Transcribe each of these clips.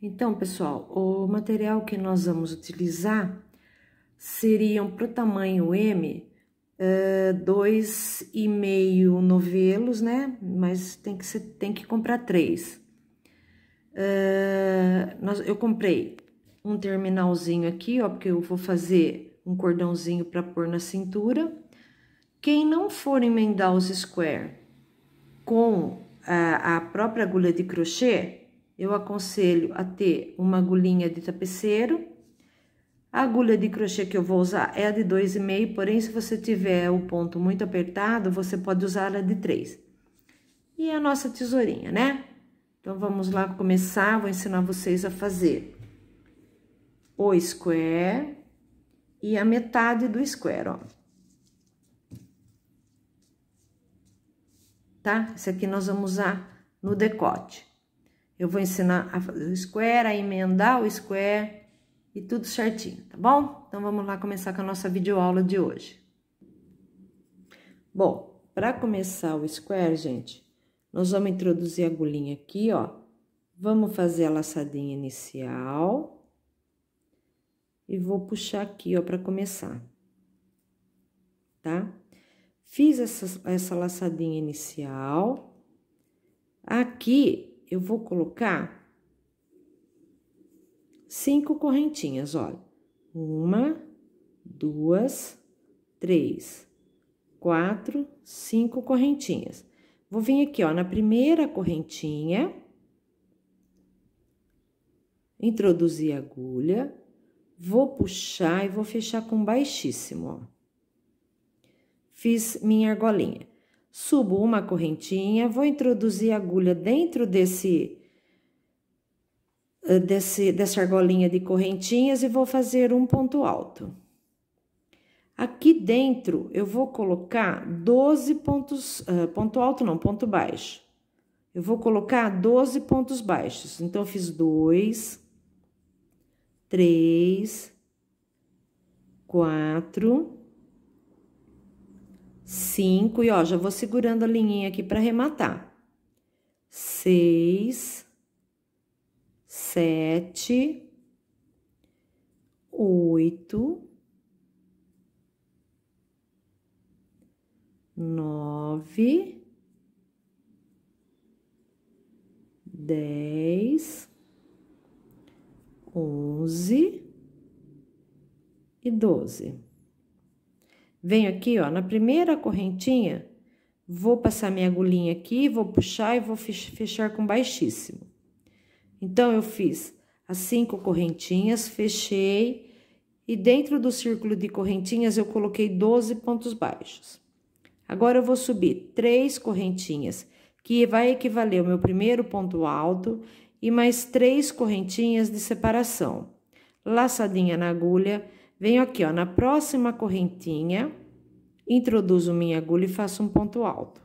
Então, pessoal, o material que nós vamos utilizar seriam para o tamanho M, uh, dois e meio novelos, né? Mas tem que, ser, tem que comprar três. Uh, nós, eu comprei um terminalzinho aqui, ó, porque eu vou fazer um cordãozinho para pôr na cintura. Quem não for emendar os square com a, a própria agulha de crochê, eu aconselho a ter uma agulhinha de tapeceiro. A agulha de crochê que eu vou usar é a de 2,5, porém, se você tiver o ponto muito apertado, você pode usar a de 3. E a nossa tesourinha, né? Então, vamos lá começar, vou ensinar vocês a fazer o square e a metade do square, ó. Tá? Esse aqui nós vamos usar no decote. Eu vou ensinar a fazer o square, a emendar o square e tudo certinho, tá bom? Então, vamos lá começar com a nossa videoaula de hoje. Bom, para começar o square, gente, nós vamos introduzir a agulhinha aqui, ó. Vamos fazer a laçadinha inicial. E vou puxar aqui, ó, para começar. Tá? Fiz essa, essa laçadinha inicial. Aqui, eu vou colocar cinco correntinhas, olha. Uma, duas, três, quatro, cinco correntinhas. Vou vir aqui, ó, na primeira correntinha, introduzir a agulha, vou puxar e vou fechar com baixíssimo, ó. Fiz minha argolinha subo uma correntinha, vou introduzir a agulha dentro desse, eh, desse dessa argolinha de correntinhas e vou fazer um ponto alto. Aqui dentro, eu vou colocar 12 pontos, uh, ponto alto não, ponto baixo. Eu vou colocar 12 pontos baixos. Então, eu fiz dois, três, quatro, cinco, e ó, já vou segurando a linhinha aqui para arrematar. Seis, sete, oito, nove, dez, onze e doze. Venho aqui, ó, na primeira correntinha, vou passar minha agulhinha aqui, vou puxar e vou fechar com baixíssimo. Então, eu fiz as cinco correntinhas, fechei, e dentro do círculo de correntinhas eu coloquei 12 pontos baixos. Agora, eu vou subir três correntinhas, que vai equivaler ao meu primeiro ponto alto, e mais três correntinhas de separação. Laçadinha na agulha, Venho aqui, ó, na próxima correntinha, introduzo minha agulha e faço um ponto alto.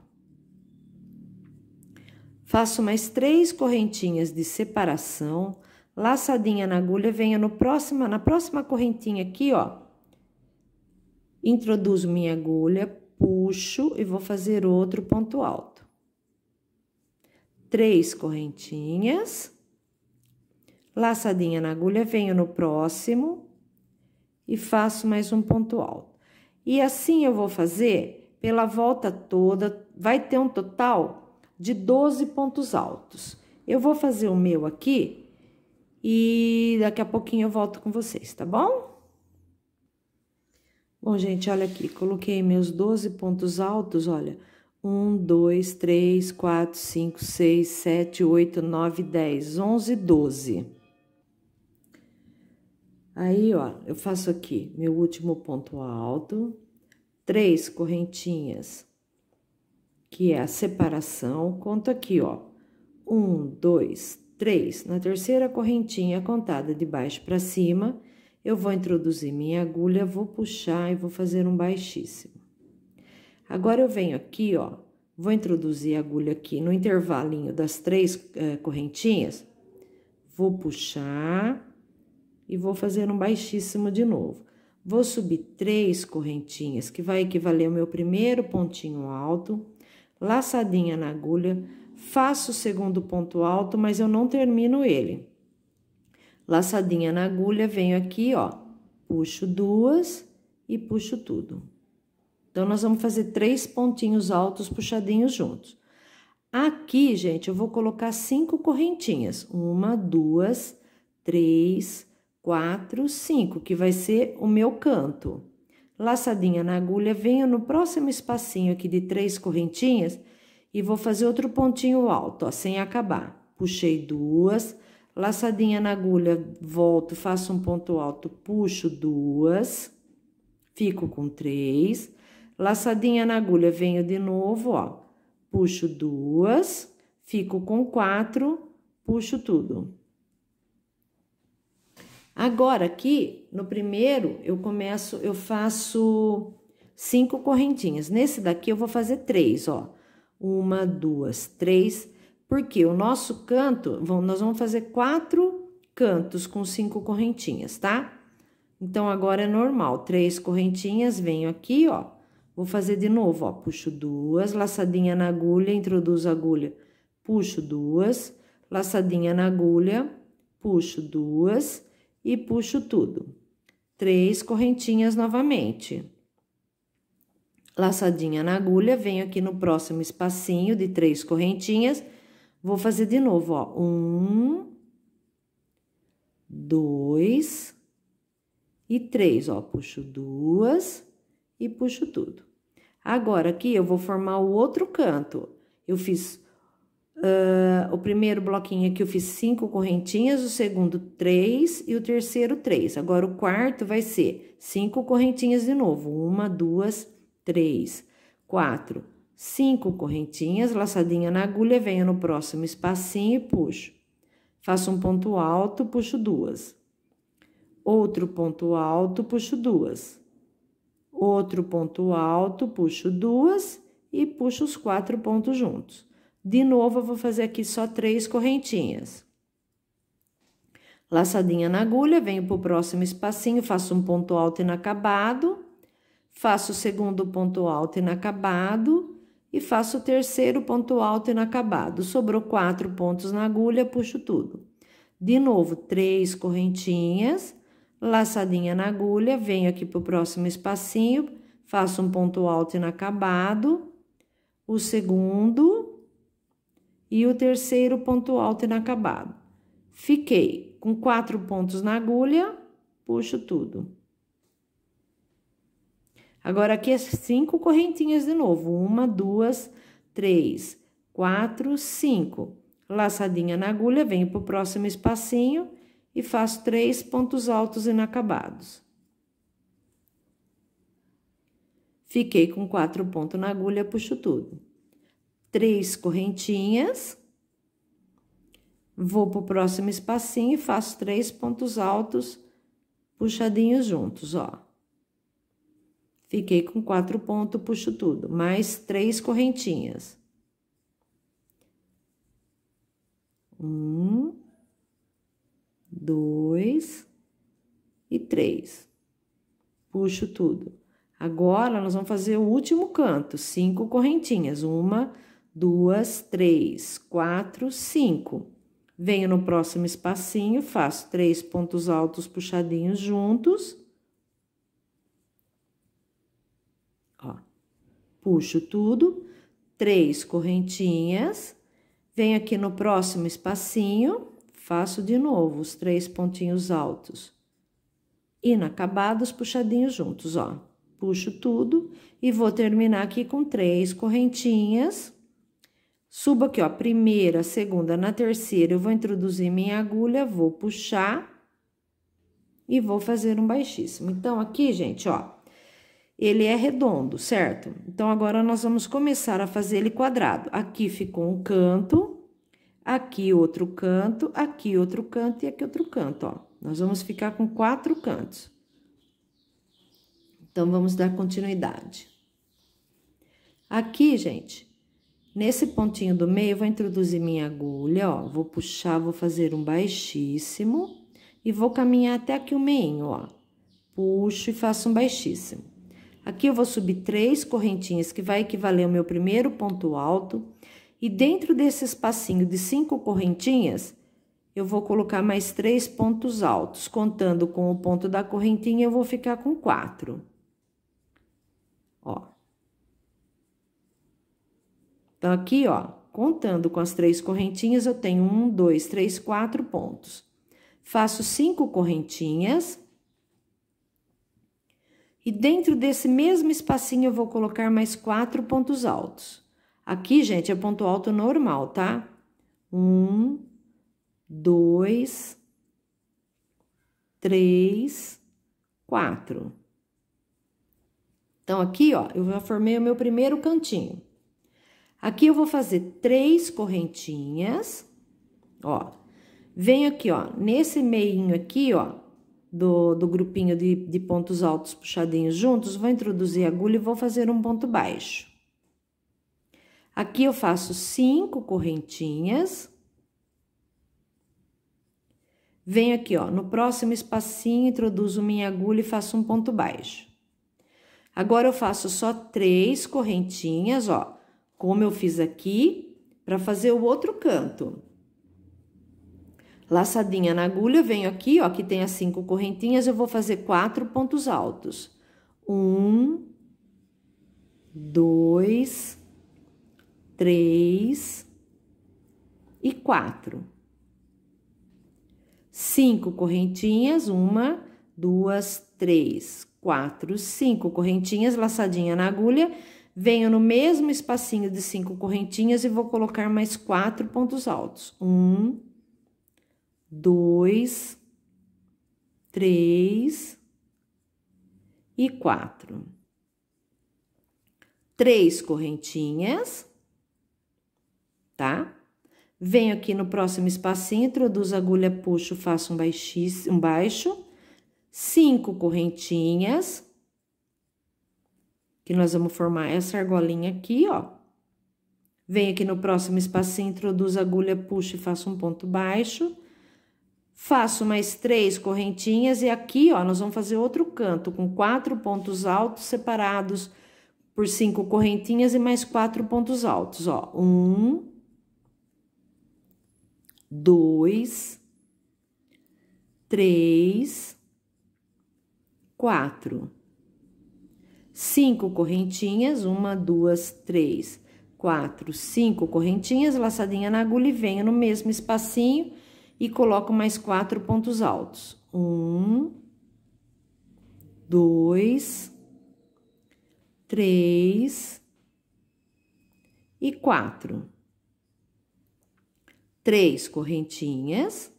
Faço mais três correntinhas de separação, laçadinha na agulha, venho no próxima, na próxima correntinha aqui, ó. Introduzo minha agulha, puxo e vou fazer outro ponto alto. Três correntinhas, laçadinha na agulha, venho no próximo, e faço mais um ponto alto. E assim eu vou fazer pela volta toda, vai ter um total de 12 pontos altos. Eu vou fazer o meu aqui e daqui a pouquinho eu volto com vocês, tá bom? Bom, gente, olha aqui, coloquei meus 12 pontos altos, olha. 1, 2, 3, 4, 5, 6, 7, 8, 9, 10, 11, 12. Aí, ó, eu faço aqui meu último ponto alto, três correntinhas, que é a separação, conto aqui, ó, um, dois, três. Na terceira correntinha contada de baixo para cima, eu vou introduzir minha agulha, vou puxar e vou fazer um baixíssimo. Agora, eu venho aqui, ó, vou introduzir a agulha aqui no intervalinho das três eh, correntinhas, vou puxar e vou fazer um baixíssimo de novo. Vou subir três correntinhas, que vai equivaler ao meu primeiro pontinho alto, laçadinha na agulha, faço o segundo ponto alto, mas eu não termino ele. Laçadinha na agulha, venho aqui, ó, puxo duas e puxo tudo. Então, nós vamos fazer três pontinhos altos puxadinhos juntos. Aqui, gente, eu vou colocar cinco correntinhas. Uma, duas, três, quatro, cinco, que vai ser o meu canto. Laçadinha na agulha, venho no próximo espacinho aqui de três correntinhas e vou fazer outro pontinho alto, ó, sem acabar. Puxei duas, laçadinha na agulha, volto, faço um ponto alto, puxo duas, fico com três, laçadinha na agulha, venho de novo, ó, puxo duas, fico com quatro, puxo tudo. Agora, aqui, no primeiro, eu começo, eu faço cinco correntinhas. Nesse daqui, eu vou fazer três, ó. Uma, duas, três, porque o nosso canto, nós vamos fazer quatro cantos com cinco correntinhas, tá? Então, agora é normal, três correntinhas, venho aqui, ó. Vou fazer de novo, ó. Puxo duas, laçadinha na agulha, introduzo a agulha, puxo duas, laçadinha na agulha, puxo duas e puxo tudo. Três correntinhas novamente. Laçadinha na agulha, venho aqui no próximo espacinho de três correntinhas, vou fazer de novo, ó. Um, dois e três, ó. Puxo duas e puxo tudo. Agora, aqui eu vou formar o outro canto. Eu fiz Uh, o primeiro bloquinho aqui eu fiz cinco correntinhas, o segundo três e o terceiro três. Agora, o quarto vai ser cinco correntinhas de novo. Uma, duas, três, quatro, cinco correntinhas, laçadinha na agulha, venho no próximo espacinho e puxo. Faço um ponto alto, puxo duas. Outro ponto alto, puxo duas. Outro ponto alto, puxo duas e puxo os quatro pontos juntos. De novo, eu vou fazer aqui só três correntinhas. Laçadinha na agulha, venho pro próximo espacinho, faço um ponto alto inacabado, faço o segundo ponto alto inacabado e faço o terceiro ponto alto inacabado. Sobrou quatro pontos na agulha, puxo tudo. De novo, três correntinhas, laçadinha na agulha, venho aqui pro próximo espacinho, faço um ponto alto inacabado, o segundo e o terceiro ponto alto inacabado. Fiquei com quatro pontos na agulha, puxo tudo. Agora, aqui é cinco correntinhas de novo. Uma, duas, três, quatro, cinco. Laçadinha na agulha, venho pro próximo espacinho e faço três pontos altos inacabados. Fiquei com quatro pontos na agulha, puxo tudo três correntinhas, vou pro próximo espacinho e faço três pontos altos puxadinhos juntos, ó. Fiquei com quatro pontos, puxo tudo, mais três correntinhas. Um, dois e três. Puxo tudo. Agora, nós vamos fazer o último canto, cinco correntinhas. Uma, duas, três, quatro, cinco. Venho no próximo espacinho, faço três pontos altos puxadinhos juntos. Ó, puxo tudo, três correntinhas. Venho aqui no próximo espacinho, faço de novo os três pontinhos altos. Inacabados, puxadinhos juntos, ó. Puxo tudo e vou terminar aqui com três correntinhas Subo aqui, ó, primeira, segunda, na terceira, eu vou introduzir minha agulha, vou puxar e vou fazer um baixíssimo. Então, aqui, gente, ó, ele é redondo, certo? Então, agora nós vamos começar a fazer ele quadrado. Aqui ficou um canto, aqui outro canto, aqui outro canto e aqui outro canto, ó. Nós vamos ficar com quatro cantos. Então, vamos dar continuidade. Aqui, gente, Nesse pontinho do meio, eu vou introduzir minha agulha, ó, vou puxar, vou fazer um baixíssimo e vou caminhar até aqui o meinho, ó. Puxo e faço um baixíssimo. Aqui eu vou subir três correntinhas, que vai equivaler ao meu primeiro ponto alto. E dentro desse espacinho de cinco correntinhas, eu vou colocar mais três pontos altos. Contando com o ponto da correntinha, eu vou ficar com quatro. Ó. Então, aqui, ó, contando com as três correntinhas, eu tenho um, dois, três, quatro pontos. Faço cinco correntinhas. E dentro desse mesmo espacinho, eu vou colocar mais quatro pontos altos. Aqui, gente, é ponto alto normal, tá? Um, dois, três, quatro. Então, aqui, ó, eu já formei o meu primeiro cantinho. Aqui eu vou fazer três correntinhas, ó. Venho aqui, ó, nesse meinho aqui, ó, do, do grupinho de, de pontos altos puxadinhos juntos, vou introduzir a agulha e vou fazer um ponto baixo. Aqui eu faço cinco correntinhas. Venho aqui, ó, no próximo espacinho, introduzo minha agulha e faço um ponto baixo. Agora, eu faço só três correntinhas, ó, como eu fiz aqui, para fazer o outro canto. Laçadinha na agulha, venho aqui, ó, que tem as cinco correntinhas, eu vou fazer quatro pontos altos. Um, dois, três e quatro cinco correntinhas, uma, duas, três, quatro, cinco correntinhas, laçadinha na agulha. Venho no mesmo espacinho de cinco correntinhas e vou colocar mais quatro pontos altos. Um, dois, três e quatro. Três correntinhas, tá? Venho aqui no próximo espacinho, introduzo a agulha, puxo, faço um, baixíssimo, um baixo. Cinco correntinhas. Que nós vamos formar essa argolinha aqui, ó. Venho aqui no próximo espacinho, introduzo a agulha, puxo e faço um ponto baixo. Faço mais três correntinhas e aqui, ó, nós vamos fazer outro canto com quatro pontos altos separados por cinco correntinhas e mais quatro pontos altos, ó. Um, dois, três, quatro. Cinco correntinhas, uma, duas, três, quatro, cinco correntinhas, laçadinha na agulha e venho no mesmo espacinho e coloco mais quatro pontos altos. Um, dois, três e quatro três correntinhas.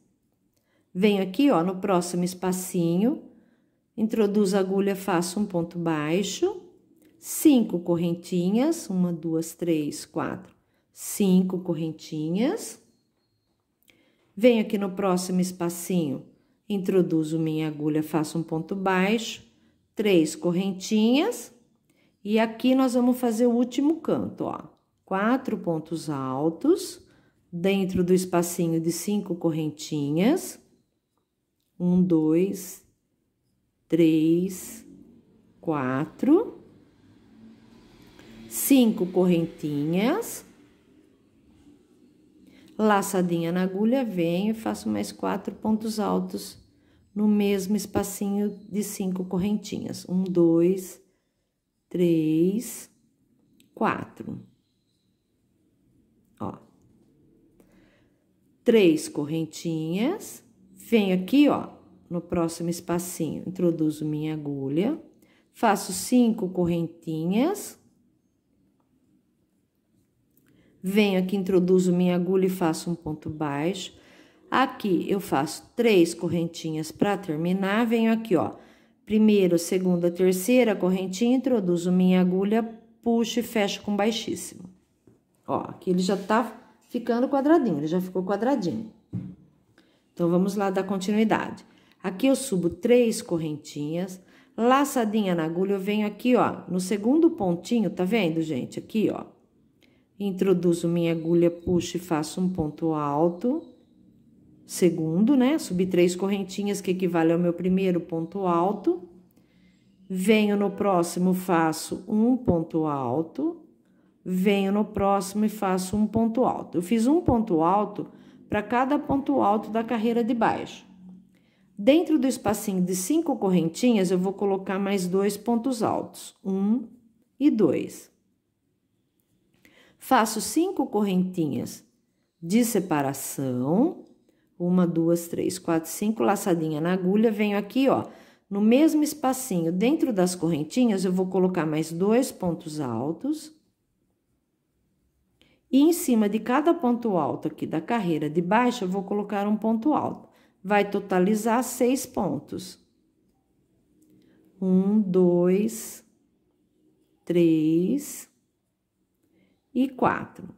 Venho aqui, ó, no próximo espacinho, introduzo a agulha, faço um ponto baixo, cinco correntinhas, uma, duas, três, quatro, cinco correntinhas. Venho aqui no próximo espacinho, introduzo minha agulha, faço um ponto baixo, três correntinhas. E aqui nós vamos fazer o último canto, ó. Quatro pontos altos dentro do espacinho de cinco correntinhas. Um, dois, três, quatro, cinco correntinhas. Laçadinha na agulha, venho e faço mais quatro pontos altos no mesmo espacinho de cinco correntinhas. Um, dois, três, quatro. Ó três correntinhas, venho aqui, ó, no próximo espacinho, introduzo minha agulha, faço cinco correntinhas, venho aqui, introduzo minha agulha e faço um ponto baixo. Aqui eu faço três correntinhas para terminar, venho aqui, ó, primeira, segunda, terceira correntinha, introduzo minha agulha, puxo e fecho com baixíssimo. Ó, aqui ele já tá ficando quadradinho, ele já ficou quadradinho. Então, vamos lá dar continuidade. Aqui eu subo três correntinhas, laçadinha na agulha, eu venho aqui, ó, no segundo pontinho, tá vendo, gente? Aqui, ó. Introduzo minha agulha, puxo e faço um ponto alto. Segundo, né? Subi três correntinhas, que equivale ao meu primeiro ponto alto. Venho no próximo, faço um ponto alto venho no próximo e faço um ponto alto. Eu fiz um ponto alto para cada ponto alto da carreira de baixo. Dentro do espacinho de cinco correntinhas, eu vou colocar mais dois pontos altos, um e dois. Faço cinco correntinhas de separação, uma, duas, três, quatro, cinco, laçadinha na agulha, venho aqui, ó, no mesmo espacinho, dentro das correntinhas, eu vou colocar mais dois pontos altos. E em cima de cada ponto alto aqui da carreira de baixo, eu vou colocar um ponto alto vai totalizar seis pontos. Um, dois, três e quatro.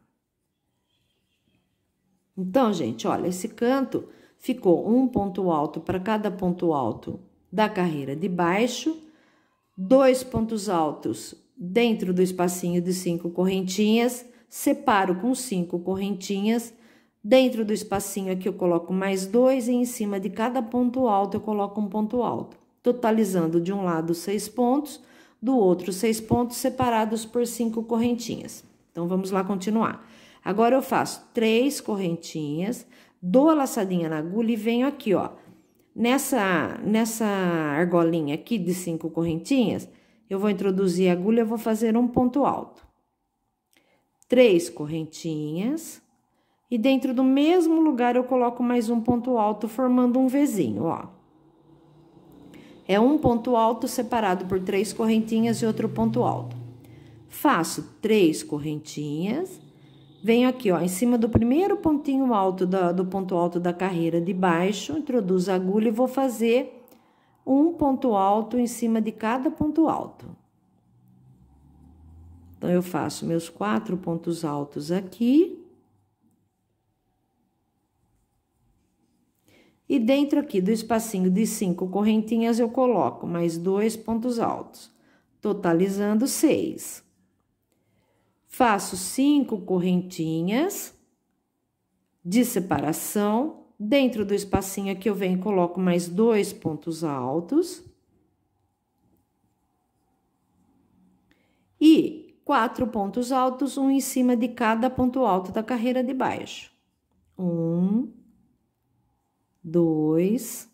Então, gente, olha, esse canto ficou um ponto alto para cada ponto alto da carreira de baixo, dois pontos altos dentro do espacinho de cinco correntinhas, separo com cinco correntinhas Dentro do espacinho aqui eu coloco mais dois e em cima de cada ponto alto eu coloco um ponto alto, totalizando de um lado seis pontos, do outro seis pontos separados por cinco correntinhas. Então, vamos lá continuar. Agora, eu faço três correntinhas, dou a laçadinha na agulha e venho aqui, ó. Nessa, nessa argolinha aqui de cinco correntinhas, eu vou introduzir a agulha, eu vou fazer um ponto alto. Três correntinhas e dentro do mesmo lugar eu coloco mais um ponto alto, formando um Vzinho, ó. É um ponto alto separado por três correntinhas e outro ponto alto. Faço três correntinhas, venho aqui, ó, em cima do primeiro pontinho alto da, do ponto alto da carreira de baixo, introduzo a agulha e vou fazer um ponto alto em cima de cada ponto alto. Então, eu faço meus quatro pontos altos aqui. E dentro aqui do espacinho de cinco correntinhas, eu coloco mais dois pontos altos, totalizando seis. Faço cinco correntinhas de separação. Dentro do espacinho aqui, eu venho e coloco mais dois pontos altos. E quatro pontos altos, um em cima de cada ponto alto da carreira de baixo. Um, dois,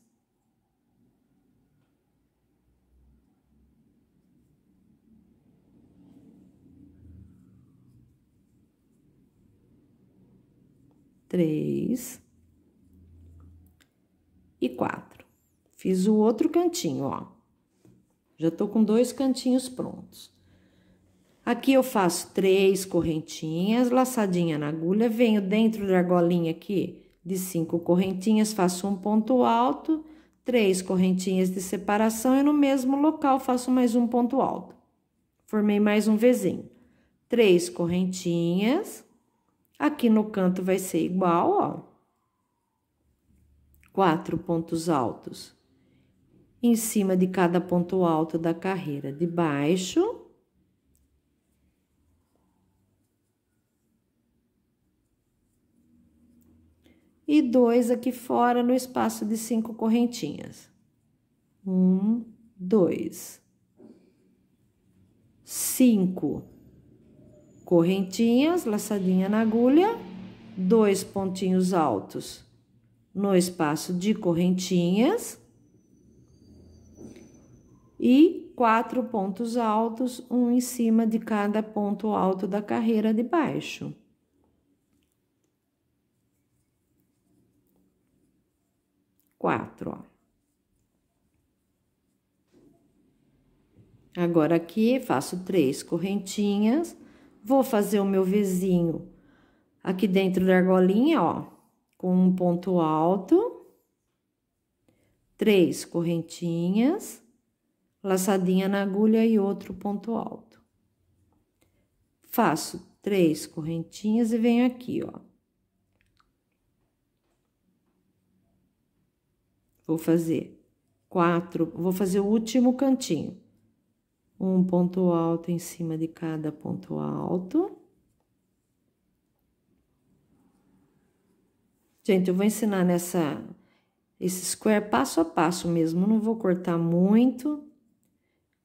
três e quatro. Fiz o outro cantinho, ó. Já tô com dois cantinhos prontos. Aqui eu faço três correntinhas, laçadinha na agulha, venho dentro da argolinha aqui de cinco correntinhas, faço um ponto alto, três correntinhas de separação e no mesmo local faço mais um ponto alto. Formei mais um Vzinho. Três correntinhas, aqui no canto vai ser igual, ó. Quatro pontos altos em cima de cada ponto alto da carreira de baixo. E dois aqui fora no espaço de cinco correntinhas. Um, dois, cinco correntinhas, laçadinha na agulha, dois pontinhos altos no espaço de correntinhas e quatro pontos altos, um em cima de cada ponto alto da carreira de baixo. Quatro, ó. Agora, aqui, faço três correntinhas, vou fazer o meu vizinho aqui dentro da argolinha, ó, com um ponto alto, três correntinhas, laçadinha na agulha e outro ponto alto. Faço três correntinhas e venho aqui, ó. Vou fazer quatro, vou fazer o último cantinho. Um ponto alto em cima de cada ponto alto. Gente, eu vou ensinar nessa esse square passo a passo mesmo, não vou cortar muito,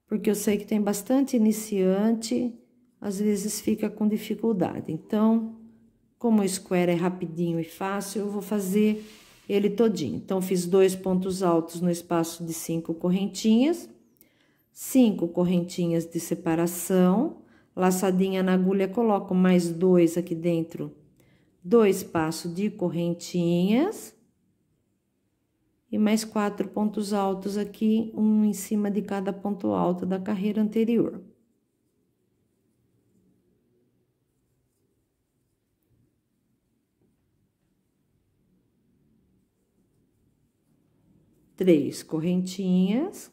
porque eu sei que tem bastante iniciante, às vezes fica com dificuldade. Então, Como o square é rapidinho e fácil, eu vou fazer ele todinho. Então, fiz dois pontos altos no espaço de cinco correntinhas, cinco correntinhas de separação, laçadinha na agulha, coloco mais dois aqui dentro, dois passos de correntinhas e mais quatro pontos altos aqui, um em cima de cada ponto alto da carreira anterior. Três correntinhas,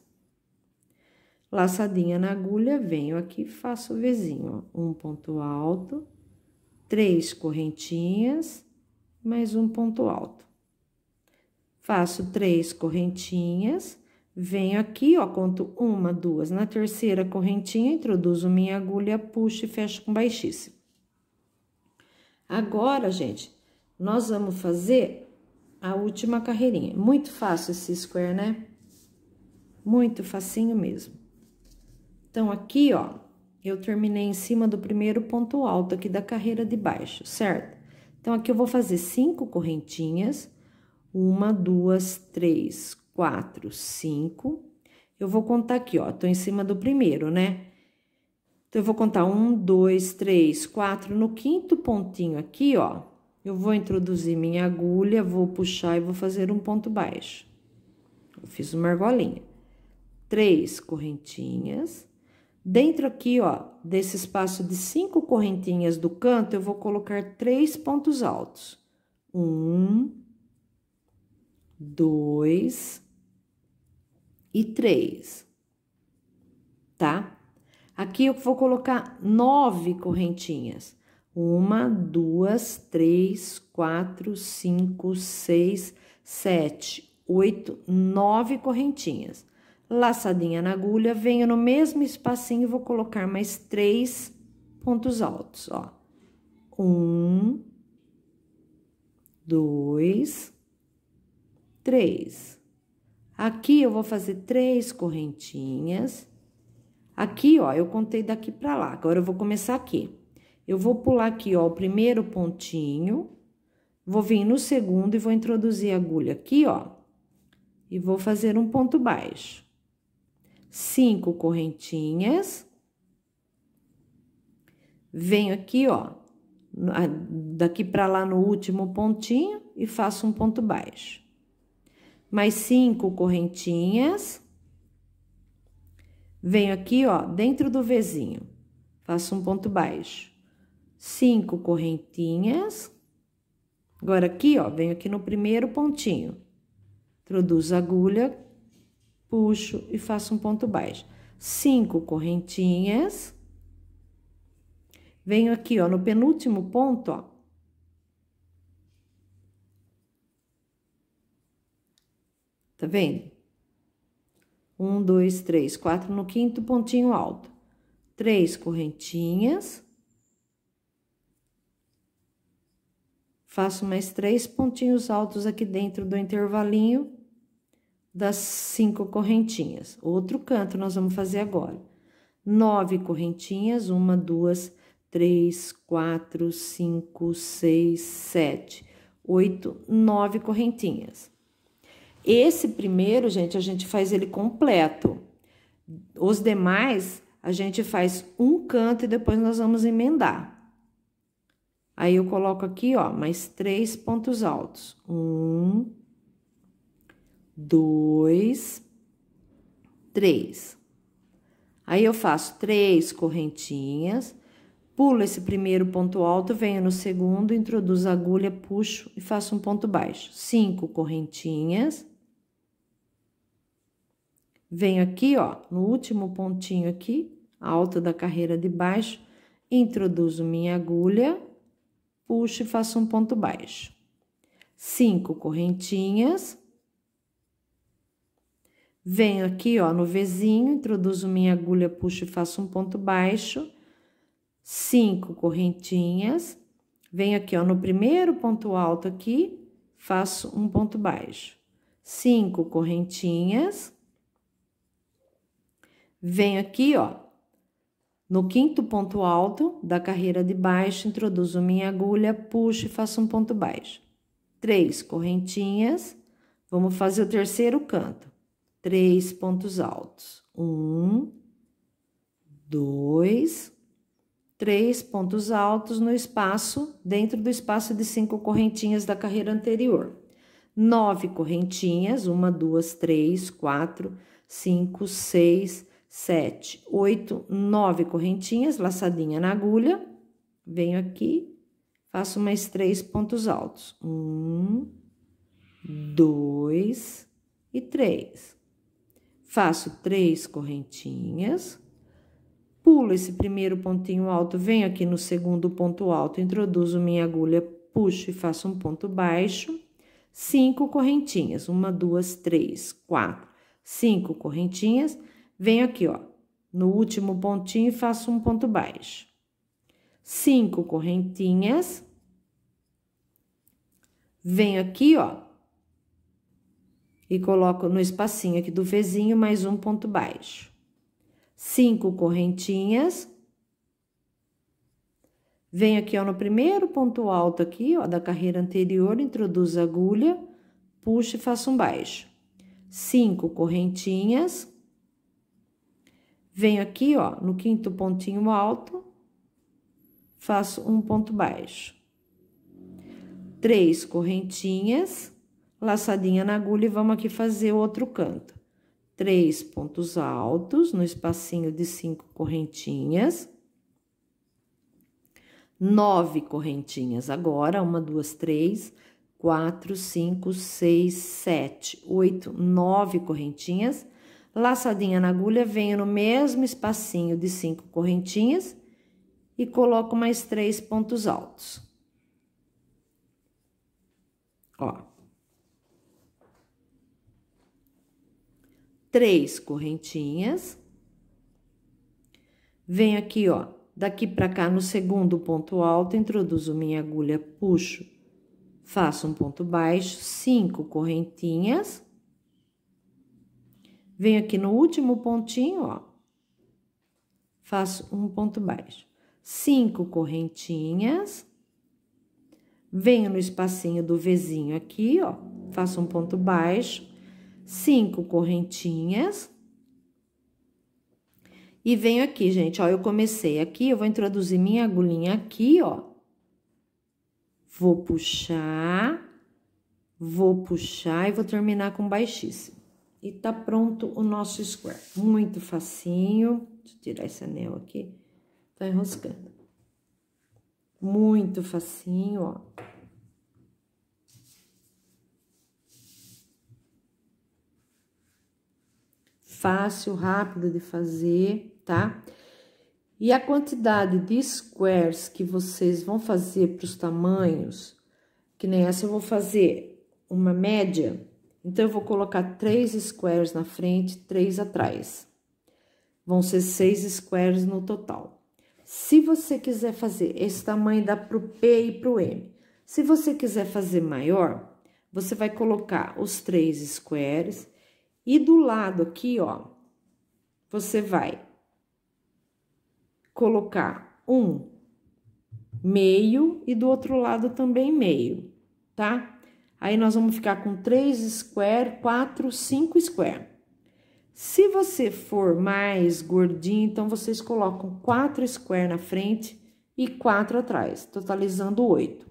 laçadinha na agulha, venho aqui, faço o Vzinho, ó, um ponto alto, três correntinhas, mais um ponto alto. Faço três correntinhas, venho aqui, ó, conto uma, duas. Na terceira correntinha, introduzo minha agulha, puxo e fecho com baixíssimo. Agora, gente, nós vamos fazer a última carreirinha. Muito fácil esse square, né? Muito facinho mesmo. Então, aqui, ó, eu terminei em cima do primeiro ponto alto aqui da carreira de baixo, certo? Então, aqui eu vou fazer cinco correntinhas uma, duas, três, quatro, cinco. Eu vou contar aqui, ó, tô em cima do primeiro, né? Então, eu vou contar um, dois, três, quatro. No quinto pontinho aqui, ó, eu vou introduzir minha agulha, vou puxar e vou fazer um ponto baixo. Eu fiz uma argolinha. Três correntinhas. Dentro aqui, ó, desse espaço de cinco correntinhas do canto, eu vou colocar três pontos altos. Um, dois e três, tá? Aqui eu vou colocar nove correntinhas. Uma, duas, três, quatro, cinco, seis, sete, oito, nove correntinhas. Laçadinha na agulha, venho no mesmo espacinho e vou colocar mais três pontos altos, ó. Um, dois, três. Aqui eu vou fazer três correntinhas. Aqui, ó, eu contei daqui pra lá. Agora, eu vou começar aqui. Eu vou pular aqui, ó, o primeiro pontinho. Vou vir no segundo e vou introduzir a agulha aqui, ó. E vou fazer um ponto baixo. Cinco correntinhas. Venho aqui, ó, daqui pra lá no último pontinho e faço um ponto baixo mais cinco correntinhas. Venho aqui, ó, dentro do Vzinho, faço um ponto baixo. Cinco correntinhas. Agora, aqui, ó, venho aqui no primeiro pontinho. Introduzo a agulha, puxo e faço um ponto baixo. Cinco correntinhas. Venho aqui, ó, no penúltimo ponto, ó, Tá vendo? Um, dois, três, quatro no quinto pontinho alto. Três correntinhas. Faço mais três pontinhos altos aqui dentro do intervalinho das cinco correntinhas. Outro canto nós vamos fazer agora. Nove correntinhas, uma, duas, três, quatro, cinco, seis, sete, oito, nove correntinhas. Esse primeiro, gente, a gente faz ele completo. Os demais, a gente faz um canto e depois nós vamos emendar. Aí, eu coloco aqui, ó, mais três pontos altos. Um, dois, três. Aí, eu faço três correntinhas, pulo esse primeiro ponto alto, venho no segundo, introduzo a agulha, puxo e faço um ponto baixo. Cinco correntinhas Venho aqui, ó, no último pontinho aqui, alto da carreira de baixo, introduzo minha agulha, puxo e faço um ponto baixo. Cinco correntinhas. Venho aqui, ó, no Vzinho, introduzo minha agulha, puxo e faço um ponto baixo. Cinco correntinhas. Venho aqui, ó, no primeiro ponto alto aqui, faço um ponto baixo. Cinco correntinhas Venho aqui, ó, No quinto ponto alto da carreira de baixo, introduzo minha agulha, puxo e faço um ponto baixo. Três correntinhas, vamos fazer o terceiro canto. Três pontos altos. Um, dois, três pontos altos no espaço, dentro do espaço de cinco correntinhas da carreira anterior. Nove correntinhas, uma, duas, três, quatro, cinco, seis, sete, oito, nove correntinhas, laçadinha na agulha. Venho aqui, faço mais três pontos altos. Um, dois e três. Faço três correntinhas, pulo esse primeiro pontinho alto, venho aqui no segundo ponto alto, introduzo minha agulha, puxo e faço um ponto baixo. Cinco correntinhas, uma, duas, três, quatro, cinco correntinhas Venho aqui, ó, no último pontinho e faço um ponto baixo. Cinco correntinhas. Venho aqui, ó, e coloco no espacinho aqui do vizinho mais um ponto baixo. Cinco correntinhas. Venho aqui, ó, no primeiro ponto alto aqui, ó, da carreira anterior, introduzo a agulha, puxo e faço um baixo. Cinco correntinhas. Venho aqui, ó, no quinto pontinho alto, faço um ponto baixo. Três correntinhas, laçadinha na agulha e vamos aqui fazer outro canto. Três pontos altos no espacinho de cinco correntinhas. Nove correntinhas agora, uma, duas, três, quatro, cinco, seis, sete, oito, nove correntinhas laçadinha na agulha, venho no mesmo espacinho de cinco correntinhas e coloco mais três pontos altos. Ó. Três correntinhas. Venho aqui, ó, daqui pra cá no segundo ponto alto, introduzo minha agulha, puxo, faço um ponto baixo, cinco correntinhas Venho aqui no último pontinho, ó. Faço um ponto baixo. Cinco correntinhas. Venho no espacinho do Vzinho aqui, ó. Faço um ponto baixo. Cinco correntinhas. E venho aqui, gente, ó. Eu comecei aqui, eu vou introduzir minha agulhinha aqui, ó. Vou puxar. Vou puxar e vou terminar com baixíssimo. E tá pronto o nosso square. Muito facinho. Deixa eu tirar esse anel aqui. Tá enroscando. Muito facinho, ó. Fácil, rápido de fazer, tá? E a quantidade de squares que vocês vão fazer para os tamanhos, que nem essa eu vou fazer uma média então, eu vou colocar três squares na frente, três atrás. Vão ser seis squares no total. Se você quiser fazer esse tamanho, dá pro P e pro M. Se você quiser fazer maior, você vai colocar os três squares e do lado aqui, ó, você vai colocar um meio e do outro lado também meio, tá? Aí, nós vamos ficar com 3 square, 4, 5 square. Se você for mais gordinho, então vocês colocam 4 square na frente e 4 atrás, totalizando 8.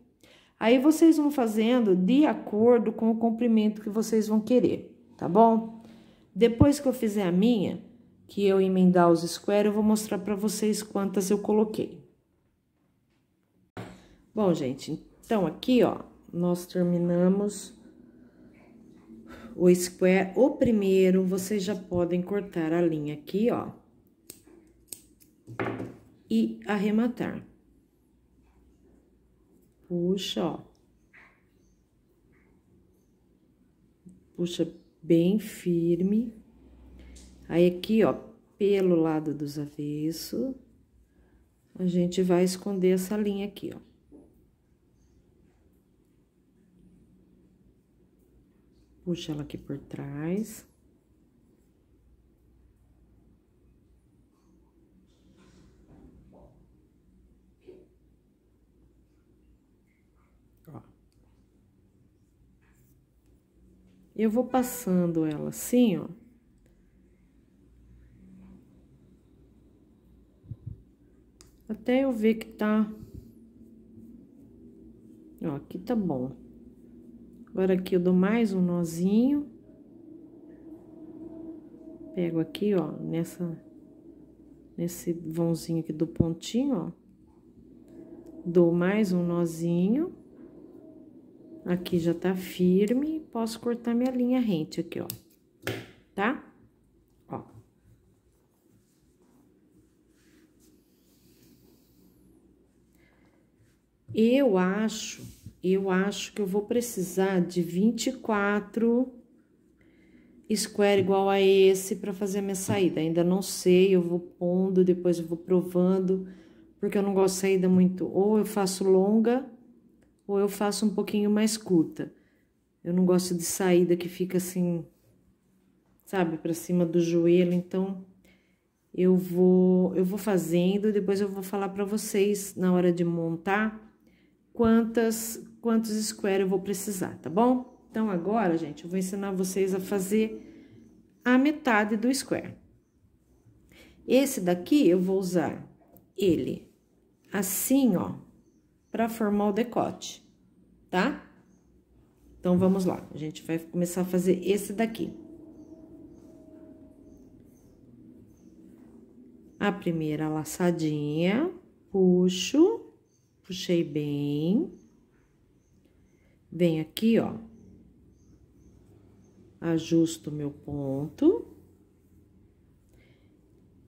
Aí, vocês vão fazendo de acordo com o comprimento que vocês vão querer, tá bom? Depois que eu fizer a minha, que eu emendar os square, eu vou mostrar para vocês quantas eu coloquei. Bom, gente, então aqui, ó, nós terminamos o square. O primeiro, vocês já podem cortar a linha aqui, ó. E arrematar. Puxa, ó. Puxa bem firme. Aí, aqui, ó, pelo lado dos avessos, a gente vai esconder essa linha aqui, ó. puxa ela aqui por trás. Ó. Eu vou passando ela assim, ó. Até eu ver que tá... Ó, aqui tá bom. Agora aqui eu dou mais um nozinho. Pego aqui, ó, nessa... Nesse vãozinho aqui do pontinho, ó. Dou mais um nozinho. Aqui já tá firme, posso cortar minha linha rente aqui, ó. Tá? Ó. Eu acho, eu acho que eu vou precisar de 24 square igual a esse para fazer a minha saída. Ainda não sei, eu vou pondo, depois eu vou provando, porque eu não gosto de saída muito. Ou eu faço longa, ou eu faço um pouquinho mais curta. Eu não gosto de saída que fica assim, sabe, para cima do joelho, então eu vou eu vou fazendo, depois eu vou falar para vocês na hora de montar quantas quantos square eu vou precisar, tá bom? Então agora, gente, eu vou ensinar vocês a fazer a metade do square. Esse daqui eu vou usar ele assim, ó, para formar o decote, tá? Então, vamos lá. A gente vai começar a fazer esse daqui. A primeira laçadinha, puxo, puxei bem. Venho aqui, ó. Ajusto meu ponto.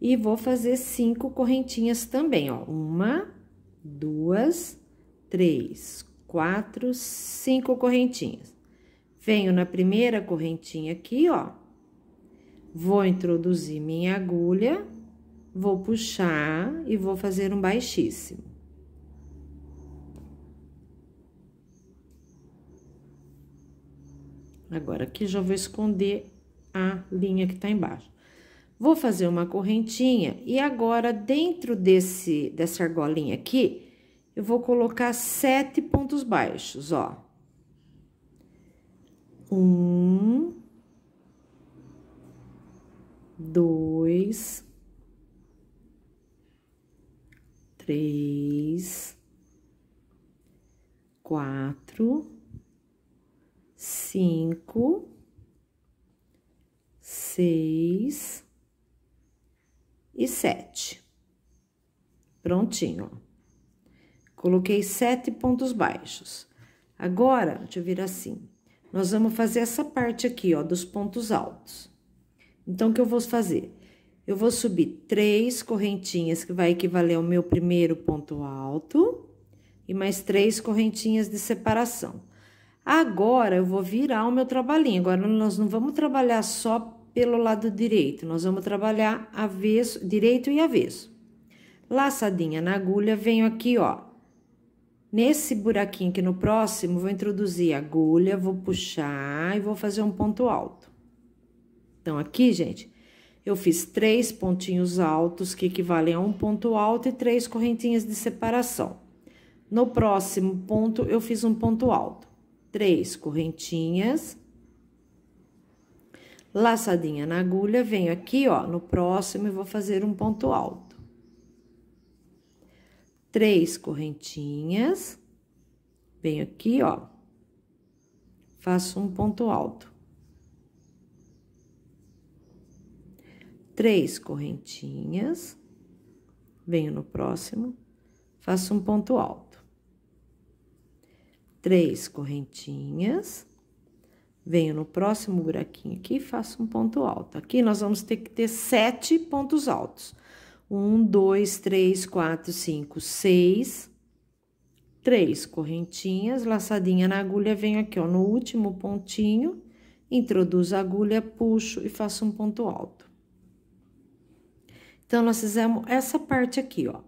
E vou fazer cinco correntinhas também, ó. Uma, duas, três, quatro, cinco correntinhas. Venho na primeira correntinha aqui, ó. Vou introduzir minha agulha, vou puxar e vou fazer um baixíssimo. Agora, aqui já vou esconder a linha que tá embaixo. Vou fazer uma correntinha e agora, dentro desse, dessa argolinha aqui, eu vou colocar sete pontos baixos, ó. Um, dois, três, quatro, cinco, seis e sete. Prontinho. Coloquei sete pontos baixos. Agora, deixa eu vir assim. Nós vamos fazer essa parte aqui, ó, dos pontos altos. Então, o que eu vou fazer? Eu vou subir três correntinhas, que vai equivaler ao meu primeiro ponto alto, e mais três correntinhas de separação. Agora, eu vou virar o meu trabalhinho. Agora, nós não vamos trabalhar só pelo lado direito, nós vamos trabalhar avesso, direito e avesso. Laçadinha na agulha, venho aqui, ó, Nesse buraquinho aqui no próximo, vou introduzir a agulha, vou puxar e vou fazer um ponto alto. Então, aqui, gente, eu fiz três pontinhos altos, que equivalem a um ponto alto, e três correntinhas de separação. No próximo ponto, eu fiz um ponto alto. Três correntinhas. Laçadinha na agulha, venho aqui, ó, no próximo, e vou fazer um ponto alto três correntinhas, venho aqui, ó, faço um ponto alto. Três correntinhas, venho no próximo, faço um ponto alto. Três correntinhas, venho no próximo buraquinho aqui e faço um ponto alto. Aqui nós vamos ter que ter sete pontos altos. Um, dois, três, quatro, cinco, seis. Três correntinhas, laçadinha na agulha, venho aqui, ó, no último pontinho, introduzo a agulha, puxo e faço um ponto alto. Então, nós fizemos essa parte aqui, ó.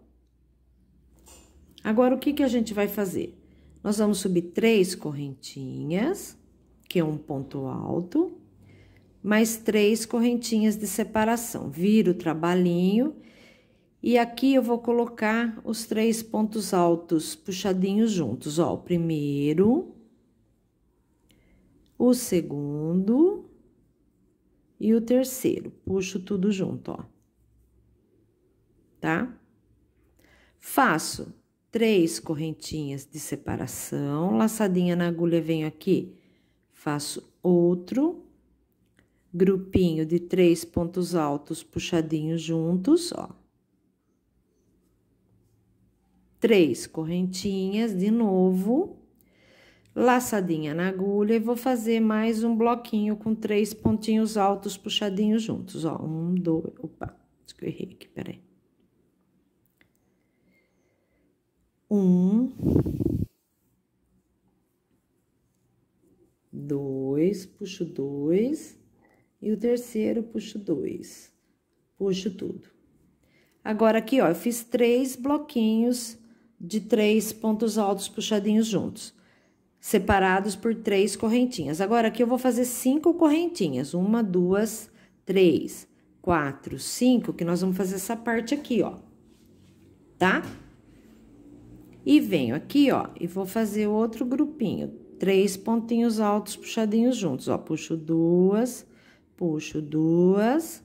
Agora, o que que a gente vai fazer? Nós vamos subir três correntinhas, que é um ponto alto, mais três correntinhas de separação. Viro o trabalhinho e aqui eu vou colocar os três pontos altos puxadinhos juntos, ó. O primeiro, o segundo e o terceiro. Puxo tudo junto, ó. Tá? Faço três correntinhas de separação, laçadinha na agulha, venho aqui, faço outro grupinho de três pontos altos puxadinhos juntos, ó. Três correntinhas de novo, laçadinha na agulha e vou fazer mais um bloquinho com três pontinhos altos puxadinhos juntos, ó. Um, dois, opa, acho que eu errei aqui, peraí. Um, dois, puxo dois, e o terceiro puxo dois, puxo tudo. Agora, aqui, ó, eu fiz três bloquinhos de três pontos altos puxadinhos juntos, separados por três correntinhas. Agora, aqui eu vou fazer cinco correntinhas, uma, duas, três, quatro, cinco, que nós vamos fazer essa parte aqui, ó, tá? E venho aqui, ó, e vou fazer outro grupinho. Três pontinhos altos puxadinhos juntos, ó. Puxo duas, puxo duas,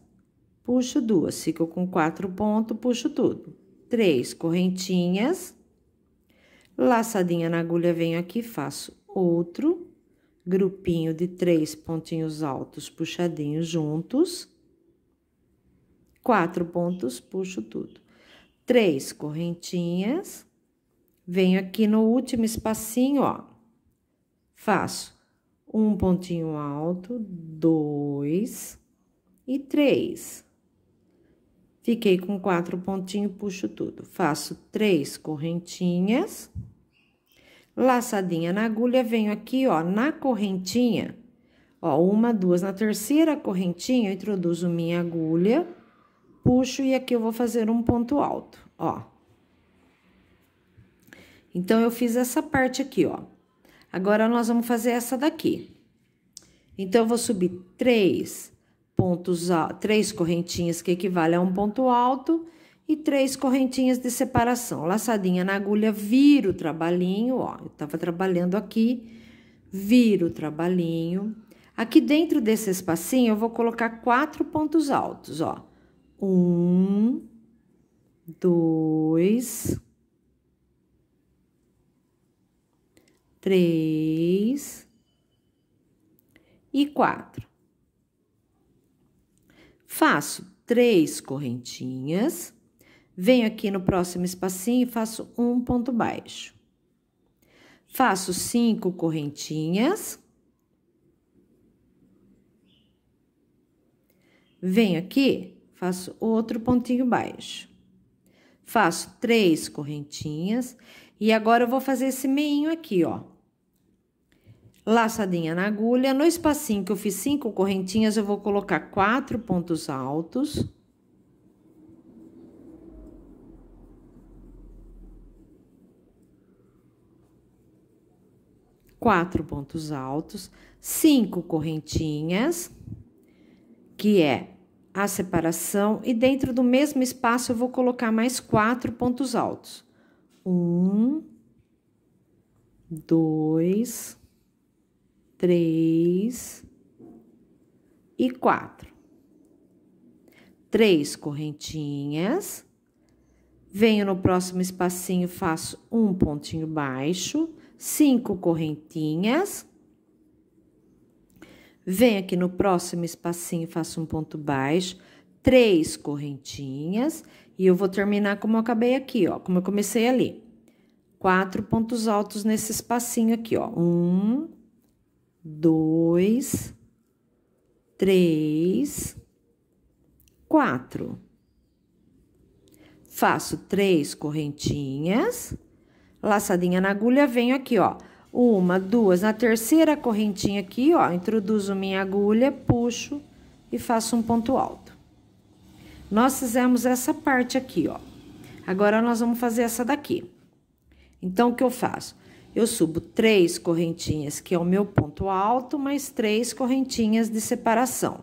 puxo duas. Fico com quatro pontos, puxo tudo. Três correntinhas. Laçadinha na agulha, venho aqui, faço outro grupinho de três pontinhos altos puxadinhos juntos. Quatro pontos, puxo tudo. Três correntinhas Venho aqui no último espacinho, ó. Faço um pontinho alto, dois e três. Fiquei com quatro pontinhos, puxo tudo. Faço três correntinhas. Laçadinha na agulha, venho aqui, ó, na correntinha. Ó, uma, duas. Na terceira correntinha, eu introduzo minha agulha, puxo e aqui eu vou fazer um ponto alto, ó. Então, eu fiz essa parte aqui, ó. Agora, nós vamos fazer essa daqui. Então, eu vou subir três pontos, três correntinhas que equivale a um ponto alto e três correntinhas de separação. Laçadinha na agulha, viro o trabalhinho, ó. Eu tava trabalhando aqui, viro o trabalhinho. Aqui dentro desse espacinho, eu vou colocar quatro pontos altos, ó. Um, dois, três e quatro. Faço três correntinhas, venho aqui no próximo espacinho e faço um ponto baixo. Faço cinco correntinhas. Venho aqui, faço outro pontinho baixo. Faço três correntinhas e agora eu vou fazer esse meinho aqui, ó laçadinha na agulha. No espacinho que eu fiz cinco correntinhas, eu vou colocar quatro pontos altos. Quatro pontos altos, cinco correntinhas, que é a separação, e dentro do mesmo espaço eu vou colocar mais quatro pontos altos. Um, dois, três e quatro. Três correntinhas. Venho no próximo espacinho, faço um pontinho baixo, cinco correntinhas. Venho aqui no próximo espacinho, faço um ponto baixo, três correntinhas. E eu vou terminar como eu acabei aqui, ó, como eu comecei ali. Quatro pontos altos nesse espacinho aqui, ó. Um, dois, três, quatro. Faço três correntinhas, laçadinha na agulha, venho aqui, ó. Uma, duas, na terceira correntinha aqui, ó, introduzo minha agulha, puxo e faço um ponto alto. Nós fizemos essa parte aqui, ó. Agora, nós vamos fazer essa daqui. Então, o que eu faço? Eu subo três correntinhas, que é o meu ponto alto, mais três correntinhas de separação.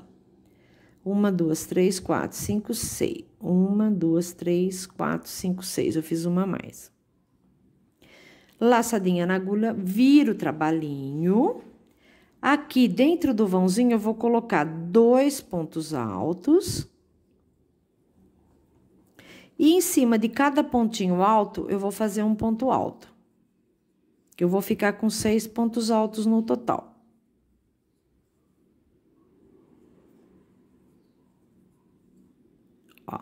Uma, duas, três, quatro, cinco, seis. Uma, duas, três, quatro, cinco, seis. Eu fiz uma mais. Laçadinha na agulha, viro o trabalhinho. Aqui dentro do vãozinho eu vou colocar dois pontos altos. E em cima de cada pontinho alto, eu vou fazer um ponto alto. Que eu vou ficar com seis pontos altos no total. Ó.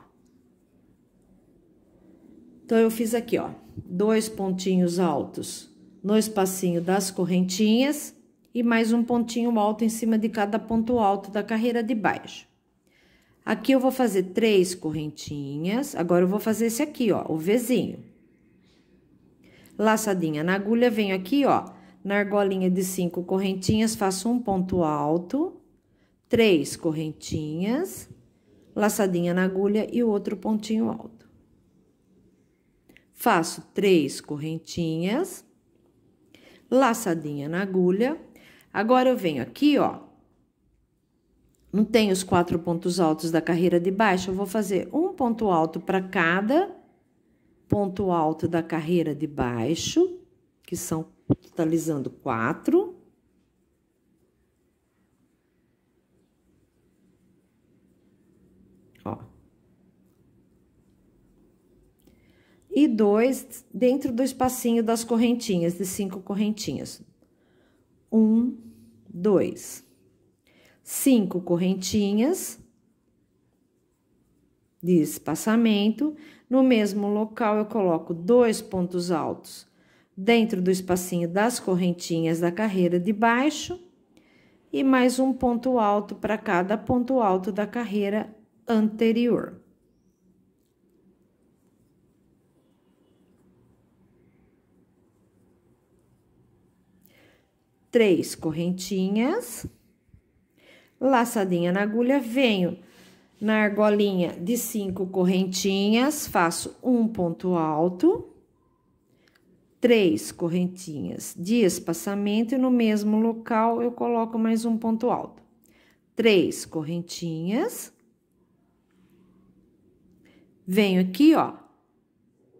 Então, eu fiz aqui, ó, dois pontinhos altos no espacinho das correntinhas e mais um pontinho alto em cima de cada ponto alto da carreira de baixo. Aqui eu vou fazer três correntinhas, agora eu vou fazer esse aqui, ó, o Vzinho. Laçadinha na agulha, venho aqui, ó, na argolinha de cinco correntinhas, faço um ponto alto, três correntinhas, laçadinha na agulha e outro pontinho alto. Faço três correntinhas, laçadinha na agulha. Agora, eu venho aqui, ó, não tem os quatro pontos altos da carreira de baixo, eu vou fazer um ponto alto para cada ponto alto da carreira de baixo, que são totalizando quatro. Ó. E dois dentro do espacinho das correntinhas, de cinco correntinhas. Um, dois cinco correntinhas de espaçamento. No mesmo local, eu coloco dois pontos altos dentro do espacinho das correntinhas da carreira de baixo e mais um ponto alto para cada ponto alto da carreira anterior. Três correntinhas laçadinha na agulha, venho na argolinha de cinco correntinhas, faço um ponto alto, três correntinhas de espaçamento e no mesmo local eu coloco mais um ponto alto. Três correntinhas. Venho aqui, ó,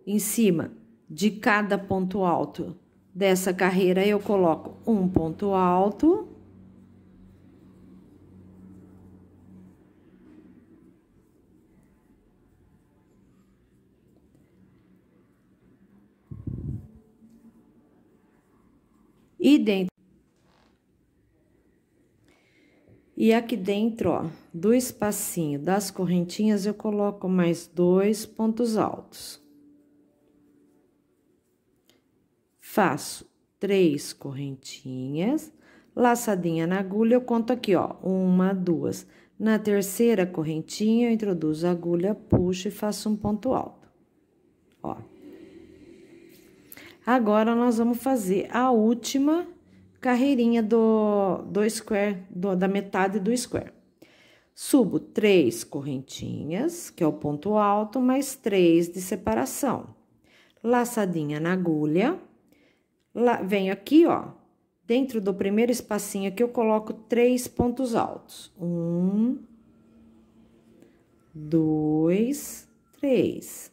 em cima de cada ponto alto dessa carreira, eu coloco um ponto alto E dentro. E aqui dentro, ó, do espacinho das correntinhas, eu coloco mais dois pontos altos. Faço três correntinhas, laçadinha na agulha, eu conto aqui, ó, uma, duas. Na terceira correntinha, eu introduzo a agulha, puxo e faço um ponto alto. Ó. Agora, nós vamos fazer a última carreirinha do, do square, do, da metade do square. Subo três correntinhas, que é o ponto alto, mais três de separação. Laçadinha na agulha. Venho aqui, ó, dentro do primeiro espacinho aqui, eu coloco três pontos altos. Um, dois, três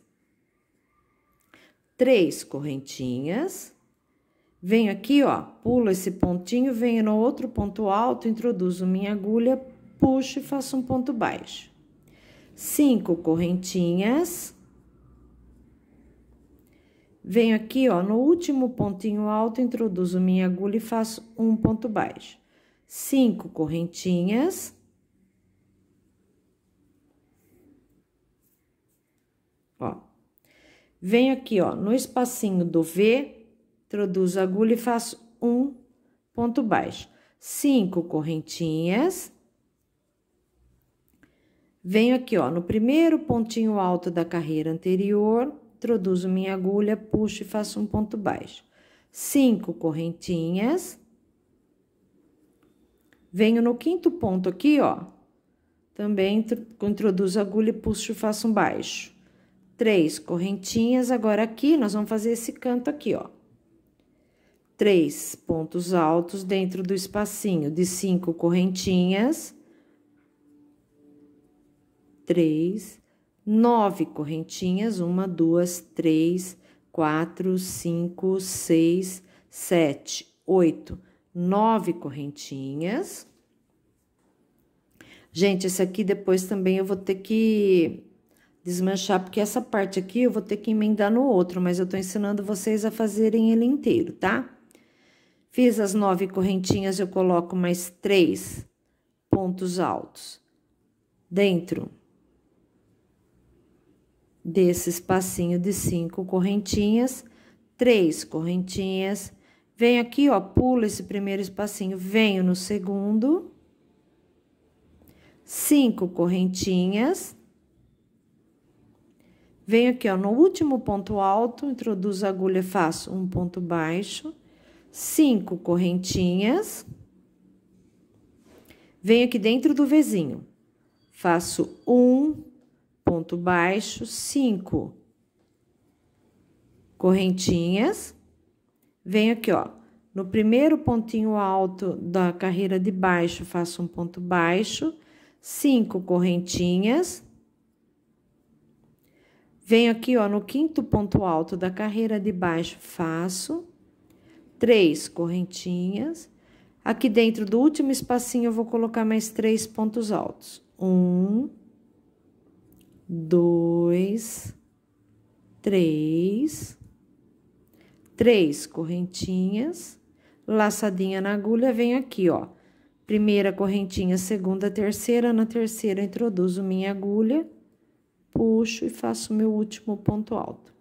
três correntinhas. Venho aqui, ó, pulo esse pontinho, venho no outro ponto alto, introduzo minha agulha, puxo e faço um ponto baixo. Cinco correntinhas. Venho aqui, ó, no último pontinho alto, introduzo minha agulha e faço um ponto baixo. Cinco correntinhas. Ó, Venho aqui, ó, no espacinho do V, introduzo a agulha e faço um ponto baixo. Cinco correntinhas. Venho aqui, ó, no primeiro pontinho alto da carreira anterior, introduzo minha agulha, puxo e faço um ponto baixo. Cinco correntinhas. Venho no quinto ponto aqui, ó, também introduzo a agulha e puxo e faço um baixo três correntinhas. Agora, aqui, nós vamos fazer esse canto aqui, ó. Três pontos altos dentro do espacinho de cinco correntinhas. Três, nove correntinhas. Uma, duas, três, quatro, cinco, seis, sete, oito, nove correntinhas. Gente, esse aqui depois também eu vou ter que desmanchar, porque essa parte aqui eu vou ter que emendar no outro, mas eu tô ensinando vocês a fazerem ele inteiro, tá? Fiz as nove correntinhas, eu coloco mais três pontos altos dentro desse espacinho de cinco correntinhas, três correntinhas. Venho aqui, ó, pulo esse primeiro espacinho, venho no segundo cinco correntinhas. Venho aqui, ó, no último ponto alto, introduzo a agulha, faço um ponto baixo, cinco correntinhas. Venho aqui dentro do vizinho, faço um ponto baixo, cinco correntinhas. Venho aqui, ó, no primeiro pontinho alto da carreira de baixo, faço um ponto baixo, cinco correntinhas. Venho aqui, ó, no quinto ponto alto da carreira de baixo, faço três correntinhas. Aqui dentro do último espacinho, eu vou colocar mais três pontos altos. Um, dois, três, três correntinhas, laçadinha na agulha, venho aqui, ó Primeira correntinha, segunda, terceira, na terceira introduzo minha agulha, puxo e faço meu último ponto alto.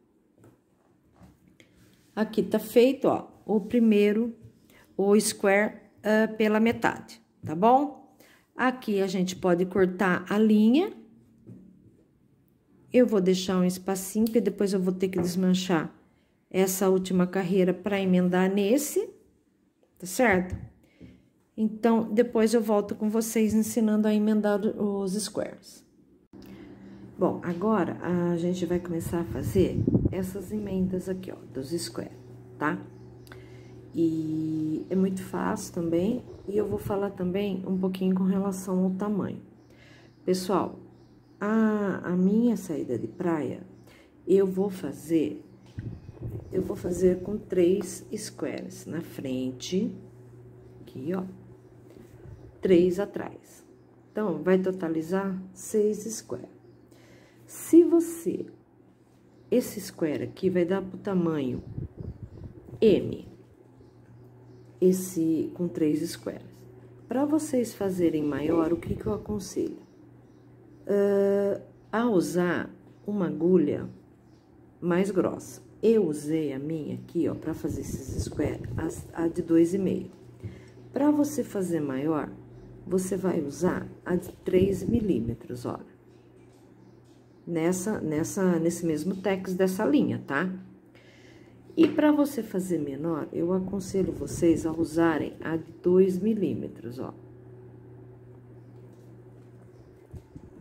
Aqui tá feito, ó, o primeiro, o square uh, pela metade, tá bom? Aqui a gente pode cortar a linha. Eu vou deixar um espacinho, porque depois eu vou ter que desmanchar essa última carreira para emendar nesse, tá certo? Então, depois eu volto com vocês ensinando a emendar os squares. Bom, agora a gente vai começar a fazer essas emendas aqui, ó, dos squares, tá? E é muito fácil também, e eu vou falar também um pouquinho com relação ao tamanho. Pessoal, a, a minha saída de praia, eu vou fazer, eu vou fazer com três squares na frente, aqui, ó, três atrás. Então, vai totalizar seis square. Se você, esse square aqui vai dar pro tamanho M, esse com três squares. Para vocês fazerem maior, o que, que eu aconselho? Uh, a usar uma agulha mais grossa. Eu usei a minha aqui, ó, para fazer esses square, a, a de dois e meio. Para você fazer maior, você vai usar a de 3 milímetros, olha. Nessa, nessa, nesse mesmo tex dessa linha, tá? E para você fazer menor, eu aconselho vocês a usarem a de 2 milímetros, ó.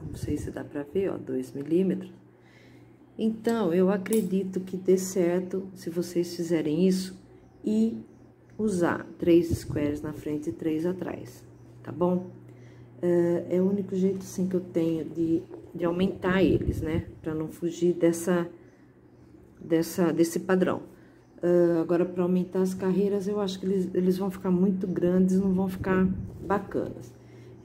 Não sei se dá pra ver, ó, 2 milímetros. Então, eu acredito que dê certo se vocês fizerem isso e usar três squares na frente e três atrás tá bom? É, é o único jeito, sim, que eu tenho de, de aumentar eles, né? Pra não fugir dessa, dessa, desse padrão. Uh, agora, para aumentar as carreiras, eu acho que eles, eles vão ficar muito grandes, não vão ficar bacanas.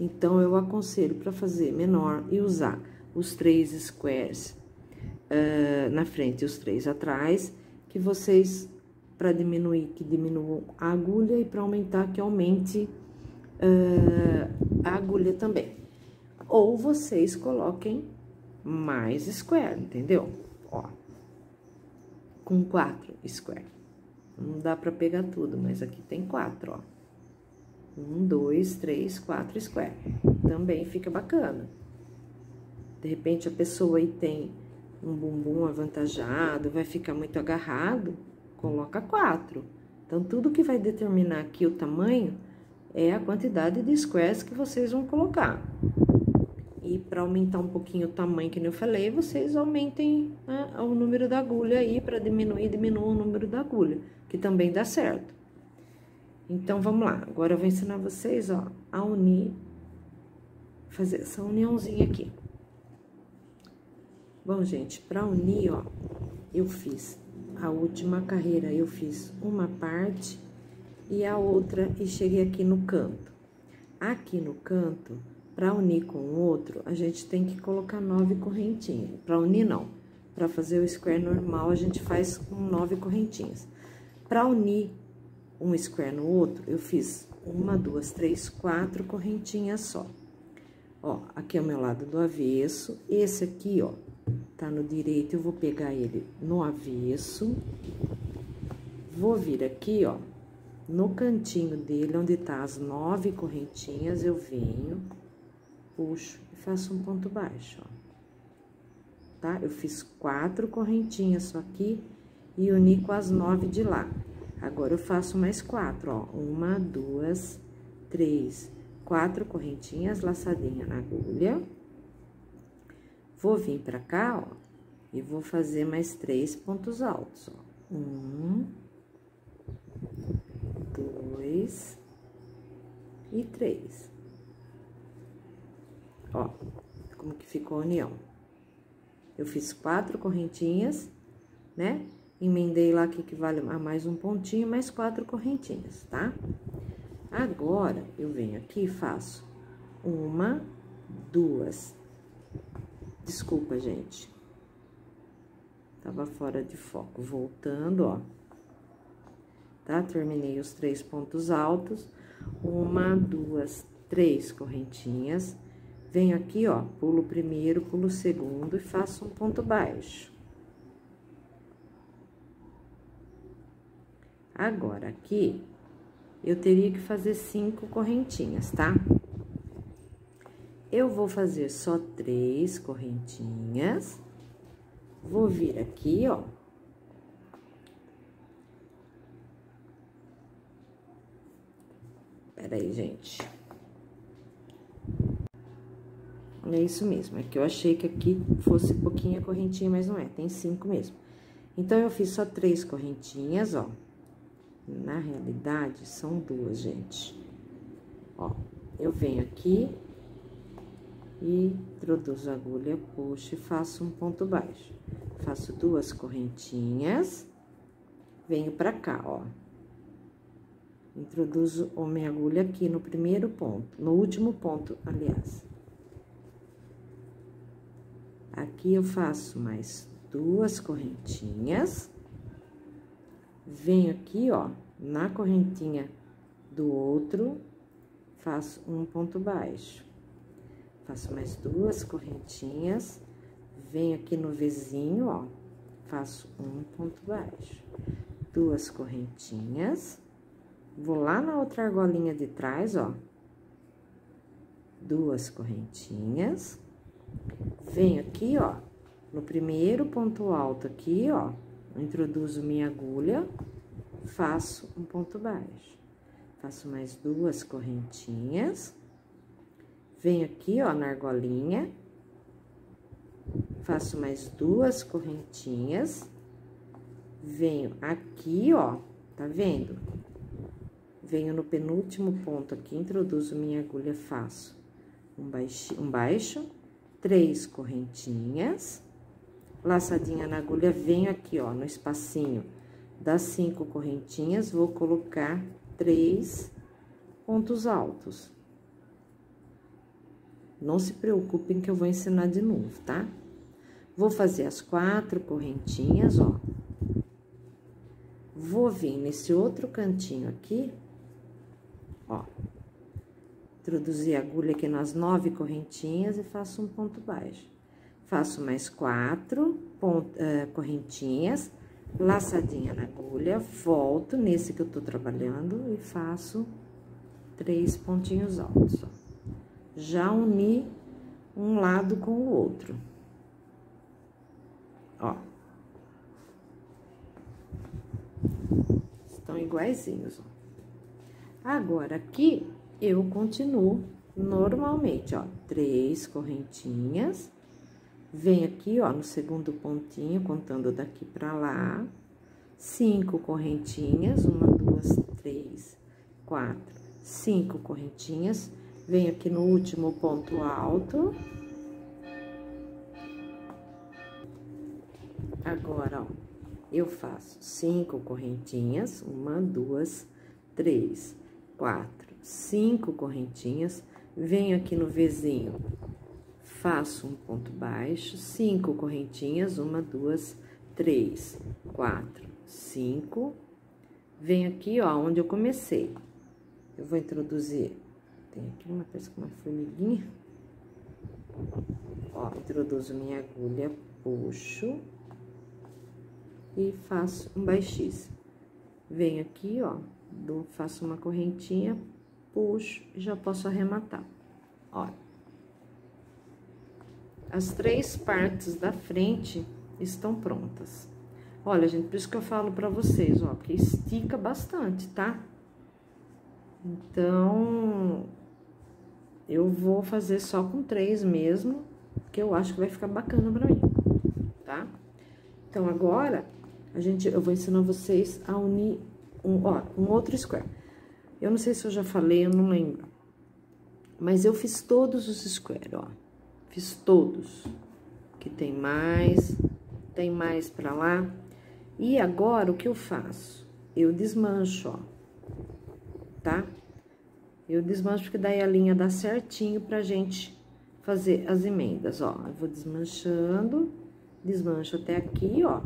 Então, eu aconselho para fazer menor e usar os três squares uh, na frente e os três atrás, que vocês, para diminuir, que diminuam a agulha e para aumentar, que aumente uh, a agulha também. Ou vocês coloquem mais square, entendeu? Ó, com quatro square. Não dá pra pegar tudo, mas aqui tem quatro, ó. Um, dois, três, quatro square. Também fica bacana. De repente, a pessoa aí tem um bumbum avantajado, vai ficar muito agarrado, coloca quatro. Então, tudo que vai determinar aqui o tamanho é a quantidade de squares que vocês vão colocar. E para aumentar um pouquinho o tamanho, que eu falei, vocês aumentem né, o número da agulha aí, para diminuir, diminuir o número da agulha, que também dá certo. Então, vamos lá. Agora, eu vou ensinar vocês, ó, a unir, fazer essa uniãozinha aqui. Bom, gente, para unir, ó, eu fiz a última carreira, eu fiz uma parte e a outra e cheguei aqui no canto. Aqui no canto, para unir com o outro, a gente tem que colocar nove correntinhas. Para unir, não. Para fazer o square normal, a gente faz com nove correntinhas. Para unir um square no outro, eu fiz uma, duas, três, quatro correntinhas só. Ó, aqui é o meu lado do avesso. Esse aqui, ó, tá no direito, eu vou pegar ele no avesso. Vou vir aqui, ó, no cantinho dele, onde tá as nove correntinhas, eu venho puxo e faço um ponto baixo, ó. Tá? Eu fiz quatro correntinhas só aqui e uni com as nove de lá. Agora, eu faço mais quatro, ó. Uma, duas, três, quatro correntinhas laçadinha na agulha. Vou vir pra cá, ó, e vou fazer mais três pontos altos, ó. Um, dois e três. Ó, como que ficou a união. Eu fiz quatro correntinhas, né? Emendei lá que equivale a mais um pontinho, mais quatro correntinhas, tá? Agora, eu venho aqui e faço uma, duas. Desculpa, gente. Tava fora de foco. Voltando, ó. Tá? Terminei os três pontos altos. Uma, duas, três correntinhas Venho aqui, ó, pulo o primeiro, pulo o segundo e faço um ponto baixo. Agora, aqui, eu teria que fazer cinco correntinhas, tá? Eu vou fazer só três correntinhas. Vou vir aqui, ó. Peraí, gente. É isso mesmo, é que eu achei que aqui fosse pouquinha correntinha, mas não é, tem cinco mesmo. Então, eu fiz só três correntinhas, ó. Na realidade, são duas, gente. Ó, eu venho aqui e introduzo a agulha, puxo e faço um ponto baixo. Faço duas correntinhas, venho pra cá, ó. Introduzo a minha agulha aqui no primeiro ponto, no último ponto, aliás. Aqui eu faço mais duas correntinhas. Venho aqui, ó, na correntinha do outro, faço um ponto baixo. Faço mais duas correntinhas, venho aqui no vizinho, ó, faço um ponto baixo. Duas correntinhas, vou lá na outra argolinha de trás, ó, duas correntinhas Venho aqui, ó, no primeiro ponto alto aqui, ó, introduzo minha agulha, faço um ponto baixo. Faço mais duas correntinhas. Venho aqui, ó, na argolinha. Faço mais duas correntinhas. Venho aqui, ó, tá vendo? Venho no penúltimo ponto aqui, introduzo minha agulha, faço um baixo, um baixo três correntinhas, laçadinha na agulha, venho aqui, ó, no espacinho das cinco correntinhas, vou colocar três pontos altos. Não se preocupem que eu vou ensinar de novo, tá? Vou fazer as quatro correntinhas, ó. Vou vir nesse outro cantinho aqui, ó, introduzir a agulha aqui nas nove correntinhas e faço um ponto baixo. Faço mais quatro ponto, uh, correntinhas, laçadinha na agulha, volto nesse que eu tô trabalhando e faço três pontinhos altos, ó. Já uni um lado com o outro. Ó. Estão iguaizinhos, ó. Agora, aqui, eu continuo normalmente, ó, três correntinhas, vem aqui, ó, no segundo pontinho, contando daqui pra lá, cinco correntinhas, uma, duas, três, quatro, cinco correntinhas, vem aqui no último ponto alto. Agora, ó, eu faço cinco correntinhas, uma, duas, três, quatro, cinco correntinhas, venho aqui no Vzinho, faço um ponto baixo, cinco correntinhas, uma, duas, três, quatro, cinco, venho aqui, ó, onde eu comecei. Eu vou introduzir, tem aqui uma, parece que uma formiguinha. Ó, introduzo minha agulha, puxo e faço um baixíssimo. Venho aqui, ó, faço uma correntinha, puxo e já posso arrematar. Olha. As três partes da frente estão prontas. Olha, gente, por isso que eu falo pra vocês, ó, que estica bastante, tá? Então, eu vou fazer só com três mesmo, que eu acho que vai ficar bacana pra mim, tá? Então, agora, a gente, eu vou ensinar vocês a unir um, ó, um outro square. Eu não sei se eu já falei, eu não lembro. Mas eu fiz todos os square, ó. Fiz todos. Que tem mais, tem mais pra lá. E agora, o que eu faço? Eu desmancho, ó. Tá? Eu desmancho porque daí a linha dá certinho pra gente fazer as emendas, ó. Eu vou desmanchando, desmancho até aqui, ó.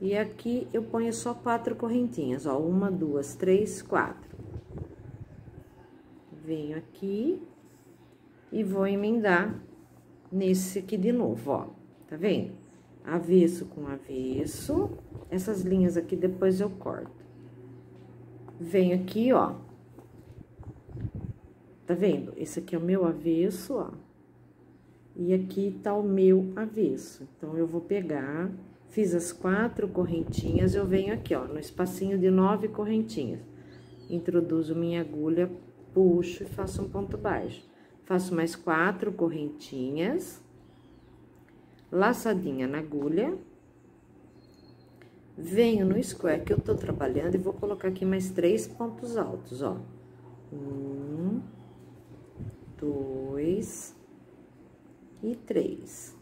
E aqui eu ponho só quatro correntinhas, ó, uma, duas, três, quatro. Venho aqui e vou emendar nesse aqui de novo, ó, tá vendo? Avesso com avesso, essas linhas aqui depois eu corto. Venho aqui, ó, tá vendo? Esse aqui é o meu avesso, ó, e aqui tá o meu avesso. Então, eu vou pegar Fiz as quatro correntinhas, eu venho aqui, ó, no espacinho de nove correntinhas. Introduzo minha agulha, puxo e faço um ponto baixo. Faço mais quatro correntinhas, laçadinha na agulha. Venho no square que eu tô trabalhando e vou colocar aqui mais três pontos altos, ó. Um, dois e três.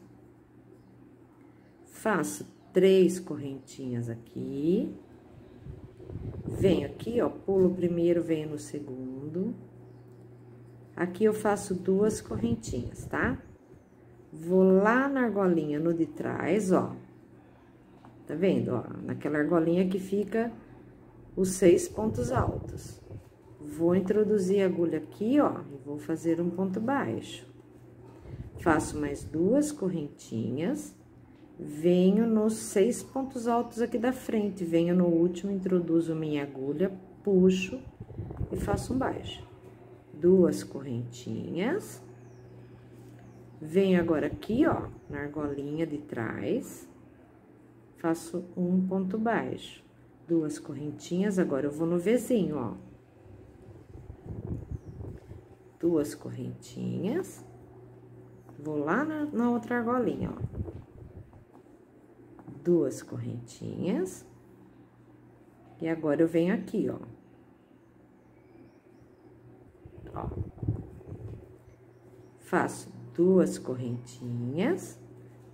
Faço três correntinhas aqui. Venho aqui, ó, pulo o primeiro, venho no segundo. Aqui eu faço duas correntinhas, tá? Vou lá na argolinha no de trás, ó. Tá vendo, ó? Naquela argolinha que fica os seis pontos altos. Vou introduzir a agulha aqui, ó, e vou fazer um ponto baixo. Faço mais duas correntinhas venho nos seis pontos altos aqui da frente, venho no último, introduzo minha agulha, puxo e faço um baixo. Duas correntinhas. Venho agora aqui, ó, na argolinha de trás, faço um ponto baixo. Duas correntinhas, agora eu vou no Vzinho, ó. Duas correntinhas. Vou lá na, na outra argolinha, ó duas correntinhas. E agora, eu venho aqui, ó. Ó. Faço duas correntinhas,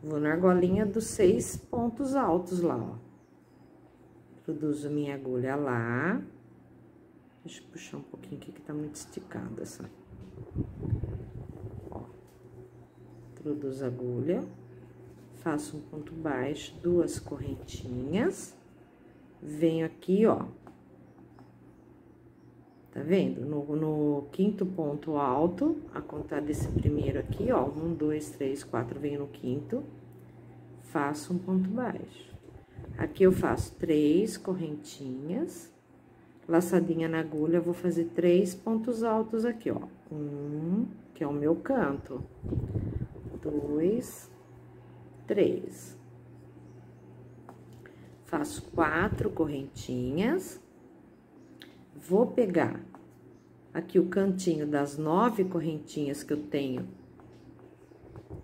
vou na argolinha dos seis pontos altos lá, ó. Introduzo minha agulha lá. Deixa eu puxar um pouquinho aqui que tá muito esticada essa. Ó. Introduzo a agulha faço um ponto baixo, duas correntinhas, venho aqui, ó. Tá vendo? No, no quinto ponto alto, a contar desse primeiro aqui, ó, um, dois, três, quatro, venho no quinto, faço um ponto baixo. Aqui eu faço três correntinhas, laçadinha na agulha, vou fazer três pontos altos aqui, ó. Um, que é o meu canto. Dois, três. Faço quatro correntinhas. Vou pegar aqui o cantinho das nove correntinhas que eu tenho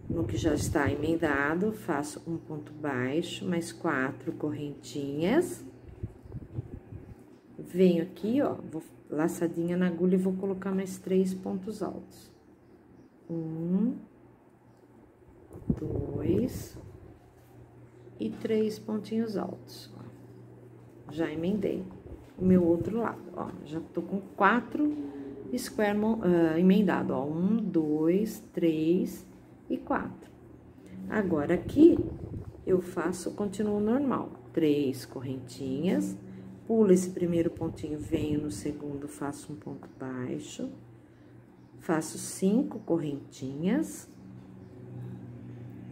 no que já está emendado, faço um ponto baixo, mais quatro correntinhas. Venho aqui, ó, vou laçadinha na agulha e vou colocar mais três pontos altos. Um, dois e três pontinhos altos. Já emendei. o meu outro lado, ó. Já tô com quatro square uh, emendado, ó. Um, dois, três e quatro. Agora, aqui, eu faço, continuo normal. Três correntinhas, pulo esse primeiro pontinho, venho no segundo, faço um ponto baixo. Faço cinco correntinhas.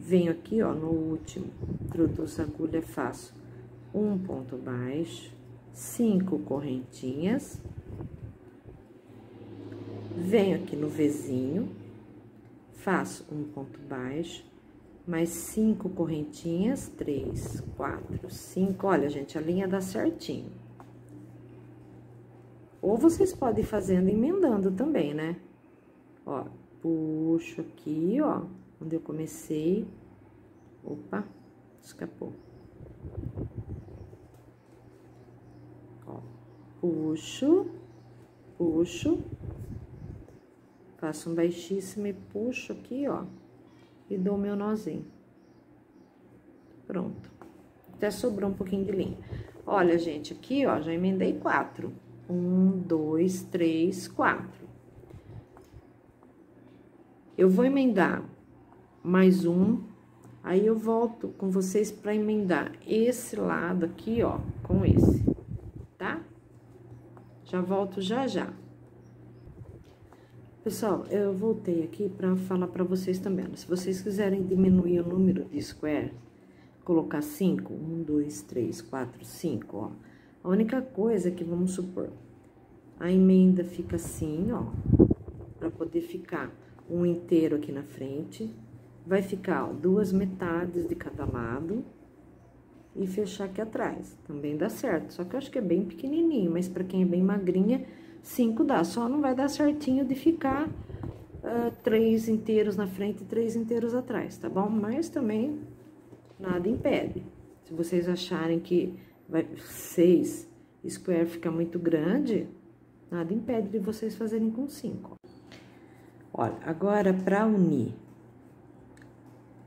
Venho aqui, ó, no último, introduzo a agulha, faço um ponto baixo, cinco correntinhas. Venho aqui no vizinho, faço um ponto baixo, mais cinco correntinhas, três, quatro, cinco. Olha, gente, a linha dá certinho. Ou vocês podem ir fazendo emendando também, né? Ó, puxo aqui, ó, onde eu comecei. Opa, escapou. Ó, puxo, puxo, faço um baixíssimo e puxo aqui, ó, e dou meu nozinho. Pronto. Até sobrou um pouquinho de linha. Olha, gente, aqui, ó, já emendei quatro. Um, dois, três, quatro. Eu vou emendar mais um, aí eu volto com vocês para emendar esse lado aqui, ó, com esse, tá? Já volto já já. Pessoal, eu voltei aqui para falar para vocês também. Se vocês quiserem diminuir o número de square, colocar cinco, um, dois, três, quatro, cinco, ó. A única coisa que, vamos supor, a emenda fica assim, ó, para poder ficar um inteiro aqui na frente. Vai ficar, ó, duas metades de cada lado. E fechar aqui atrás. Também dá certo. Só que eu acho que é bem pequenininho, mas pra quem é bem magrinha, cinco dá. Só não vai dar certinho de ficar uh, três inteiros na frente e três inteiros atrás, tá bom? Mas também nada impede. Se vocês acharem que vai, seis square fica muito grande, nada impede de vocês fazerem com cinco. Olha, agora para unir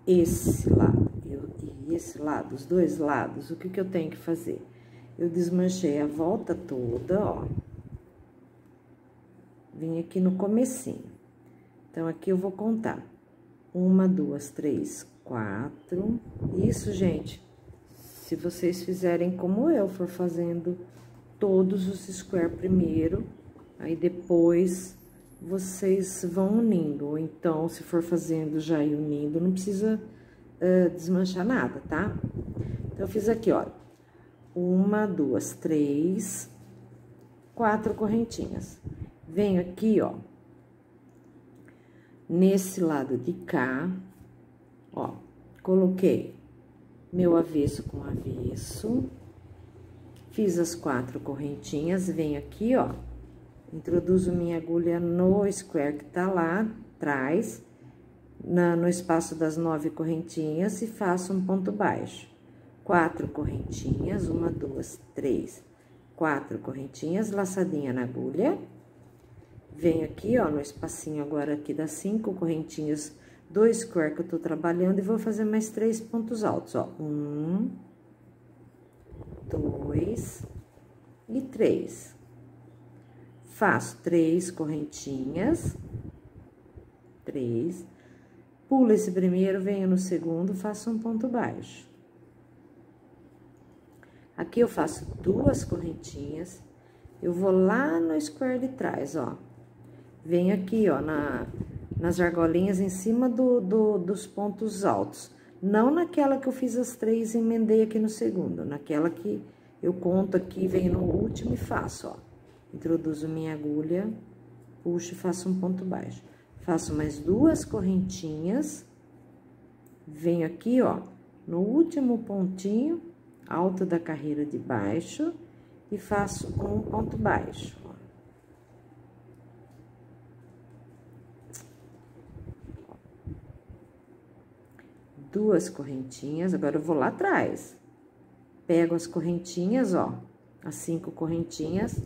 esse lado eu, e esse lado, os dois lados, o que que eu tenho que fazer? Eu desmanchei a volta toda, ó. Vim aqui no comecinho. Então, aqui eu vou contar. Uma, duas, três, quatro. Isso, gente, se vocês fizerem como eu, for fazendo todos os square primeiro, aí depois vocês vão unindo. Ou então, se for fazendo já e unindo, não precisa uh, desmanchar nada, tá? Então, eu fiz aqui, ó. Uma, duas, três, quatro correntinhas. Venho aqui, ó. Nesse lado de cá, ó, coloquei meu avesso com avesso. Fiz as quatro correntinhas, venho aqui, ó Introduzo minha agulha no square que tá lá atrás, na, no espaço das nove correntinhas e faço um ponto baixo. Quatro correntinhas, uma, duas, três, quatro correntinhas, laçadinha na agulha. Venho aqui, ó, no espacinho agora aqui das cinco correntinhas do square que eu tô trabalhando e vou fazer mais três pontos altos, ó. Um, dois e três faço três correntinhas, três, pulo esse primeiro, venho no segundo, faço um ponto baixo. Aqui eu faço duas correntinhas, eu vou lá no square de trás, ó. Venho aqui, ó, na, nas argolinhas em cima do, do, dos pontos altos. Não naquela que eu fiz as três e emendei aqui no segundo, naquela que eu conto aqui, venho no último e faço, ó. Introduzo minha agulha, puxo e faço um ponto baixo. Faço mais duas correntinhas, venho aqui, ó, no último pontinho, alto da carreira de baixo, e faço um ponto baixo, ó. Duas correntinhas, agora eu vou lá atrás. Pego as correntinhas, ó, as cinco correntinhas,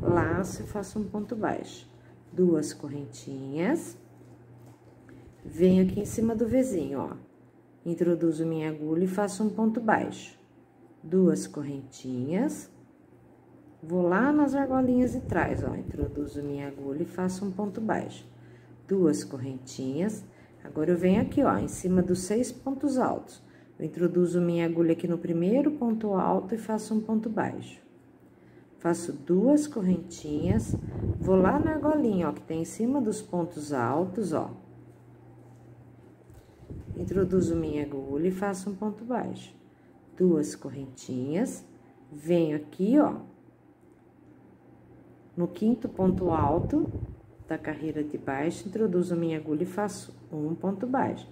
laço e faço um ponto baixo. Duas correntinhas. Venho aqui em cima do vizinho, ó. Introduzo minha agulha e faço um ponto baixo. Duas correntinhas. Vou lá nas argolinhas de trás, ó, introduzo minha agulha e faço um ponto baixo. Duas correntinhas. Agora, eu venho aqui, ó, em cima dos seis pontos altos. Eu introduzo minha agulha aqui no primeiro ponto alto e faço um ponto baixo. Faço duas correntinhas, vou lá na argolinha, ó, que tem em cima dos pontos altos, ó. Introduzo minha agulha e faço um ponto baixo. Duas correntinhas, venho aqui, ó, no quinto ponto alto da carreira de baixo, introduzo minha agulha e faço um ponto baixo.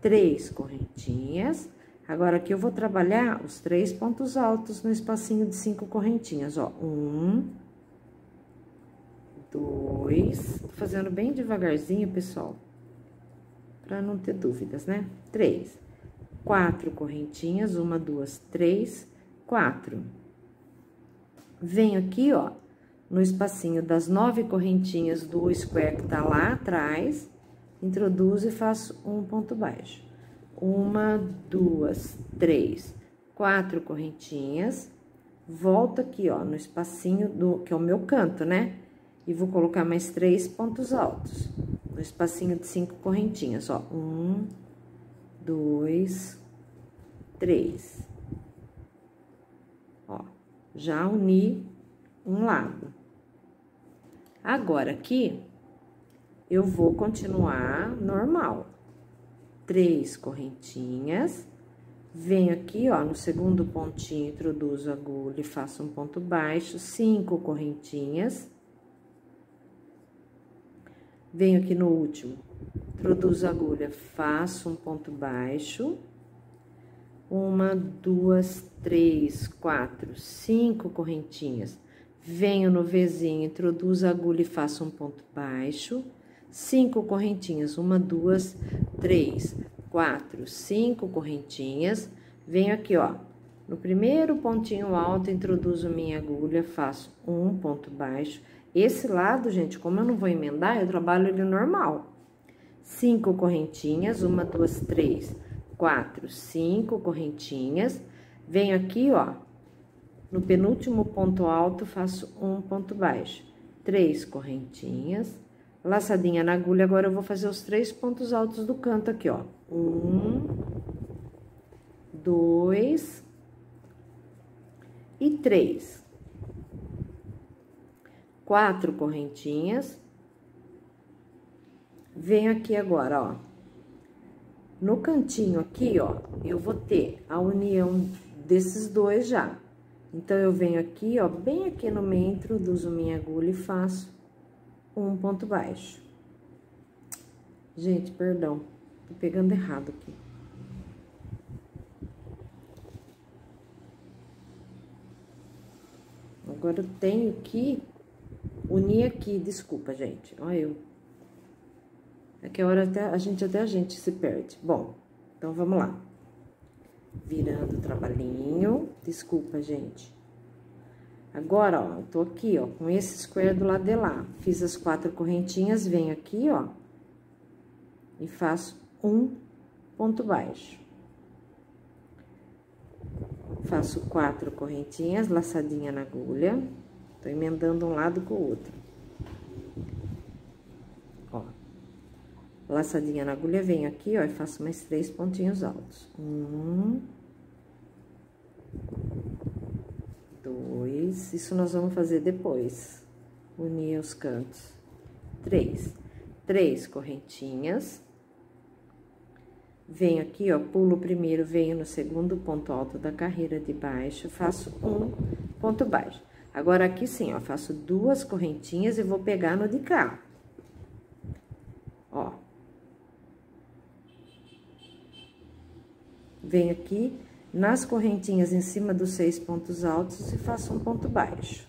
Três correntinhas. Agora, aqui eu vou trabalhar os três pontos altos no espacinho de cinco correntinhas, ó. Um, dois, tô fazendo bem devagarzinho, pessoal, para não ter dúvidas, né? Três, quatro correntinhas, uma, duas, três, quatro. Venho aqui, ó, no espacinho das nove correntinhas do square que tá lá atrás, introduzo e faço um ponto baixo. Uma, duas, três, quatro correntinhas, volto aqui, ó, no espacinho do, que é o meu canto, né? E vou colocar mais três pontos altos, no espacinho de cinco correntinhas, ó. Um, dois, três. Ó, já uni um lado. Agora, aqui, eu vou continuar normal. Três correntinhas. Venho aqui, ó, no segundo pontinho, introduzo a agulha e faço um ponto baixo, cinco correntinhas. Venho aqui no último, introduzo a agulha, faço um ponto baixo. Uma, duas, três, quatro, cinco correntinhas Venho no Vzinho, introduzo a agulha e faço um ponto baixo. Cinco correntinhas, uma, duas, três, quatro, cinco correntinhas. Venho aqui, ó, no primeiro pontinho alto, introduzo minha agulha, faço um ponto baixo. Esse lado, gente, como eu não vou emendar, eu trabalho ele normal. Cinco correntinhas, uma, duas, três, quatro, cinco correntinhas. Venho aqui, ó, no penúltimo ponto alto, faço um ponto baixo. Três correntinhas, laçadinha na agulha. Agora, eu vou fazer os três pontos altos do canto aqui, ó. Um, dois e três. Quatro correntinhas. Venho aqui agora, ó. No cantinho aqui, ó, eu vou ter a união desses dois já. Então, eu venho aqui, ó, bem aqui no meio, introduzo minha agulha e faço um ponto baixo. Gente, perdão, tô pegando errado aqui. Agora, eu tenho que unir aqui, desculpa, gente, ó eu. É que a hora até, a gente, até a gente se perde. Bom, então, vamos lá virando o trabalhinho. Desculpa, gente. Agora, ó, eu tô aqui, ó, com esse square do lado de lá. Fiz as quatro correntinhas, venho aqui, ó, e faço um ponto baixo. Faço quatro correntinhas, laçadinha na agulha. Tô emendando um lado com o outro. laçadinha na agulha, venho aqui, ó, e faço mais três pontinhos altos. Um, dois, isso nós vamos fazer depois, unir os cantos. Três, três correntinhas. Venho aqui, ó, pulo primeiro, venho no segundo ponto alto da carreira de baixo, faço um ponto baixo. Agora, aqui sim, ó, faço duas correntinhas e vou pegar no de cá. Ó, Venho aqui nas correntinhas em cima dos seis pontos altos e faço um ponto baixo.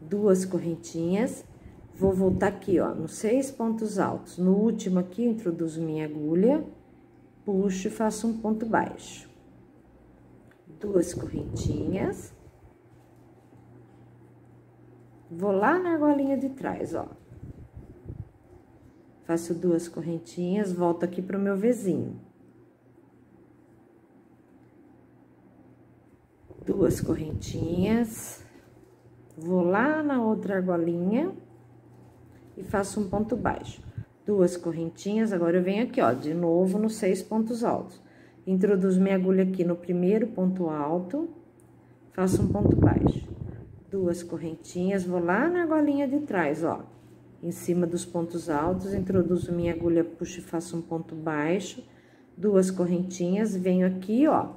Duas correntinhas, vou voltar aqui, ó, nos seis pontos altos. No último aqui, introduzo minha agulha, puxo e faço um ponto baixo. Duas correntinhas. Vou lá na argolinha de trás, ó. Faço duas correntinhas, volto aqui pro meu vizinho. Duas correntinhas, vou lá na outra argolinha e faço um ponto baixo. Duas correntinhas, agora eu venho aqui, ó, de novo nos seis pontos altos. Introduzo minha agulha aqui no primeiro ponto alto, faço um ponto baixo. Duas correntinhas, vou lá na argolinha de trás, ó. Em cima dos pontos altos, introduzo minha agulha, puxo e faço um ponto baixo. Duas correntinhas, venho aqui, ó,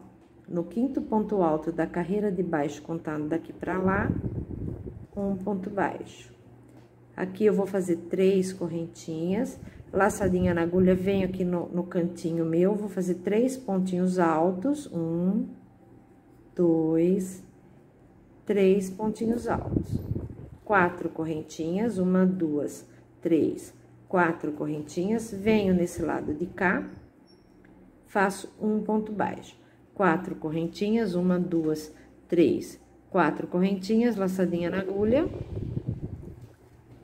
no quinto ponto alto da carreira de baixo, contando daqui pra lá, um ponto baixo. Aqui eu vou fazer três correntinhas, laçadinha na agulha, venho aqui no, no cantinho meu, vou fazer três pontinhos altos, um, dois, três pontinhos altos. Quatro correntinhas, uma, duas, três, quatro correntinhas, venho nesse lado de cá, faço um ponto baixo quatro correntinhas, uma, duas, três, quatro correntinhas, laçadinha na agulha.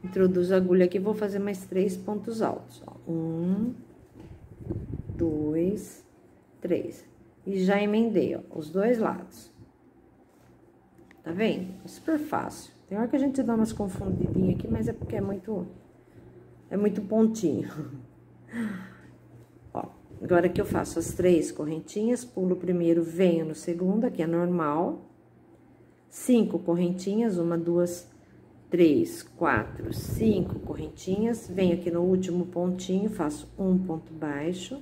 Introduzo a agulha aqui, vou fazer mais três pontos altos, ó. Um, dois, três. E já emendei, ó, os dois lados. Tá vendo? É super fácil. Tem hora que a gente dá umas confundidinhas aqui, mas é porque é muito... É muito pontinho. Agora que eu faço as três correntinhas, pulo o primeiro, venho no segundo, aqui é normal. Cinco correntinhas, uma, duas, três, quatro, cinco correntinhas. Venho aqui no último pontinho, faço um ponto baixo.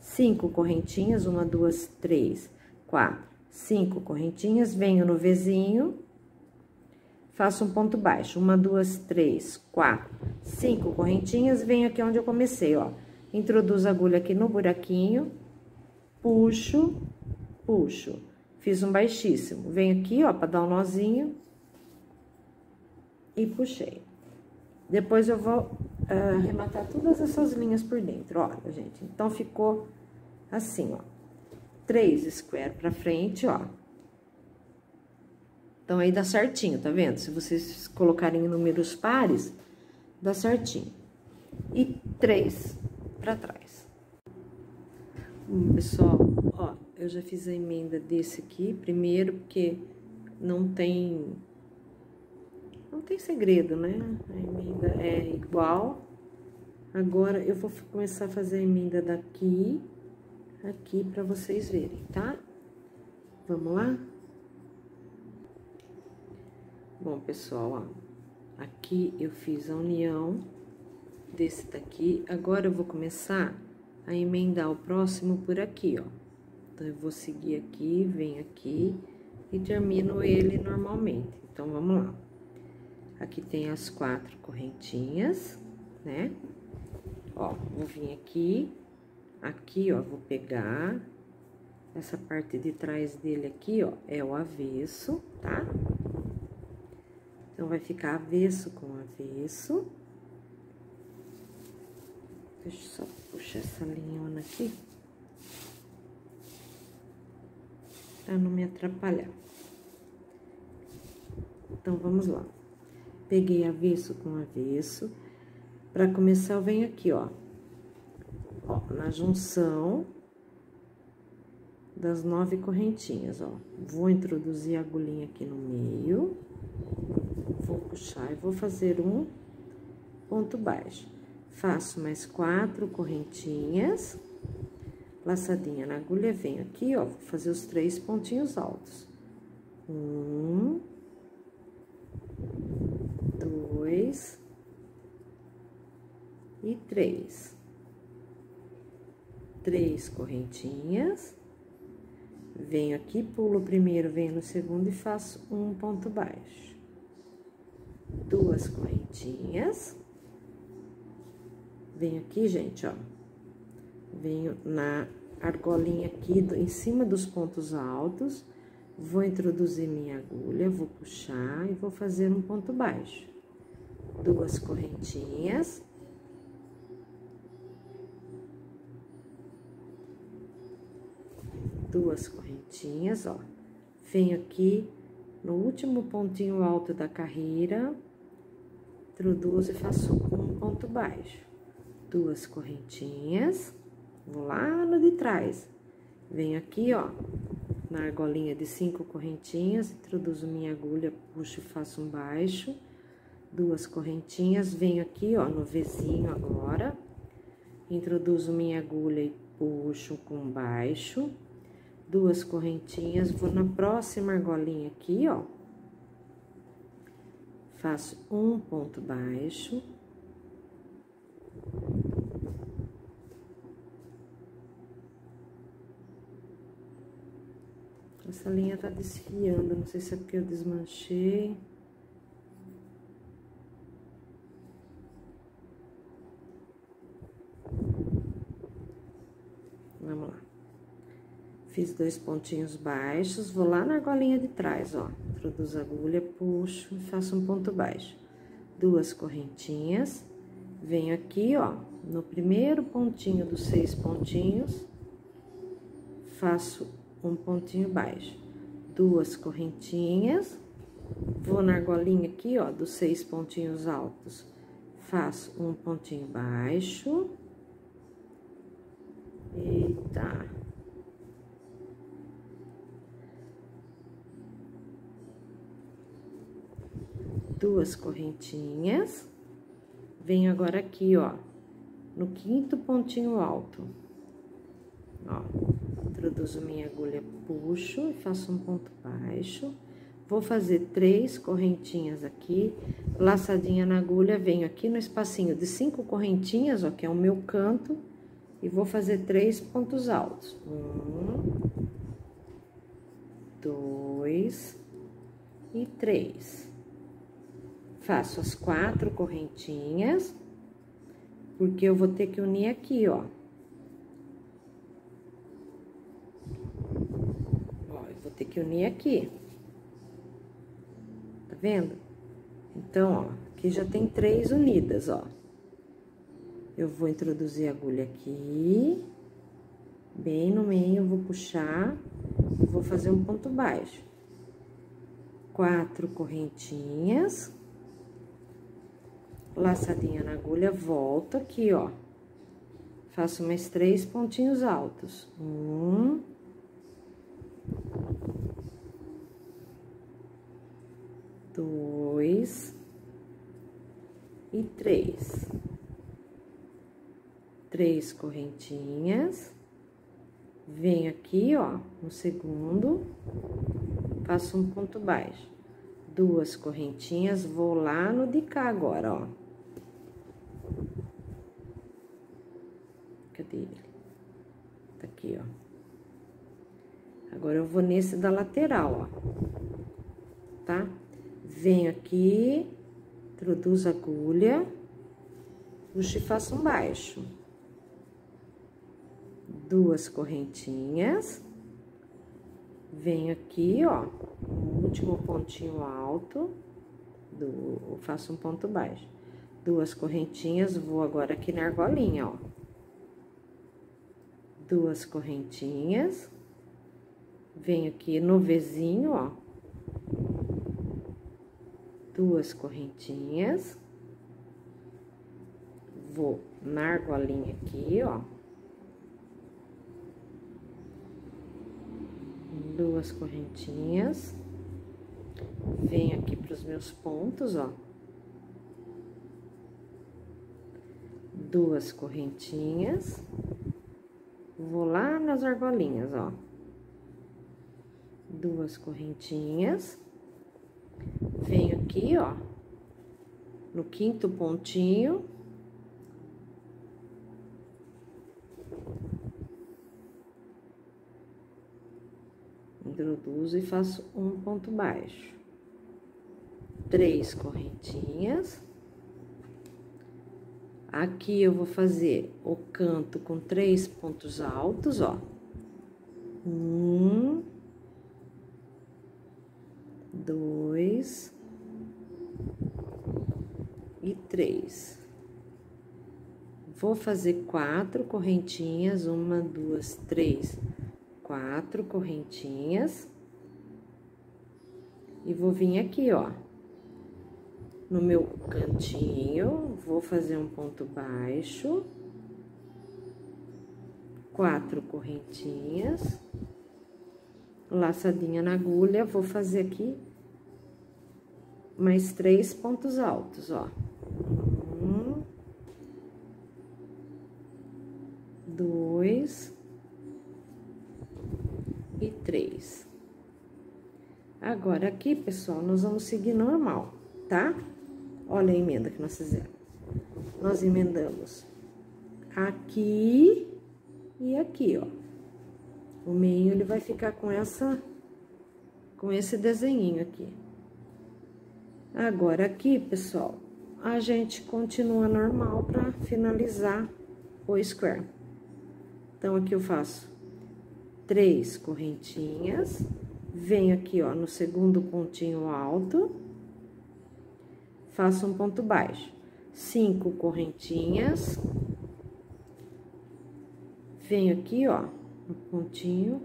Cinco correntinhas, uma, duas, três, quatro, cinco correntinhas. Venho no vizinho, faço um ponto baixo. Uma, duas, três, quatro, cinco correntinhas. Venho aqui onde eu comecei, ó Introduzo a agulha aqui no buraquinho, puxo, puxo. Fiz um baixíssimo. Venho aqui, ó, pra dar um nozinho. E puxei. Depois eu vou uh, arrematar todas essas linhas por dentro, olha, gente. Então, ficou assim, ó. Três square pra frente, ó. Então, aí dá certinho, tá vendo? Se vocês colocarem números pares, dá certinho. E três para trás. Pessoal, ó, eu já fiz a emenda desse aqui, primeiro porque não tem, não tem segredo, né? A emenda é igual. Agora, eu vou começar a fazer a emenda daqui, aqui, para vocês verem, tá? Vamos lá? Bom, pessoal, ó, aqui eu fiz a união desse daqui. Agora, eu vou começar a emendar o próximo por aqui, ó. Então, eu vou seguir aqui, venho aqui e termino ele normalmente. Então, vamos lá. Aqui tem as quatro correntinhas, né? Ó, vou vir aqui, aqui, ó, vou pegar essa parte de trás dele aqui, ó, é o avesso, tá? Então, vai ficar avesso com avesso. Deixa eu só puxar essa linhona aqui. Pra não me atrapalhar. Então, vamos lá. Peguei avesso com avesso. Pra começar, eu venho aqui, ó. Ó, na junção das nove correntinhas, ó. Vou introduzir a agulhinha aqui no meio. Vou puxar e vou fazer um ponto baixo. Faço mais quatro correntinhas, laçadinha na agulha, venho aqui, ó, vou fazer os três pontinhos altos. Um, dois e três. Três correntinhas. Venho aqui, pulo o primeiro, venho no segundo e faço um ponto baixo. Duas correntinhas. Venho aqui, gente, ó. Venho na argolinha aqui, do, em cima dos pontos altos. Vou introduzir minha agulha, vou puxar e vou fazer um ponto baixo. Duas correntinhas. Duas correntinhas, ó. Venho aqui no último pontinho alto da carreira, introduzo e faço um ponto baixo duas correntinhas, vou lá no de trás, venho aqui, ó, na argolinha de cinco correntinhas, introduzo minha agulha, puxo e faço um baixo, duas correntinhas, venho aqui, ó, no vizinho agora, introduzo minha agulha e puxo com baixo, duas correntinhas, vou na próxima argolinha aqui, ó, faço um ponto baixo, Essa linha tá desfiando, não sei se é porque eu desmanchei. Vamos lá. Fiz dois pontinhos baixos, vou lá na argolinha de trás, ó. Introduzo a agulha, puxo e faço um ponto baixo. Duas correntinhas. Venho aqui, ó, no primeiro pontinho dos seis pontinhos, faço um pontinho baixo. Duas correntinhas. Vou na argolinha aqui, ó, dos seis pontinhos altos. Faço um pontinho baixo. Eita. Duas correntinhas. Venho agora aqui, ó, no quinto pontinho alto. Ó, introduzo minha agulha, puxo e faço um ponto baixo. Vou fazer três correntinhas aqui, laçadinha na agulha, venho aqui no espacinho de cinco correntinhas, ó, que é o meu canto, e vou fazer três pontos altos. Um, dois e três. Faço as quatro correntinhas, porque eu vou ter que unir aqui, ó. Ó, eu vou ter que unir aqui. Tá vendo? Então, ó, aqui já tem três unidas, ó. Eu vou introduzir a agulha aqui, bem no meio, vou puxar e vou fazer um ponto baixo. Quatro correntinhas, laçadinha na agulha, volto aqui, ó. Faço mais três pontinhos altos. Um. Dois. E três três correntinhas, venho aqui, ó, no segundo, faço um ponto baixo, duas correntinhas, vou lá no de cá agora, ó. Cadê ele? Tá aqui, ó. Agora, eu vou nesse da lateral, ó. Tá? Venho aqui, introduzo a agulha, puxo e faço um baixo duas correntinhas. Venho aqui, ó, último pontinho alto, do, faço um ponto baixo. Duas correntinhas, vou agora aqui na argolinha, ó. Duas correntinhas. Venho aqui no vizinho, ó. Duas correntinhas. Vou na argolinha aqui, ó. duas correntinhas. Venho aqui para os meus pontos, ó. Duas correntinhas. Vou lá nas argolinhas, ó. Duas correntinhas. Venho aqui, ó, no quinto pontinho introduzo e faço um ponto baixo. Três correntinhas. Aqui eu vou fazer o canto com três pontos altos, ó. Um, dois e três. Vou fazer quatro correntinhas, uma, duas, três, quatro correntinhas. E vou vir aqui, ó, no meu cantinho, vou fazer um ponto baixo. Quatro correntinhas. laçadinha na agulha, vou fazer aqui mais três pontos altos, ó. Um, dois e três. Agora, aqui, pessoal, nós vamos seguir normal, tá? Olha a emenda que nós fizemos. Nós emendamos aqui e aqui, ó. O meio, ele vai ficar com essa, com esse desenhinho aqui. Agora, aqui, pessoal, a gente continua normal para finalizar o square. Então, aqui eu faço três correntinhas, venho aqui, ó, no segundo pontinho alto, faço um ponto baixo, cinco correntinhas, venho aqui, ó, no pontinho,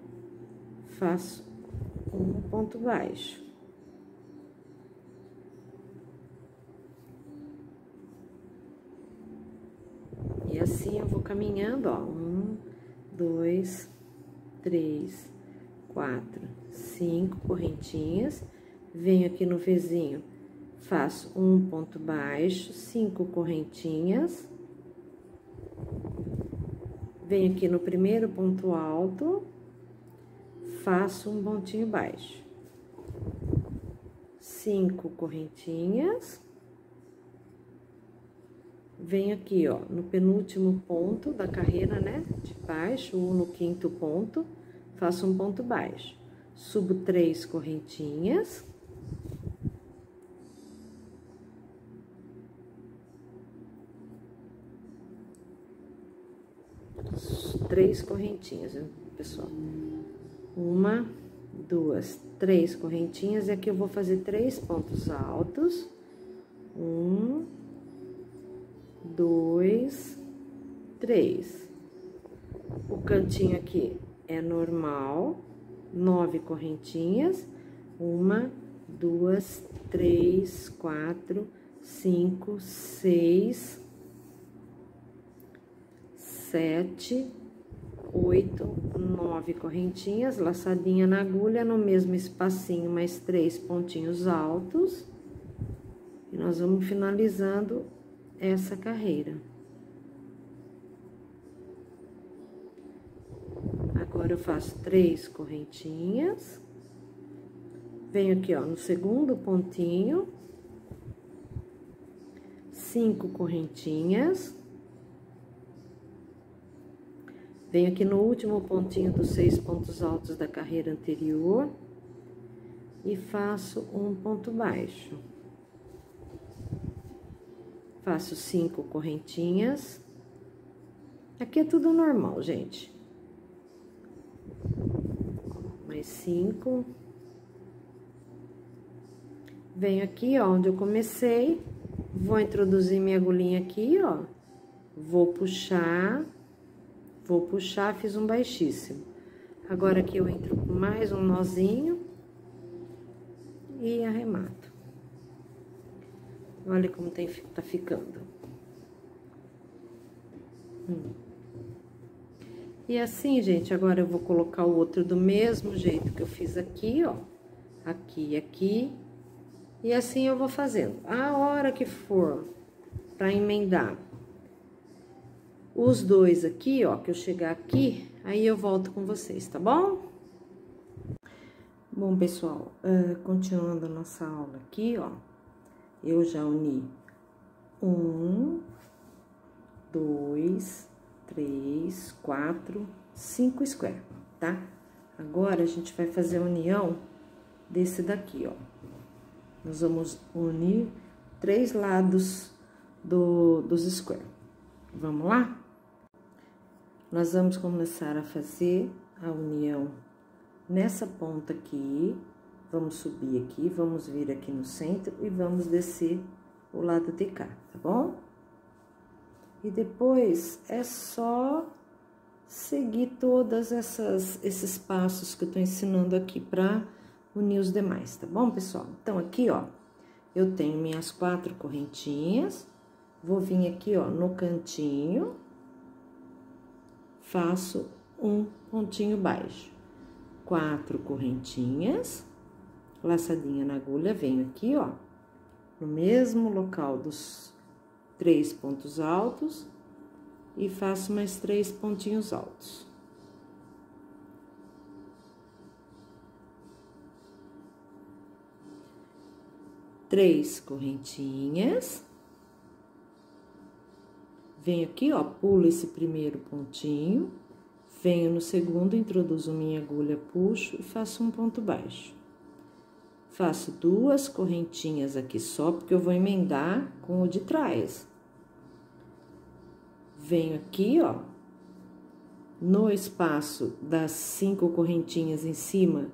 faço um ponto baixo. E assim eu vou caminhando, ó, um, dois, três, quatro, cinco correntinhas, venho aqui no vizinho, faço um ponto baixo, cinco correntinhas, venho aqui no primeiro ponto alto, faço um pontinho baixo, cinco correntinhas, venho aqui, ó, no penúltimo ponto da carreira, né, de baixo, ou no quinto ponto, faço um ponto baixo, subo três correntinhas, três correntinhas, pessoal. Uma, duas, três correntinhas, e aqui eu vou fazer três pontos altos. Um, dois, três. O cantinho aqui é normal, nove correntinhas. Uma, duas, três, quatro, cinco, seis, sete, oito, nove correntinhas, laçadinha na agulha, no mesmo espacinho, mais três pontinhos altos. E nós vamos finalizando essa carreira. Agora, eu faço três correntinhas. Venho aqui, ó, no segundo pontinho. Cinco correntinhas. Venho aqui no último pontinho dos seis pontos altos da carreira anterior e faço um ponto baixo. Faço cinco correntinhas. Aqui é tudo normal, gente. Mais cinco. Venho aqui, ó, onde eu comecei, vou introduzir minha agulhinha aqui, ó. Vou puxar Vou puxar, fiz um baixíssimo. Agora aqui eu entro com mais um nozinho e arremato. Olha como tem, tá ficando. Hum. E assim, gente, agora eu vou colocar o outro do mesmo jeito que eu fiz aqui, ó. Aqui e aqui. E assim eu vou fazendo. A hora que for pra emendar os dois aqui, ó, que eu chegar aqui, aí eu volto com vocês, tá bom? Bom, pessoal, uh, continuando a nossa aula aqui, ó, eu já uni um, dois, três, quatro, cinco square, tá? Agora, a gente vai fazer a união desse daqui, ó. Nós vamos unir três lados do, dos square. Vamos lá? Nós vamos começar a fazer a união nessa ponta aqui, vamos subir aqui, vamos vir aqui no centro e vamos descer o lado de cá, tá bom? E depois é só seguir todas essas esses passos que eu tô ensinando aqui para unir os demais, tá bom, pessoal? Então aqui, ó, eu tenho minhas quatro correntinhas, vou vir aqui, ó, no cantinho faço um pontinho baixo. quatro correntinhas, laçadinha na agulha, venho aqui, ó, no mesmo local dos três pontos altos e faço mais três pontinhos altos. Três correntinhas. Venho aqui, ó, pulo esse primeiro pontinho, venho no segundo, introduzo minha agulha, puxo e faço um ponto baixo. Faço duas correntinhas aqui só, porque eu vou emendar com o de trás. Venho aqui, ó, no espaço das cinco correntinhas em cima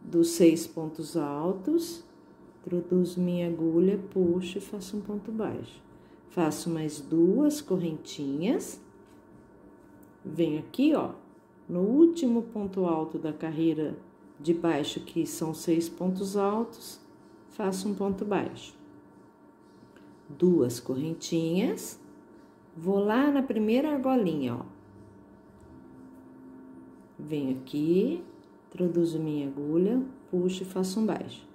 dos seis pontos altos, introduzo minha agulha, puxo e faço um ponto baixo. Faço mais duas correntinhas, venho aqui, ó, no último ponto alto da carreira de baixo, que são seis pontos altos, faço um ponto baixo. Duas correntinhas, vou lá na primeira argolinha, ó. Venho aqui, introduzo minha agulha, puxo e faço um baixo.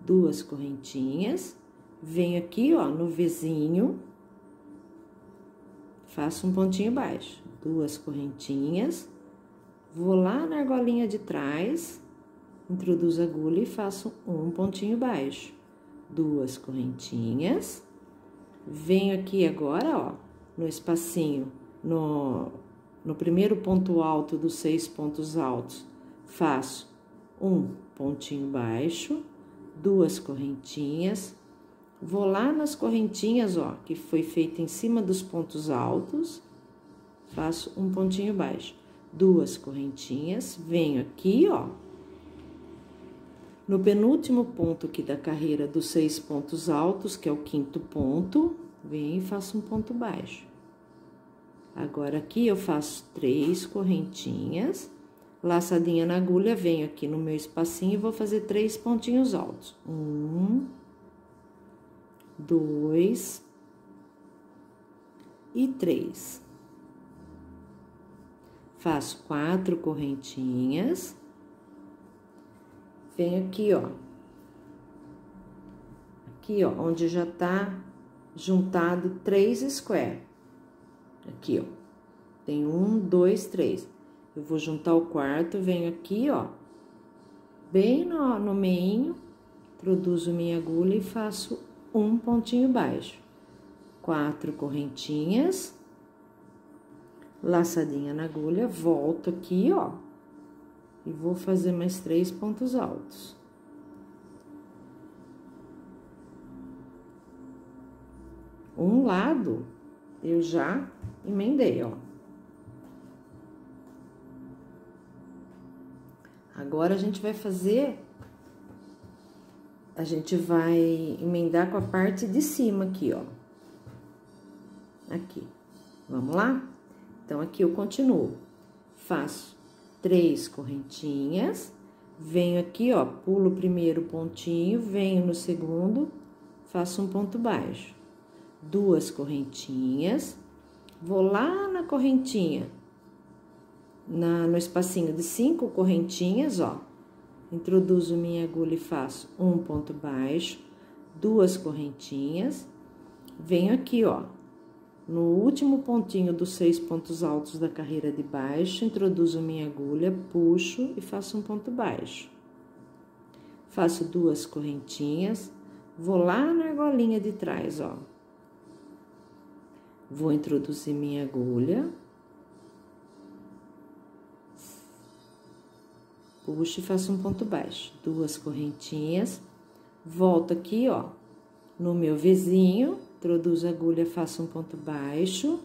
Duas correntinhas, venho aqui, ó, no vizinho, faço um pontinho baixo. Duas correntinhas, vou lá na argolinha de trás, introduzo a agulha e faço um pontinho baixo, duas correntinhas, venho aqui agora, ó, no espacinho, no, no primeiro ponto alto dos seis pontos altos, faço um pontinho baixo, duas correntinhas, vou lá nas correntinhas, ó, que foi feita em cima dos pontos altos, faço um pontinho baixo, duas correntinhas, venho aqui, ó, no penúltimo ponto aqui da carreira dos seis pontos altos, que é o quinto ponto, venho e faço um ponto baixo. Agora, aqui eu faço três correntinhas, laçadinha na agulha, venho aqui no meu espacinho e vou fazer três pontinhos altos. Um, dois e três. Faço quatro correntinhas venho aqui, ó. Aqui, ó, onde já tá juntado três square. Aqui, ó. Tem um, dois, três. Eu vou juntar o quarto, venho aqui, ó. Bem no, no meinho, introduzo minha agulha e faço um pontinho baixo. Quatro correntinhas. Laçadinha na agulha, volto aqui, ó e vou fazer mais três pontos altos. Um lado eu já emendei, ó. Agora a gente vai fazer, a gente vai emendar com a parte de cima aqui, ó. Aqui. Vamos lá? Então, aqui eu continuo. Faço três correntinhas, venho aqui, ó, pulo o primeiro pontinho, venho no segundo, faço um ponto baixo, duas correntinhas, vou lá na correntinha, na, no espacinho de cinco correntinhas, ó, introduzo minha agulha e faço um ponto baixo, duas correntinhas, venho aqui, ó, no último pontinho dos seis pontos altos da carreira de baixo, introduzo minha agulha, puxo e faço um ponto baixo. Faço duas correntinhas, vou lá na argolinha de trás, ó. Vou introduzir minha agulha. Puxo e faço um ponto baixo. Duas correntinhas. Volto aqui, ó, no meu vizinho, introduzo a agulha, faço um ponto baixo,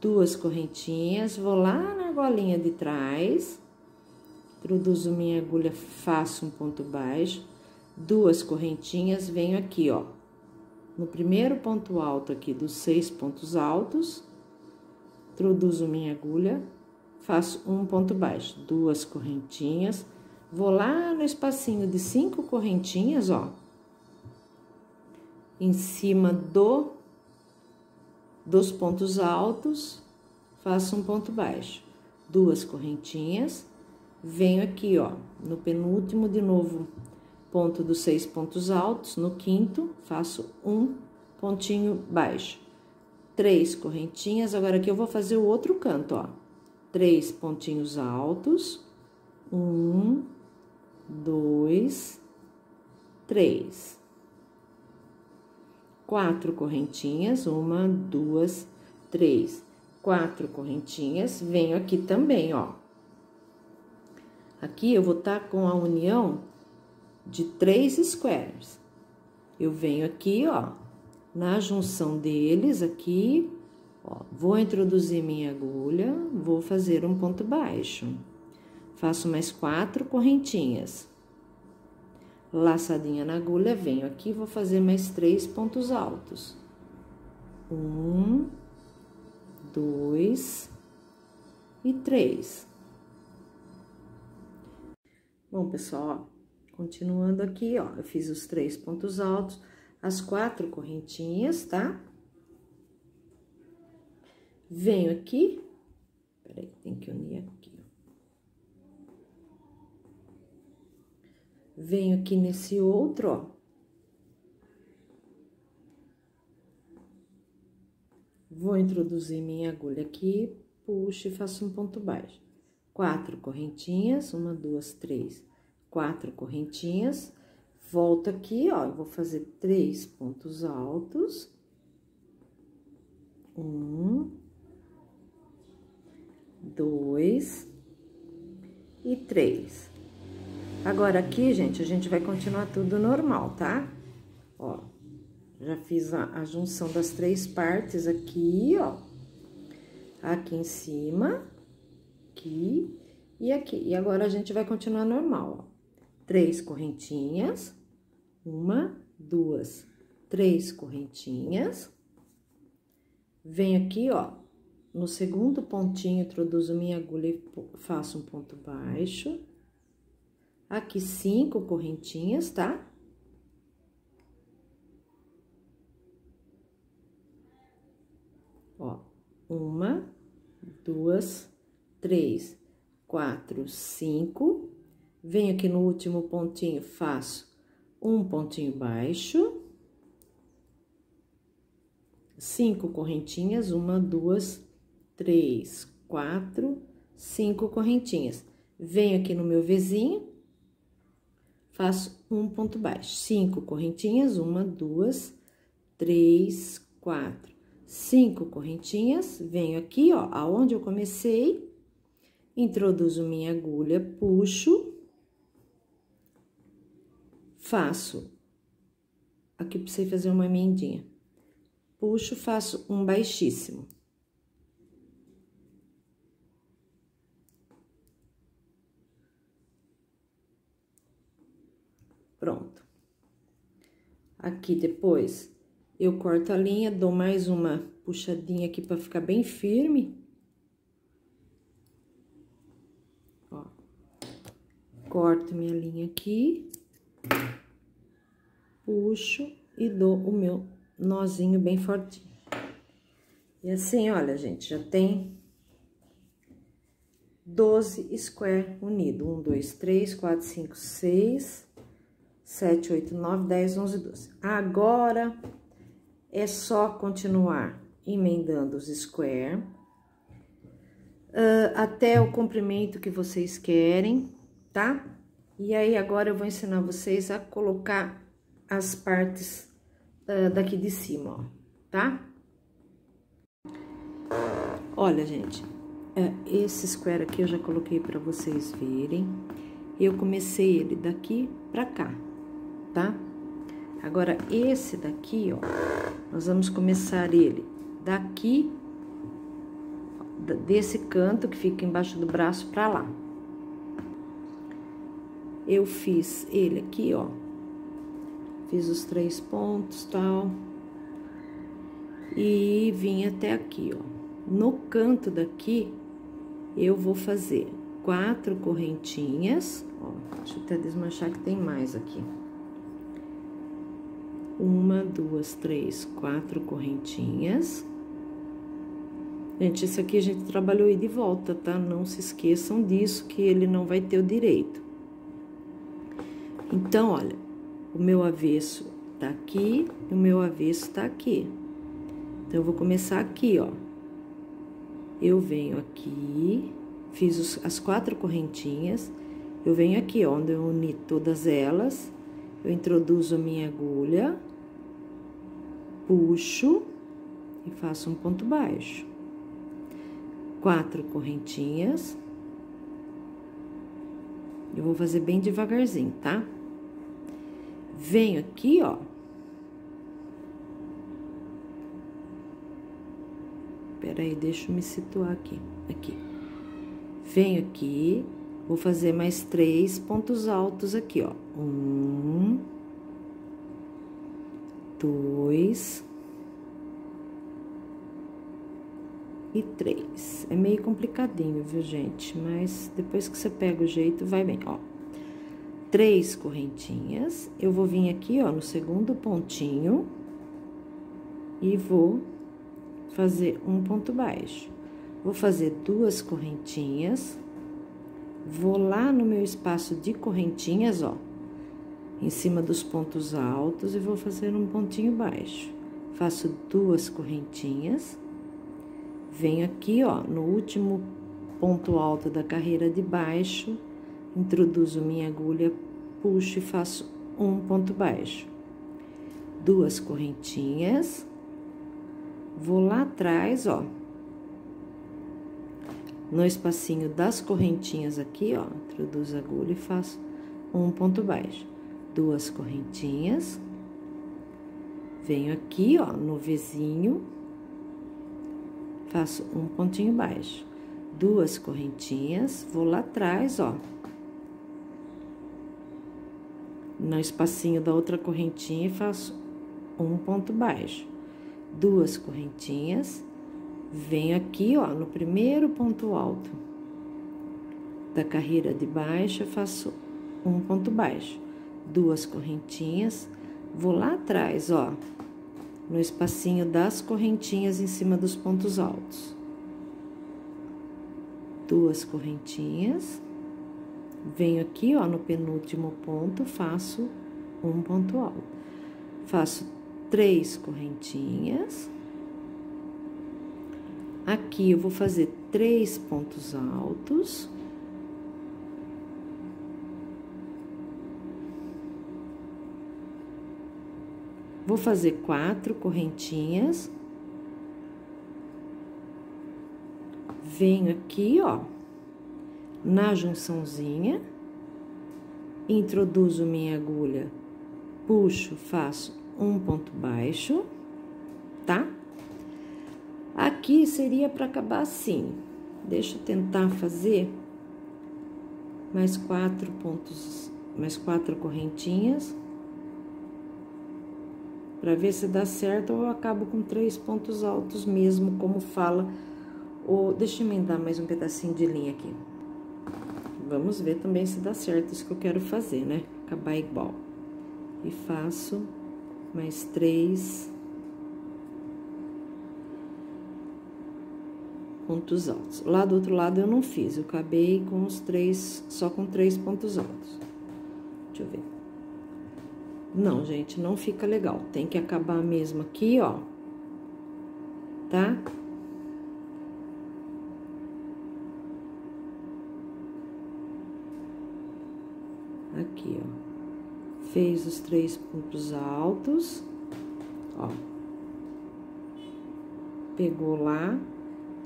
duas correntinhas, vou lá na argolinha de trás, introduzo minha agulha, faço um ponto baixo, duas correntinhas, venho aqui, ó, no primeiro ponto alto aqui dos seis pontos altos, introduzo minha agulha, faço um ponto baixo, duas correntinhas, vou lá no espacinho de cinco correntinhas, ó, em cima do dos pontos altos, faço um ponto baixo, duas correntinhas, venho aqui, ó, no penúltimo de novo ponto dos seis pontos altos, no quinto, faço um pontinho baixo. Três correntinhas, agora aqui eu vou fazer o outro canto, ó. Três pontinhos altos, um, dois, três. Quatro correntinhas, uma, duas, três. Quatro correntinhas, venho aqui também, ó. Aqui eu vou estar tá com a união de três squares. Eu venho aqui, ó, na junção deles, aqui, ó, vou introduzir minha agulha, vou fazer um ponto baixo. Faço mais quatro correntinhas. Laçadinha na agulha, venho aqui, vou fazer mais três pontos altos. Um, dois e três. Bom, pessoal, ó, continuando aqui, ó, eu fiz os três pontos altos, as quatro correntinhas, tá? Venho aqui, peraí, tem que unir aqui, ó. Venho aqui nesse outro, ó. Vou introduzir minha agulha aqui, puxo e faço um ponto baixo quatro correntinhas, uma, duas, três, quatro correntinhas, volto aqui, ó, vou fazer três pontos altos, um, dois e três. Agora, aqui, gente, a gente vai continuar tudo normal, tá? Ó, já fiz a, a junção das três partes aqui, ó, aqui em cima aqui e aqui. E agora, a gente vai continuar normal, ó. Três correntinhas, uma, duas, três correntinhas. Venho aqui, ó, no segundo pontinho, introduzo minha agulha e faço um ponto baixo. Aqui, cinco correntinhas, tá? Ó, uma, duas, três, quatro, cinco. Venho aqui no último pontinho, faço um pontinho baixo. Cinco correntinhas, uma, duas, três, quatro, cinco correntinhas. Venho aqui no meu vizinho, faço um ponto baixo. Cinco correntinhas, uma, duas, três, quatro, cinco correntinhas. Venho aqui, ó, aonde eu comecei, introduzo minha agulha, puxo, faço, aqui precisei fazer uma emendinha, puxo, faço um baixíssimo. Pronto. Aqui depois, eu corto a linha, dou mais uma puxadinha aqui para ficar bem firme. corto minha linha aqui, puxo e dou o meu nozinho bem fortinho. E assim, olha, gente, já tem 12 square unido. 1, 2, 3, 4, 5, 6, 7, 8, 9, 10, 11, 12. Agora, é só continuar emendando os square uh, até o comprimento que vocês querem tá? E aí, agora eu vou ensinar vocês a colocar as partes uh, daqui de cima, ó, tá? Olha, gente, uh, esse square aqui eu já coloquei pra vocês verem. Eu comecei ele daqui pra cá, tá? Agora, esse daqui, ó, nós vamos começar ele daqui, desse canto que fica embaixo do braço pra lá eu fiz ele aqui, ó. Fiz os três pontos, tal. E vim até aqui, ó. No canto daqui, eu vou fazer quatro correntinhas, ó. Deixa eu até desmanchar que tem mais aqui. Uma, duas, três, quatro correntinhas. Gente, isso aqui a gente trabalhou aí de volta, tá? Não se esqueçam disso, que ele não vai ter o direito. Então, olha, o meu avesso tá aqui e o meu avesso tá aqui. Então, eu vou começar aqui, ó. Eu venho aqui, fiz os, as quatro correntinhas, eu venho aqui, ó, onde eu uni todas elas, eu introduzo a minha agulha, puxo e faço um ponto baixo quatro correntinhas. Eu vou fazer bem devagarzinho, tá? Venho aqui, ó. Pera aí, deixa eu me situar aqui. Aqui. Venho aqui, vou fazer mais três pontos altos aqui, ó. Um, dois, e três. É meio complicadinho, viu, gente? Mas depois que você pega o jeito, vai bem, ó. Três correntinhas. Eu vou vir aqui, ó, no segundo pontinho e vou fazer um ponto baixo. Vou fazer duas correntinhas. Vou lá no meu espaço de correntinhas, ó, em cima dos pontos altos e vou fazer um pontinho baixo. Faço duas correntinhas Venho aqui, ó, no último ponto alto da carreira de baixo, introduzo minha agulha, puxo e faço um ponto baixo. Duas correntinhas. Vou lá atrás, ó. No espacinho das correntinhas aqui, ó, introduzo a agulha e faço um ponto baixo. Duas correntinhas. Venho aqui, ó, no vizinho. Faço um pontinho baixo, duas correntinhas, vou lá atrás, ó. No espacinho da outra correntinha, faço um ponto baixo, duas correntinhas, venho aqui, ó, no primeiro ponto alto. Da carreira de baixo, faço um ponto baixo, duas correntinhas, vou lá atrás, ó, no espacinho das correntinhas em cima dos pontos altos. Duas correntinhas. Venho aqui, ó, no penúltimo ponto, faço um ponto alto. Faço três correntinhas. Aqui eu vou fazer três pontos altos. Vou fazer quatro correntinhas. Venho aqui, ó, na junçãozinha, introduzo minha agulha, puxo, faço um ponto baixo, tá? Aqui seria para acabar assim. Deixa eu tentar fazer mais quatro pontos, mais quatro correntinhas para ver se dá certo ou eu acabo com três pontos altos mesmo, como fala o... Deixa eu emendar mais um pedacinho de linha aqui. Vamos ver também se dá certo isso que eu quero fazer, né? Acabar igual. E faço mais três pontos altos. Lá do outro lado eu não fiz, eu acabei com os três, só com três pontos altos. Deixa eu ver. Não, gente, não fica legal. Tem que acabar mesmo aqui, ó. Tá? Aqui, ó. Fez os três pontos altos, ó. Pegou lá.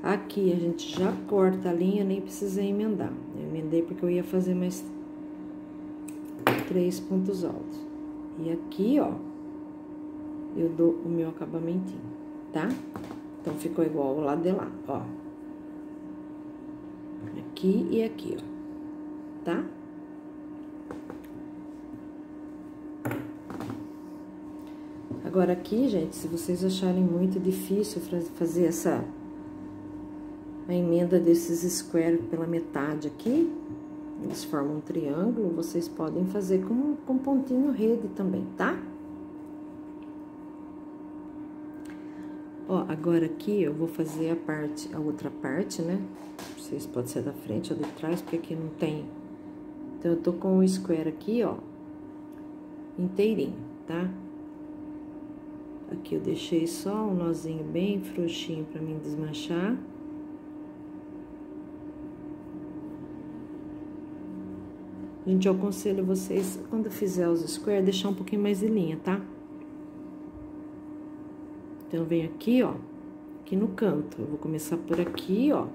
Aqui a gente já corta a linha, nem precisei emendar. Eu emendei porque eu ia fazer mais três pontos altos. E aqui, ó, eu dou o meu acabamentinho, tá? Então, ficou igual ao lado de lá, ó. Aqui e aqui, ó, tá? Agora, aqui, gente, se vocês acharem muito difícil fazer essa... A emenda desses square pela metade aqui, eles formam um triângulo, vocês podem fazer com, com pontinho rede também, tá? Ó, agora aqui eu vou fazer a parte, a outra parte, né? Vocês podem ser da frente ou de trás, porque aqui não tem. Então, eu tô com o square aqui, ó, inteirinho, tá? Aqui eu deixei só um nozinho bem frouxinho pra mim desmanchar. Gente, eu aconselho vocês, quando fizer os square, deixar um pouquinho mais de linha, tá? Então, vem aqui, ó, aqui no canto. Eu vou começar por aqui, ó.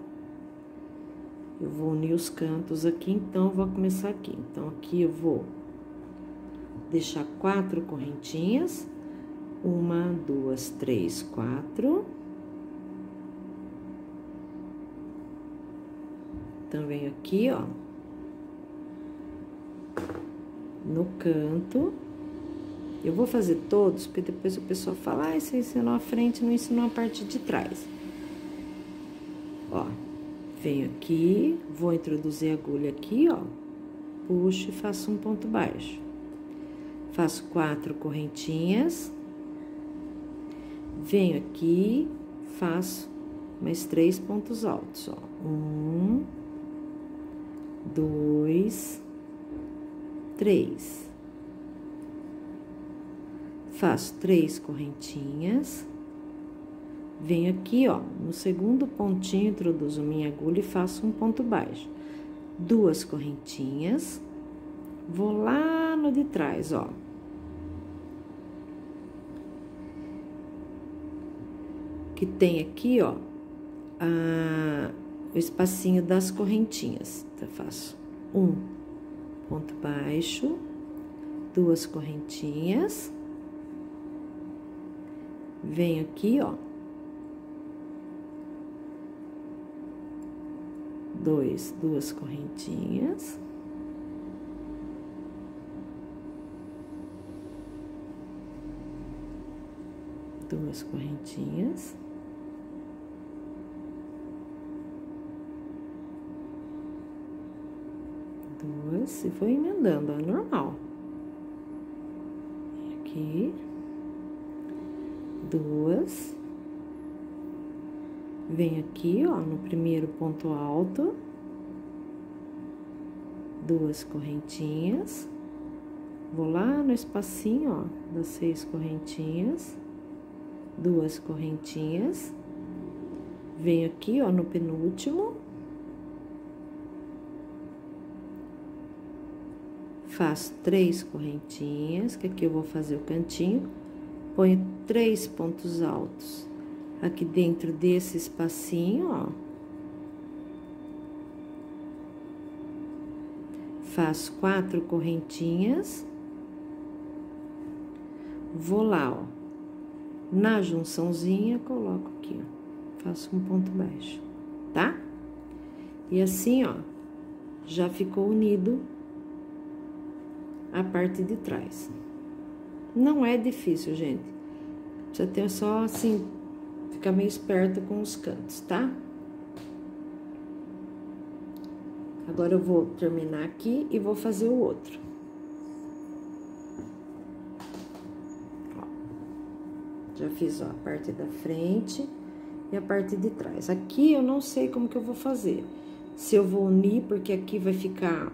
Eu vou unir os cantos aqui, então, eu vou começar aqui. Então, aqui eu vou deixar quatro correntinhas. Uma, duas, três, quatro. Então, venho aqui, ó. No canto. Eu vou fazer todos, porque depois o pessoal fala, ah, você ensinou a frente, não ensinou a parte de trás. Ó, venho aqui, vou introduzir a agulha aqui, ó, puxo e faço um ponto baixo. Faço quatro correntinhas, venho aqui, faço mais três pontos altos, ó. Um, dois, três faço três correntinhas, venho aqui, ó, no segundo pontinho, introduzo minha agulha e faço um ponto baixo. Duas correntinhas, vou lá no de trás, ó. Que tem aqui, ó, a, o espacinho das correntinhas. Então, faço um ponto baixo, duas correntinhas venho aqui, ó. Dois, duas correntinhas. Duas correntinhas. Duas, e vou emendando, é normal. Aqui duas. Vem aqui, ó, no primeiro ponto alto, duas correntinhas. Vou lá no espacinho, ó, das seis correntinhas, duas correntinhas. Venho aqui, ó, no penúltimo. Faço três correntinhas, que aqui eu vou fazer o cantinho ponho três pontos altos aqui dentro desse espacinho, ó. Faço quatro correntinhas. Vou lá, ó. Na junçãozinha, coloco aqui, ó. Faço um ponto baixo, tá? E assim, ó, já ficou unido a parte de trás. Não é difícil, gente. Precisa ter só assim, ficar meio esperto com os cantos, tá? Agora eu vou terminar aqui e vou fazer o outro. Já fiz, ó, a parte da frente e a parte de trás. Aqui eu não sei como que eu vou fazer. Se eu vou unir, porque aqui vai ficar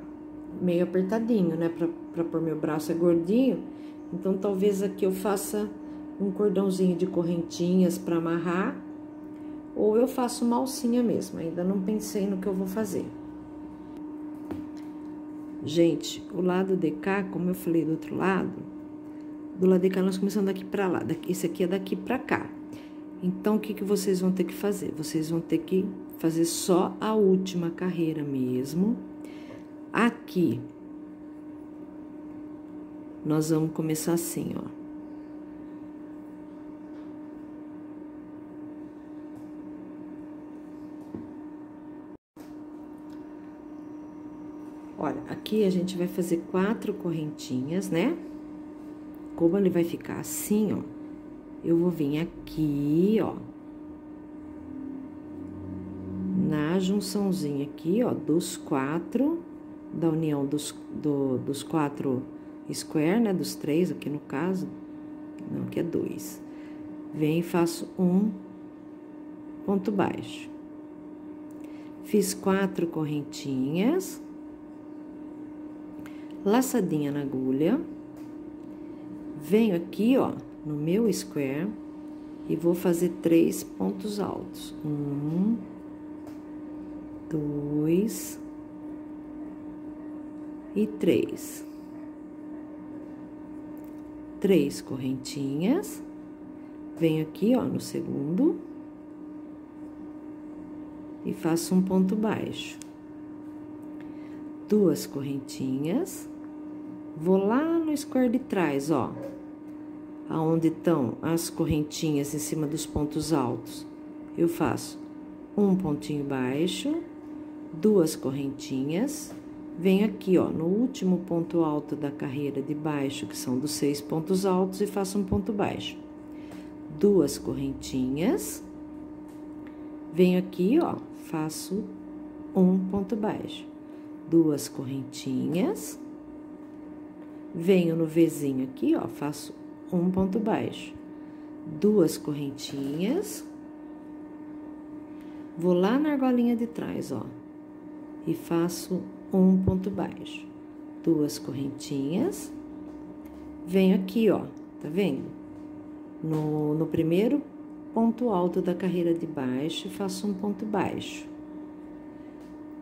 meio apertadinho, né? Pra, pra pôr meu braço é gordinho. Então, talvez aqui eu faça um cordãozinho de correntinhas para amarrar, ou eu faço uma alcinha mesmo, ainda não pensei no que eu vou fazer. Gente, o lado de cá, como eu falei do outro lado, do lado de cá nós começamos daqui para lá, esse aqui é daqui para cá. Então, o que, que vocês vão ter que fazer? Vocês vão ter que fazer só a última carreira mesmo. Aqui, nós vamos começar assim, ó. Olha, aqui a gente vai fazer quatro correntinhas, né? Como ele vai ficar assim, ó, eu vou vir aqui, ó, na junçãozinha aqui, ó, dos quatro, da união dos, do, dos quatro square, né, dos três aqui no caso, não, que é dois. Venho e faço um ponto baixo. Fiz quatro correntinhas, laçadinha na agulha, venho aqui, ó, no meu square e vou fazer três pontos altos. Um, dois e três. Três correntinhas, venho aqui, ó, no segundo e faço um ponto baixo. Duas correntinhas, vou lá no square de trás, ó, aonde estão as correntinhas em cima dos pontos altos. Eu faço um pontinho baixo, duas correntinhas, venho aqui, ó, no último ponto alto da carreira de baixo, que são dos seis pontos altos, e faço um ponto baixo. Duas correntinhas, venho aqui, ó, faço um ponto baixo, duas correntinhas, venho no Vzinho aqui, ó, faço um ponto baixo, duas correntinhas, vou lá na argolinha de trás, ó, e faço um ponto baixo, duas correntinhas, venho aqui, ó, tá vendo? No, no primeiro ponto alto da carreira de baixo, faço um ponto baixo.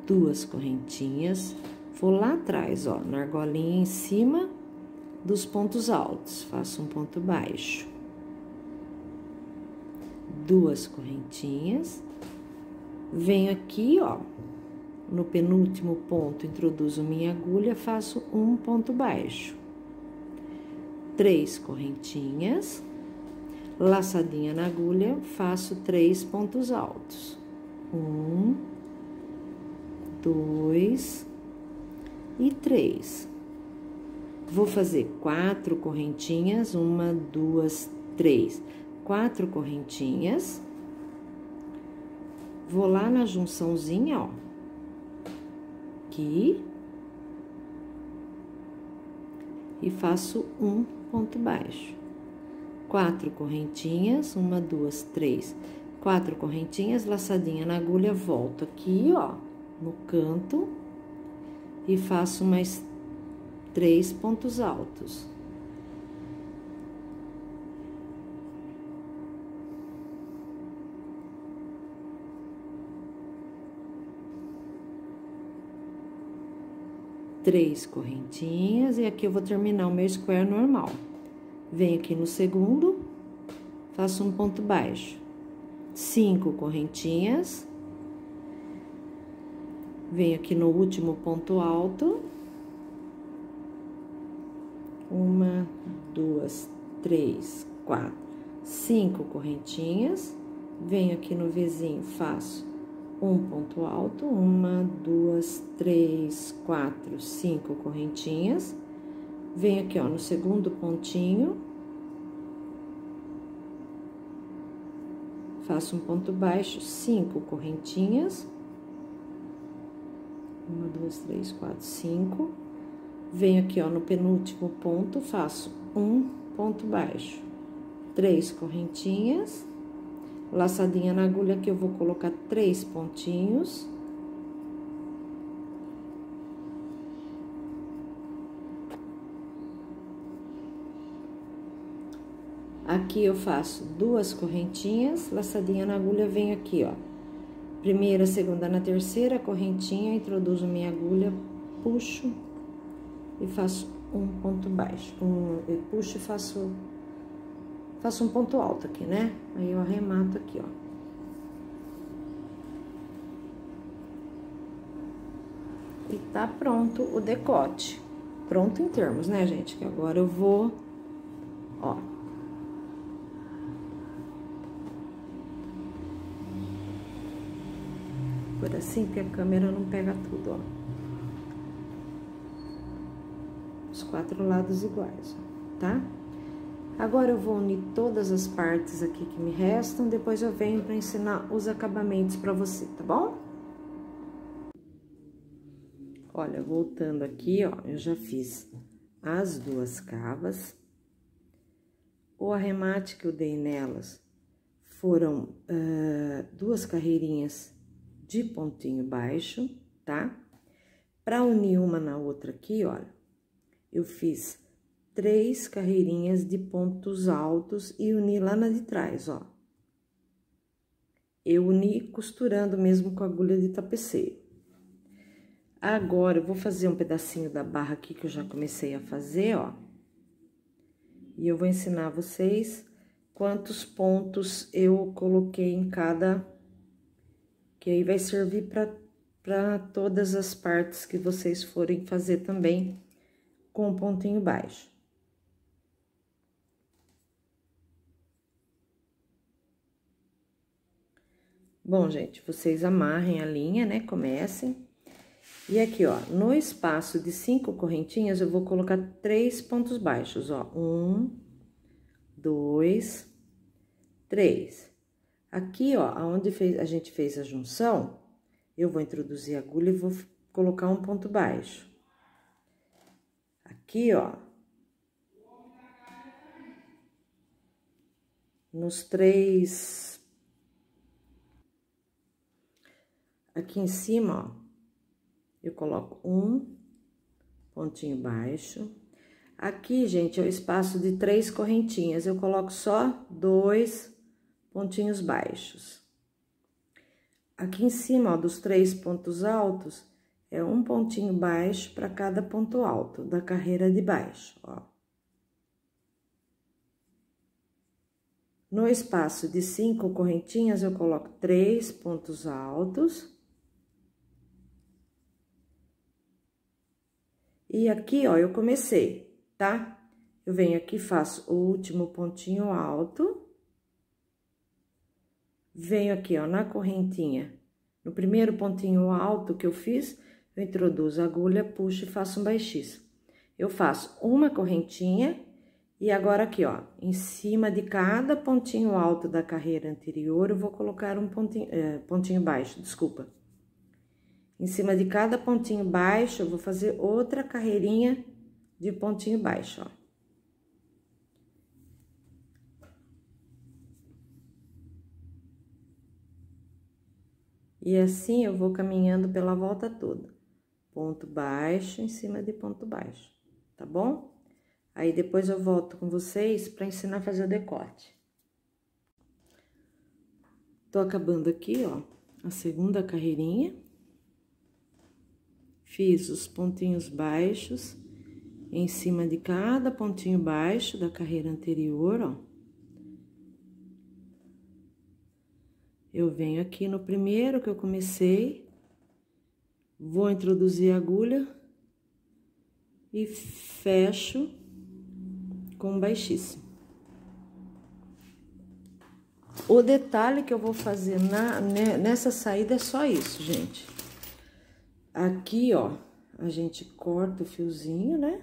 Duas correntinhas, vou lá atrás, ó, na argolinha em cima dos pontos altos, faço um ponto baixo. Duas correntinhas, venho aqui, ó, no penúltimo ponto, introduzo minha agulha, faço um ponto baixo. Três correntinhas, laçadinha na agulha, faço três pontos altos. Um, dois e três. Vou fazer quatro correntinhas, uma, duas, três. Quatro correntinhas. Vou lá na junçãozinha, ó. Aqui. E faço um ponto baixo quatro correntinhas, uma, duas, três, quatro correntinhas, laçadinha na agulha, volto aqui, ó, no canto e faço mais três pontos altos. Três correntinhas, e aqui eu vou terminar o meu square normal. Venho aqui no segundo, faço um ponto baixo. Cinco correntinhas. Venho aqui no último ponto alto. Uma, duas, três, quatro, cinco correntinhas. Venho aqui no vizinho, faço um ponto alto, uma, duas, três, quatro, cinco correntinhas. Venho aqui, ó, no segundo pontinho. Faço um ponto baixo, cinco correntinhas. Uma, duas, três, quatro, cinco. Venho aqui, ó, no penúltimo ponto, faço um ponto baixo. Três correntinhas. Laçadinha na agulha que eu vou colocar três pontinhos. Aqui eu faço duas correntinhas, laçadinha na agulha, venho aqui, ó. Primeira, segunda na terceira correntinha, introduzo minha agulha, puxo e faço um ponto baixo. Um, eu puxo e faço, faço um ponto alto aqui, né? Aí eu arremato aqui, ó. E tá pronto o decote. Pronto em termos, né, gente? Que agora eu vou, ó, por assim, que a câmera não pega tudo, ó. Os quatro lados iguais, tá? Agora, eu vou unir todas as partes aqui que me restam, depois eu venho para ensinar os acabamentos para você, tá bom? Olha, voltando aqui, ó, eu já fiz as duas cavas. O arremate que eu dei nelas foram uh, duas carreirinhas de pontinho baixo, tá? Para unir uma na outra aqui, olha, eu fiz três carreirinhas de pontos altos e uni lá na de trás, ó. Eu uni costurando mesmo com agulha de tapeceiro. Agora, eu vou fazer um pedacinho da barra aqui que eu já comecei a fazer, ó. E eu vou ensinar vocês quantos pontos eu coloquei em cada... Que aí vai servir para todas as partes que vocês forem fazer também com o pontinho baixo. Bom, gente, vocês amarrem a linha, né? Comecem. E aqui, ó, no espaço de cinco correntinhas, eu vou colocar três pontos baixos, ó. Um, dois, três. Aqui, ó, aonde fez, a gente fez a junção, eu vou introduzir a agulha e vou colocar um ponto baixo. Aqui, ó. Nos três Aqui em cima, ó, eu coloco um pontinho baixo. Aqui, gente, é o espaço de três correntinhas, eu coloco só dois pontinhos baixos. Aqui em cima, ó, dos três pontos altos, é um pontinho baixo para cada ponto alto da carreira de baixo, ó. No espaço de cinco correntinhas, eu coloco três pontos altos E aqui, ó, eu comecei, tá? Eu venho aqui, faço o último pontinho alto. Venho aqui, ó, na correntinha. No primeiro pontinho alto que eu fiz, eu introduzo a agulha, puxo e faço um baixíssimo. Eu faço uma correntinha e agora aqui, ó, em cima de cada pontinho alto da carreira anterior, eu vou colocar um pontinho, é, pontinho baixo, desculpa. Em cima de cada pontinho baixo, eu vou fazer outra carreirinha de pontinho baixo, ó. E assim eu vou caminhando pela volta toda. Ponto baixo em cima de ponto baixo, tá bom? Aí depois eu volto com vocês para ensinar a fazer o decote. Tô acabando aqui, ó, a segunda carreirinha. Fiz os pontinhos baixos em cima de cada pontinho baixo da carreira anterior, ó. Eu venho aqui no primeiro que eu comecei, vou introduzir a agulha e fecho com baixíssimo. O detalhe que eu vou fazer na, né, nessa saída é só isso, gente. Aqui, ó, a gente corta o fiozinho, né?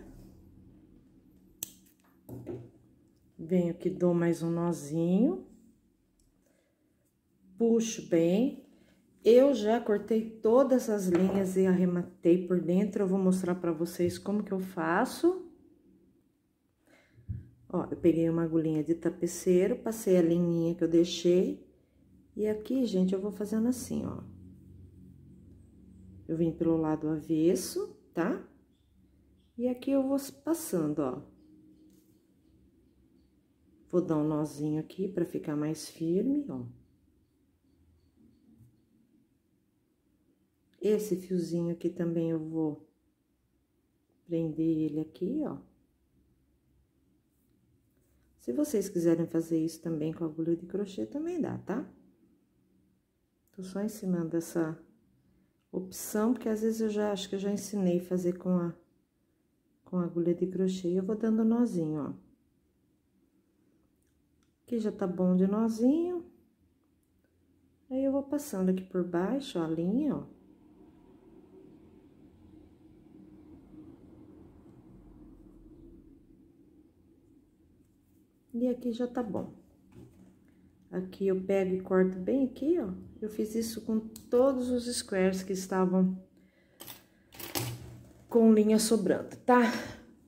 Venho aqui, dou mais um nozinho. Puxo bem. Eu já cortei todas as linhas e arrematei por dentro. Eu vou mostrar pra vocês como que eu faço. Ó, eu peguei uma agulhinha de tapeceiro, passei a linha que eu deixei. E aqui, gente, eu vou fazendo assim, ó. Eu vim pelo lado avesso, tá? E aqui eu vou passando, ó. Vou dar um nozinho aqui pra ficar mais firme, ó. Esse fiozinho aqui também eu vou prender ele aqui, ó. Se vocês quiserem fazer isso também com agulha de crochê, também dá, tá? Tô só ensinando essa opção, porque às vezes eu já acho que eu já ensinei a fazer com a, com a agulha de crochê. Eu vou dando nozinho, ó. Aqui já tá bom de nozinho. Aí, eu vou passando aqui por baixo, ó, a linha, ó. E aqui já tá bom. Aqui eu pego e corto bem aqui, ó. Eu fiz isso com todos os squares que estavam com linha sobrando, tá?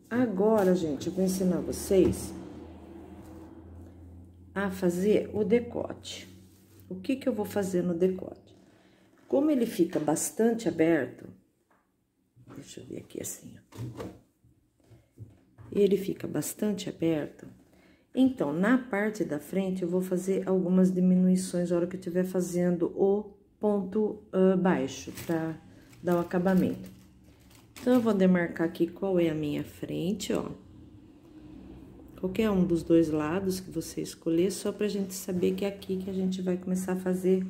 Agora, gente, eu vou ensinar vocês a fazer o decote. O que que eu vou fazer no decote? Como ele fica bastante aberto, deixa eu ver aqui assim, ó. Ele fica bastante aberto, então, na parte da frente, eu vou fazer algumas diminuições na hora que eu estiver fazendo o ponto uh, baixo, para dar o acabamento. Então, eu vou demarcar aqui qual é a minha frente, ó. Qualquer um dos dois lados que você escolher, só pra gente saber que é aqui que a gente vai começar a fazer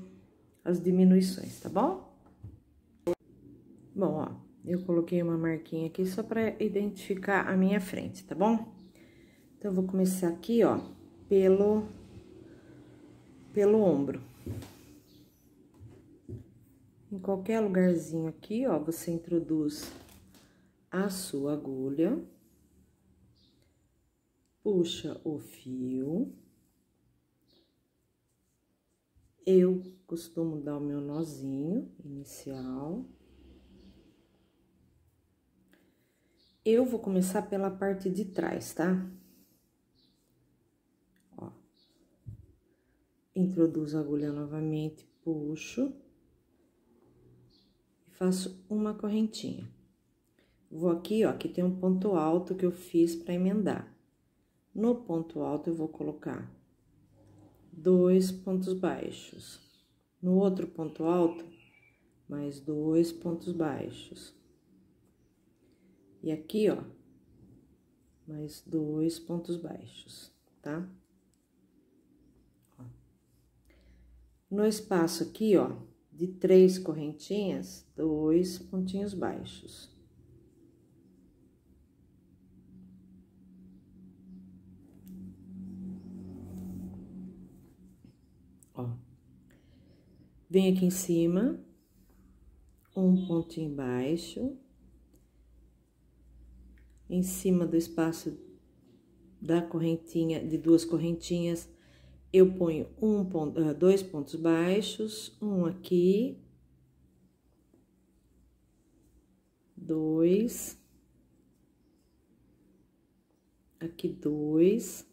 as diminuições, tá bom? Bom, ó, eu coloquei uma marquinha aqui só pra identificar a minha frente, tá bom? Então, eu vou começar aqui, ó, pelo, pelo ombro. Em qualquer lugarzinho aqui, ó, você introduz a sua agulha, puxa o fio. Eu costumo dar o meu nozinho inicial. Eu vou começar pela parte de trás, tá? Introduzo a agulha novamente, puxo faço uma correntinha. Vou aqui, ó, aqui tem um ponto alto que eu fiz para emendar. No ponto alto, eu vou colocar dois pontos baixos. No outro ponto alto, mais dois pontos baixos. E aqui, ó, mais dois pontos baixos, tá? No espaço aqui, ó, de três correntinhas, dois pontinhos baixos. Ó. Vem aqui em cima, um pontinho baixo. Em cima do espaço da correntinha, de duas correntinhas, eu ponho um ponto, uh, dois pontos baixos, um aqui, dois, aqui dois.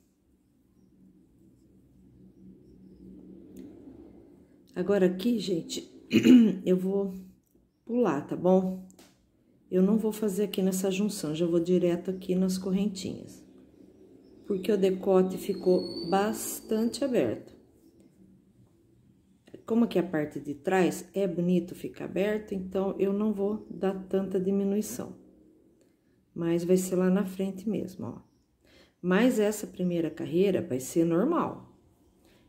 Agora aqui, gente, eu vou pular, tá bom? Eu não vou fazer aqui nessa junção, já vou direto aqui nas correntinhas porque o decote ficou bastante aberto. Como aqui a parte de trás é bonito ficar aberto, então eu não vou dar tanta diminuição. Mas vai ser lá na frente mesmo, ó. Mas essa primeira carreira vai ser normal.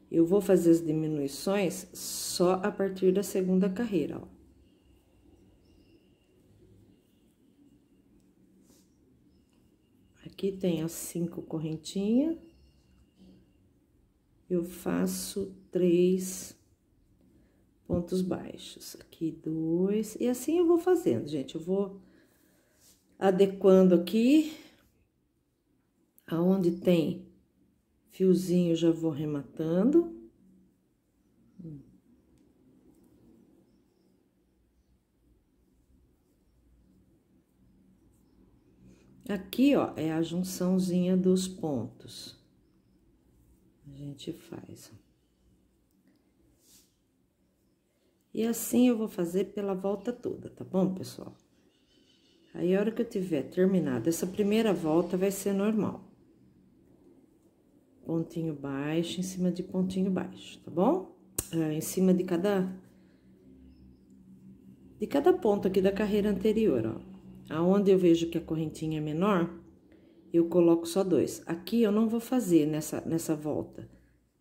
Eu vou fazer as diminuições só a partir da segunda carreira, ó. Aqui tem as cinco correntinhas. Eu faço três pontos baixos. Aqui, dois. E assim eu vou fazendo, gente. Eu vou adequando aqui. Aonde tem fiozinho, já vou rematando. Aqui, ó, é a junçãozinha dos pontos. A gente faz. E assim eu vou fazer pela volta toda, tá bom, pessoal? Aí, a hora que eu tiver terminado essa primeira volta, vai ser normal. Pontinho baixo em cima de pontinho baixo, tá bom? É, em cima de cada... De cada ponto aqui da carreira anterior, ó. Aonde eu vejo que a correntinha é menor, eu coloco só dois. Aqui eu não vou fazer nessa, nessa volta.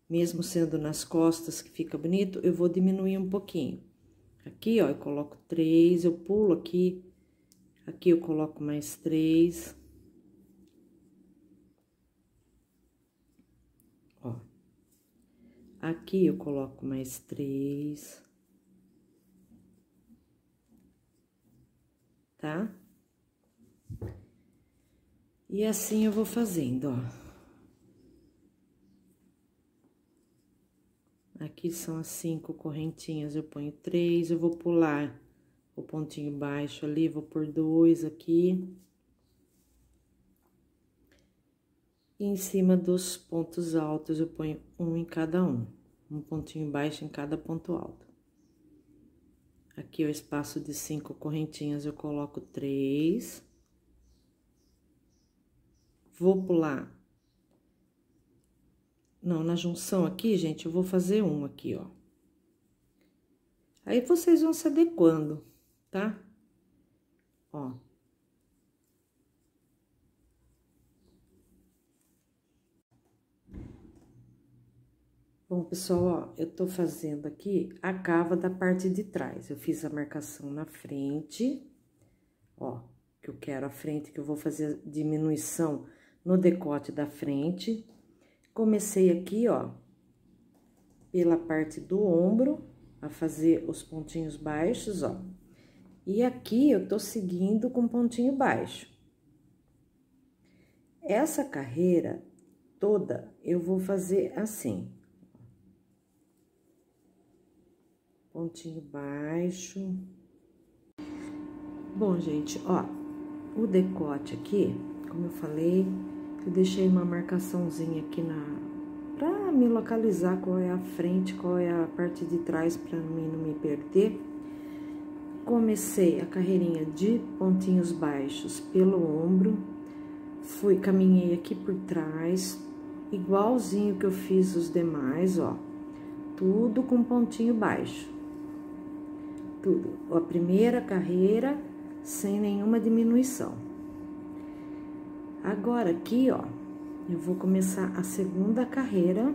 Mesmo sendo nas costas, que fica bonito, eu vou diminuir um pouquinho. Aqui, ó, eu coloco três, eu pulo aqui. Aqui eu coloco mais três. Ó. Aqui eu coloco mais três. Tá? E assim eu vou fazendo, ó. Aqui são as cinco correntinhas, eu ponho três, eu vou pular o pontinho baixo ali, vou por dois aqui. E em cima dos pontos altos eu ponho um em cada um, um pontinho baixo em cada ponto alto. Aqui o espaço de cinco correntinhas eu coloco três. Vou pular. Não, na junção aqui, gente, eu vou fazer um aqui, ó. Aí vocês vão se adequando, tá? Ó. Bom, pessoal, ó, eu tô fazendo aqui a cava da parte de trás. Eu fiz a marcação na frente, ó, que eu quero a frente, que eu vou fazer diminuição no decote da frente. Comecei aqui, ó, pela parte do ombro, a fazer os pontinhos baixos, ó. E aqui eu tô seguindo com pontinho baixo. Essa carreira toda eu vou fazer assim. pontinho baixo. Bom, gente, ó, o decote aqui, como eu falei, eu deixei uma marcaçãozinha aqui na... Pra me localizar qual é a frente, qual é a parte de trás, pra mim não me perder. Comecei a carreirinha de pontinhos baixos pelo ombro, fui, caminhei aqui por trás, igualzinho que eu fiz os demais, ó, tudo com pontinho baixo tudo. A primeira carreira sem nenhuma diminuição. Agora aqui, ó, eu vou começar a segunda carreira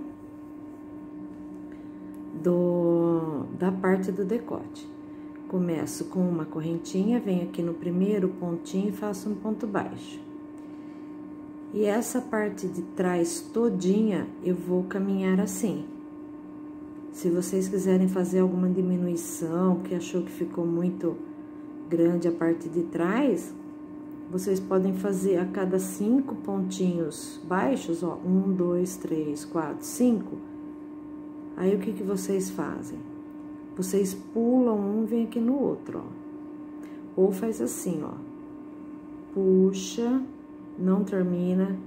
do da parte do decote. Começo com uma correntinha, venho aqui no primeiro pontinho e faço um ponto baixo. E essa parte de trás todinha eu vou caminhar assim. Se vocês quiserem fazer alguma diminuição, que achou que ficou muito grande a parte de trás, vocês podem fazer a cada cinco pontinhos baixos, ó, um, dois, três, quatro, cinco. Aí, o que que vocês fazem? Vocês pulam um, vem aqui no outro, ó. Ou faz assim, ó. Puxa, não termina,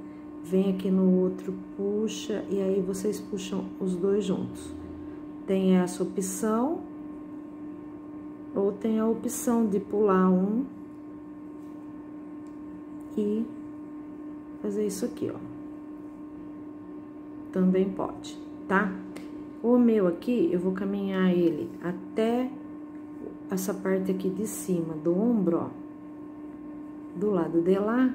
vem aqui no outro, puxa, e aí vocês puxam os dois juntos tem essa opção, ou tem a opção de pular um e fazer isso aqui, ó. Também pode, tá? O meu aqui, eu vou caminhar ele até essa parte aqui de cima do ombro, ó. Do lado de lá,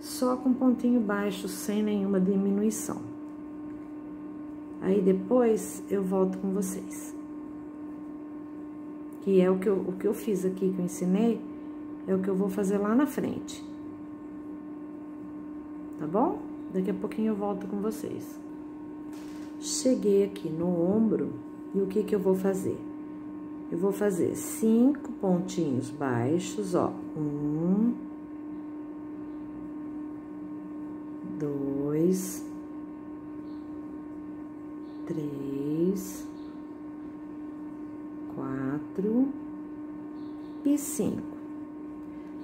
só com pontinho baixo, sem nenhuma diminuição. Aí depois eu volto com vocês. Que é o que eu, o que eu fiz aqui, que eu ensinei, é o que eu vou fazer lá na frente. Tá bom? Daqui a pouquinho eu volto com vocês. Cheguei aqui no ombro e o que que eu vou fazer? Eu vou fazer cinco pontinhos baixos, ó. Um, dois, três, quatro e cinco.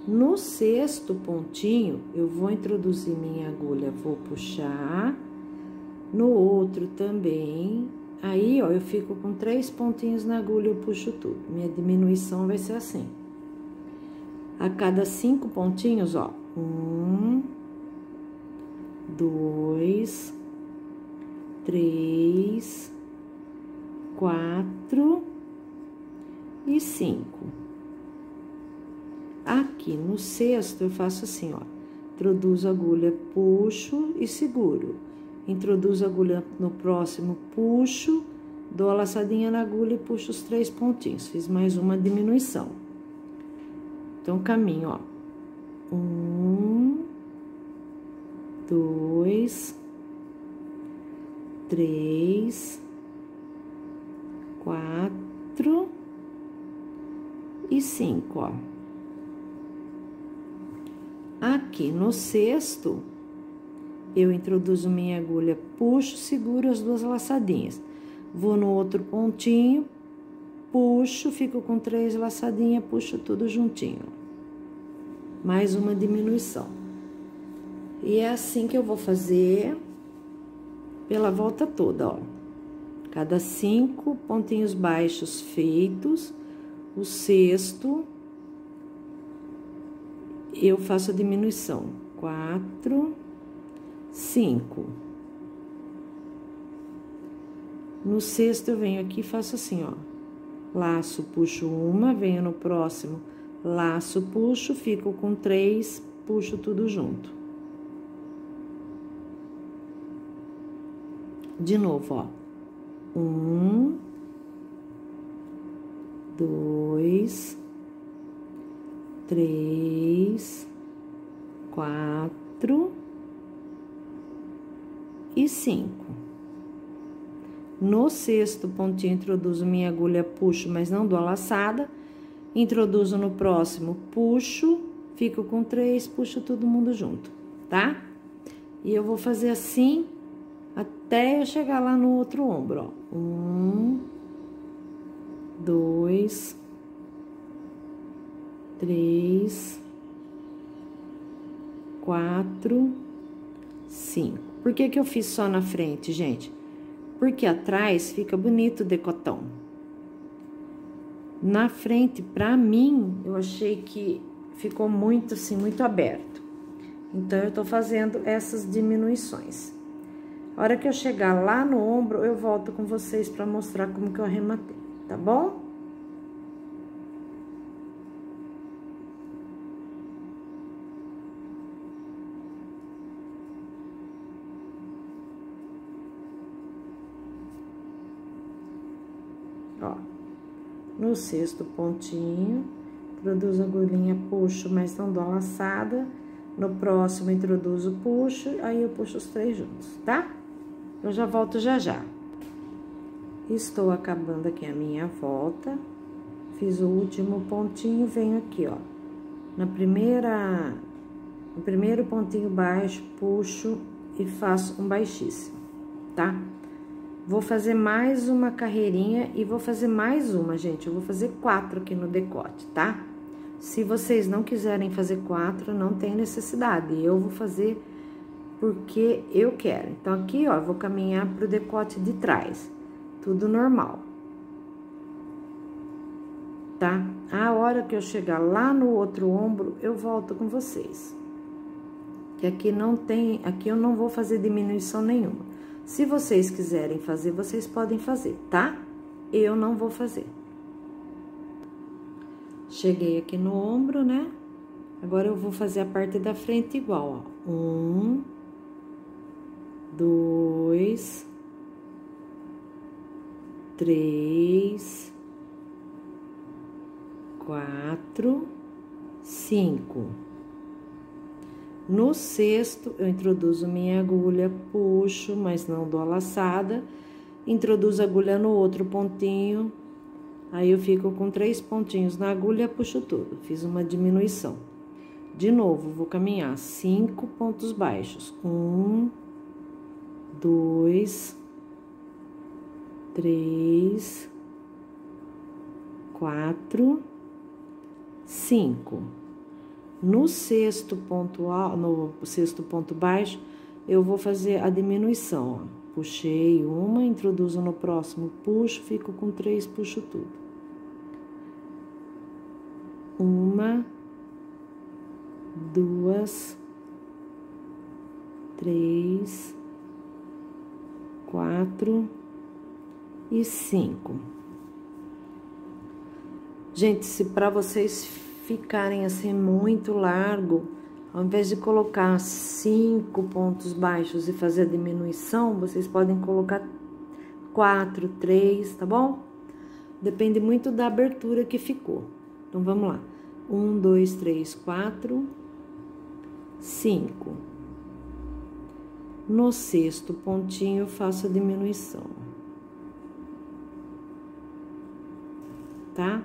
No sexto pontinho, eu vou introduzir minha agulha, vou puxar. No outro também. Aí, ó, eu fico com três pontinhos na agulha, eu puxo tudo. Minha diminuição vai ser assim. A cada cinco pontinhos, ó, um, dois, três, quatro e cinco. Aqui no sexto, eu faço assim, ó. Introduzo a agulha, puxo e seguro. Introduzo a agulha no próximo, puxo, dou a laçadinha na agulha e puxo os três pontinhos. Fiz mais uma diminuição. Então, caminho, ó. Um, dois, três, quatro e cinco, ó. Aqui no sexto, eu introduzo minha agulha, puxo, seguro as duas laçadinhas. Vou no outro pontinho, puxo, fico com três laçadinhas, puxo tudo juntinho. Mais uma diminuição. E é assim que eu vou fazer pela volta toda, ó. Cada cinco pontinhos baixos feitos, o sexto, eu faço a diminuição. Quatro, cinco. No sexto, eu venho aqui e faço assim, ó. Laço, puxo uma, venho no próximo, laço, puxo, fico com três, puxo tudo junto. De novo, ó. Um, dois, três, quatro e cinco. No sexto pontinho, introduzo minha agulha, puxo, mas não dou a laçada. Introduzo no próximo, puxo, fico com três, puxo todo mundo junto, tá? E eu vou fazer assim até eu chegar lá no outro ombro, ó. Um, dois, três, quatro, cinco. Por que que eu fiz só na frente, gente? porque atrás fica bonito o decotão. Na frente, pra mim, eu achei que ficou muito assim, muito aberto. Então, eu tô fazendo essas diminuições. A hora que eu chegar lá no ombro, eu volto com vocês para mostrar como que eu arrematei, tá bom? No sexto pontinho, introduzo a agulhinha, puxo, mas não dou laçada. No próximo, introduzo, puxo, aí eu puxo os três juntos, tá? Eu já volto já já. Estou acabando aqui a minha volta. Fiz o último pontinho, venho aqui, ó. Na primeira, no primeiro pontinho baixo, puxo e faço um baixíssimo, tá? Vou fazer mais uma carreirinha e vou fazer mais uma, gente. Eu vou fazer quatro aqui no decote, tá? Se vocês não quiserem fazer quatro, não tem necessidade. Eu vou fazer porque eu quero. Então, aqui, ó, vou caminhar pro decote de trás. Tudo normal. Tá? A hora que eu chegar lá no outro ombro, eu volto com vocês. Que aqui não tem, aqui eu não vou fazer diminuição nenhuma. Se vocês quiserem fazer, vocês podem fazer, tá? Eu não vou fazer. Cheguei aqui no ombro, né? Agora eu vou fazer a parte da frente igual, ó. Um, dois, três, quatro, cinco. No sexto, eu introduzo minha agulha, puxo, mas não dou a laçada. Introduzo a agulha no outro pontinho. Aí eu fico com três pontinhos na agulha, puxo tudo. Fiz uma diminuição. De novo, vou caminhar cinco pontos baixos. Um, dois, três, quatro, cinco. No sexto ponto no sexto ponto baixo, eu vou fazer a diminuição, ó. Puxei uma, introduzo no próximo, puxo, fico com três, puxo tudo. Uma, duas, três, quatro e cinco. Gente, se para vocês ficarem assim muito largo, ao invés de colocar cinco pontos baixos e fazer a diminuição, vocês podem colocar quatro, três, tá bom? Depende muito da abertura que ficou. Então, vamos lá. Um, dois, três, quatro, cinco. No sexto pontinho, faço a diminuição. Tá?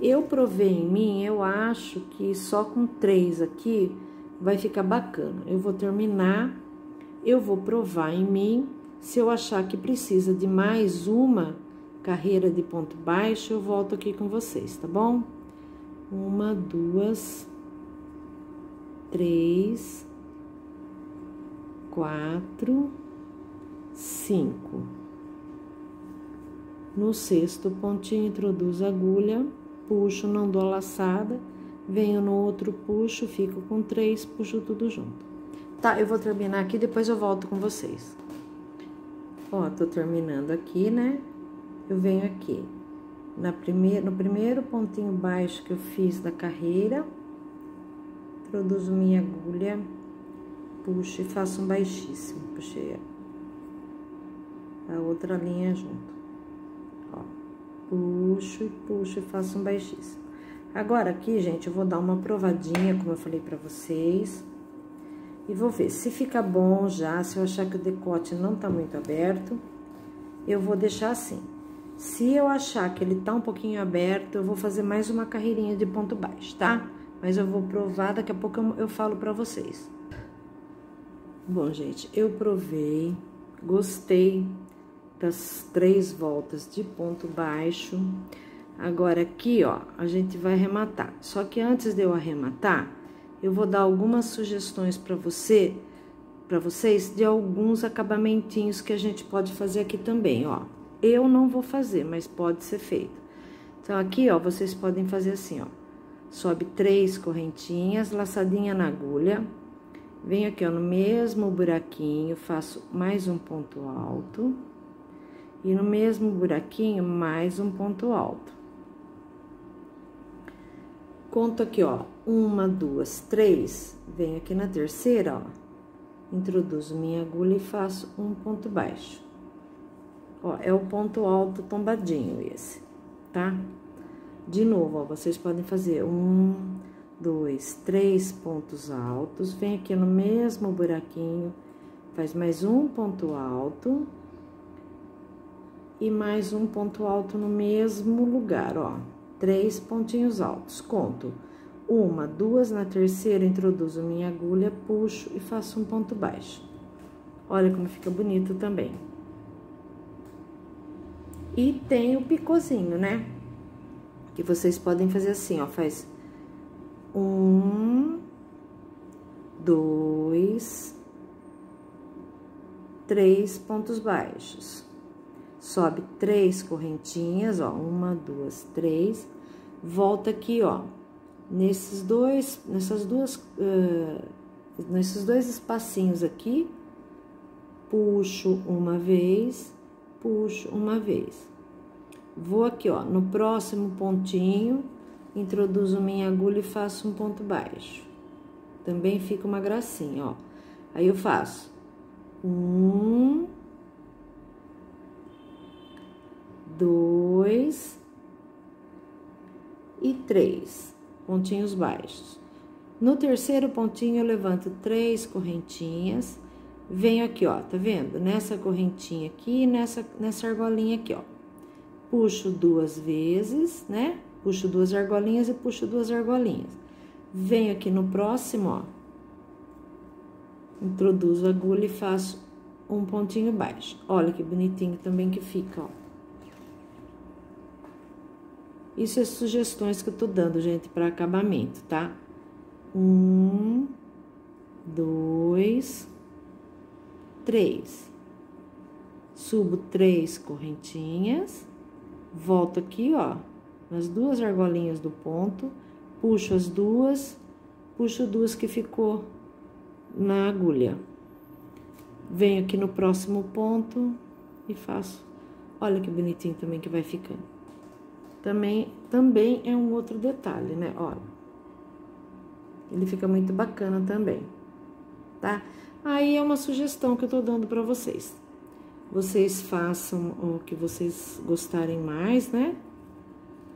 Eu provei em mim, eu acho que só com três aqui vai ficar bacana. Eu vou terminar, eu vou provar em mim. Se eu achar que precisa de mais uma carreira de ponto baixo, eu volto aqui com vocês, tá bom? Uma, duas, três, quatro, cinco. No sexto pontinho, introduzo a agulha, puxo, não dou laçada, venho no outro, puxo, fico com três, puxo tudo junto. Tá, eu vou terminar aqui, depois eu volto com vocês. Ó, tô terminando aqui, né? Eu venho aqui, na primeira, no primeiro pontinho baixo que eu fiz da carreira, introduzo minha agulha, puxo e faço um baixíssimo, puxei a outra linha junto. Puxo e puxo e faço um baixíssimo. Agora aqui, gente, eu vou dar uma provadinha, como eu falei pra vocês. E vou ver se fica bom já, se eu achar que o decote não tá muito aberto, eu vou deixar assim. Se eu achar que ele tá um pouquinho aberto, eu vou fazer mais uma carreirinha de ponto baixo, tá? Mas eu vou provar, daqui a pouco eu, eu falo pra vocês. Bom, gente, eu provei, gostei das três voltas de ponto baixo. Agora, aqui, ó, a gente vai arrematar. Só que antes de eu arrematar, eu vou dar algumas sugestões para você, para vocês, de alguns acabamentinhos que a gente pode fazer aqui também, ó. Eu não vou fazer, mas pode ser feito. Então, aqui, ó, vocês podem fazer assim, ó. Sobe três correntinhas, laçadinha na agulha. Venho aqui, ó, no mesmo buraquinho, faço mais um ponto alto. E no mesmo buraquinho, mais um ponto alto. Conto aqui, ó, uma, duas, três, venho aqui na terceira, ó, introduzo minha agulha e faço um ponto baixo. Ó, é o ponto alto tombadinho esse, tá? De novo, ó, vocês podem fazer um, dois, três pontos altos, vem aqui no mesmo buraquinho, faz mais um ponto alto e mais um ponto alto no mesmo lugar, ó três pontinhos altos. Conto uma, duas, na terceira introduzo minha agulha, puxo e faço um ponto baixo. Olha como fica bonito também. E tem o picozinho, né? Que vocês podem fazer assim, ó, faz um, dois, três pontos baixos sobe três correntinhas, ó, uma, duas, três, volta aqui, ó, nesses dois, nessas duas, uh, nesses dois espacinhos aqui, puxo uma vez, puxo uma vez. Vou aqui, ó, no próximo pontinho, introduzo minha agulha e faço um ponto baixo. Também fica uma gracinha, ó. Aí eu faço um, dois e três pontinhos baixos. No terceiro pontinho, eu levanto três correntinhas, venho aqui, ó, tá vendo? Nessa correntinha aqui, nessa, nessa argolinha aqui, ó. Puxo duas vezes, né? Puxo duas argolinhas e puxo duas argolinhas. Venho aqui no próximo, ó. Introduzo a agulha e faço um pontinho baixo. Olha que bonitinho também que fica, ó. Isso é sugestões que eu tô dando, gente, para acabamento, tá? Um, dois, três. Subo três correntinhas, volto aqui, ó, nas duas argolinhas do ponto, puxo as duas, puxo duas que ficou na agulha. Venho aqui no próximo ponto e faço. Olha que bonitinho também que vai ficando também, também é um outro detalhe, né? Olha, ele fica muito bacana também, tá? Aí é uma sugestão que eu tô dando para vocês. Vocês façam o que vocês gostarem mais, né?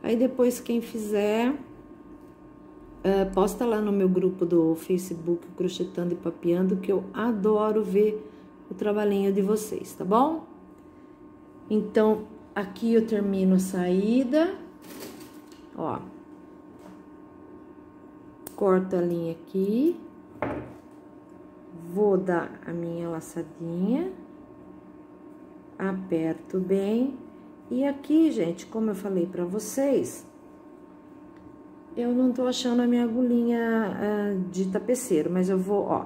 Aí depois quem fizer, uh, posta lá no meu grupo do Facebook Crochetando e Papeando, que eu adoro ver o trabalhinho de vocês, tá bom? Então, aqui eu termino a saída Ó. Corto a linha aqui. Vou dar a minha laçadinha. Aperto bem. E aqui, gente, como eu falei pra vocês, eu não tô achando a minha agulhinha uh, de tapeceiro, mas eu vou, ó.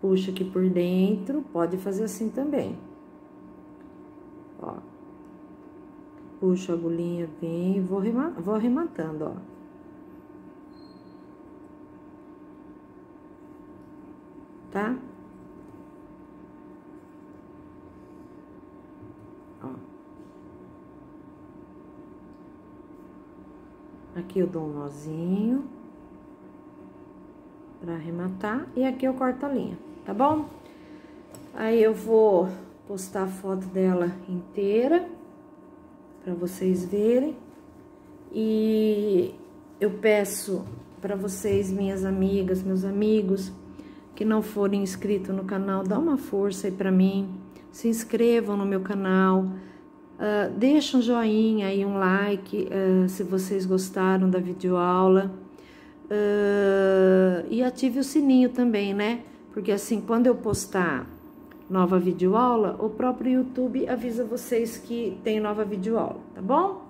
puxa aqui por dentro, pode fazer assim também. Ó. Puxo a agulhinha bem e vou, vou arrematando, ó. Tá? Ó. Aqui eu dou um nozinho pra arrematar e aqui eu corto a linha, tá bom? Aí eu vou postar a foto dela inteira para vocês verem. E eu peço para vocês, minhas amigas, meus amigos, que não forem inscritos no canal, dá uma força aí para mim. Se inscrevam no meu canal. Uh, deixa um joinha aí, um like, uh, se vocês gostaram da videoaula. Uh, e ative o sininho também, né? Porque assim, quando eu postar nova videoaula, o próprio YouTube avisa vocês que tem nova videoaula, tá bom?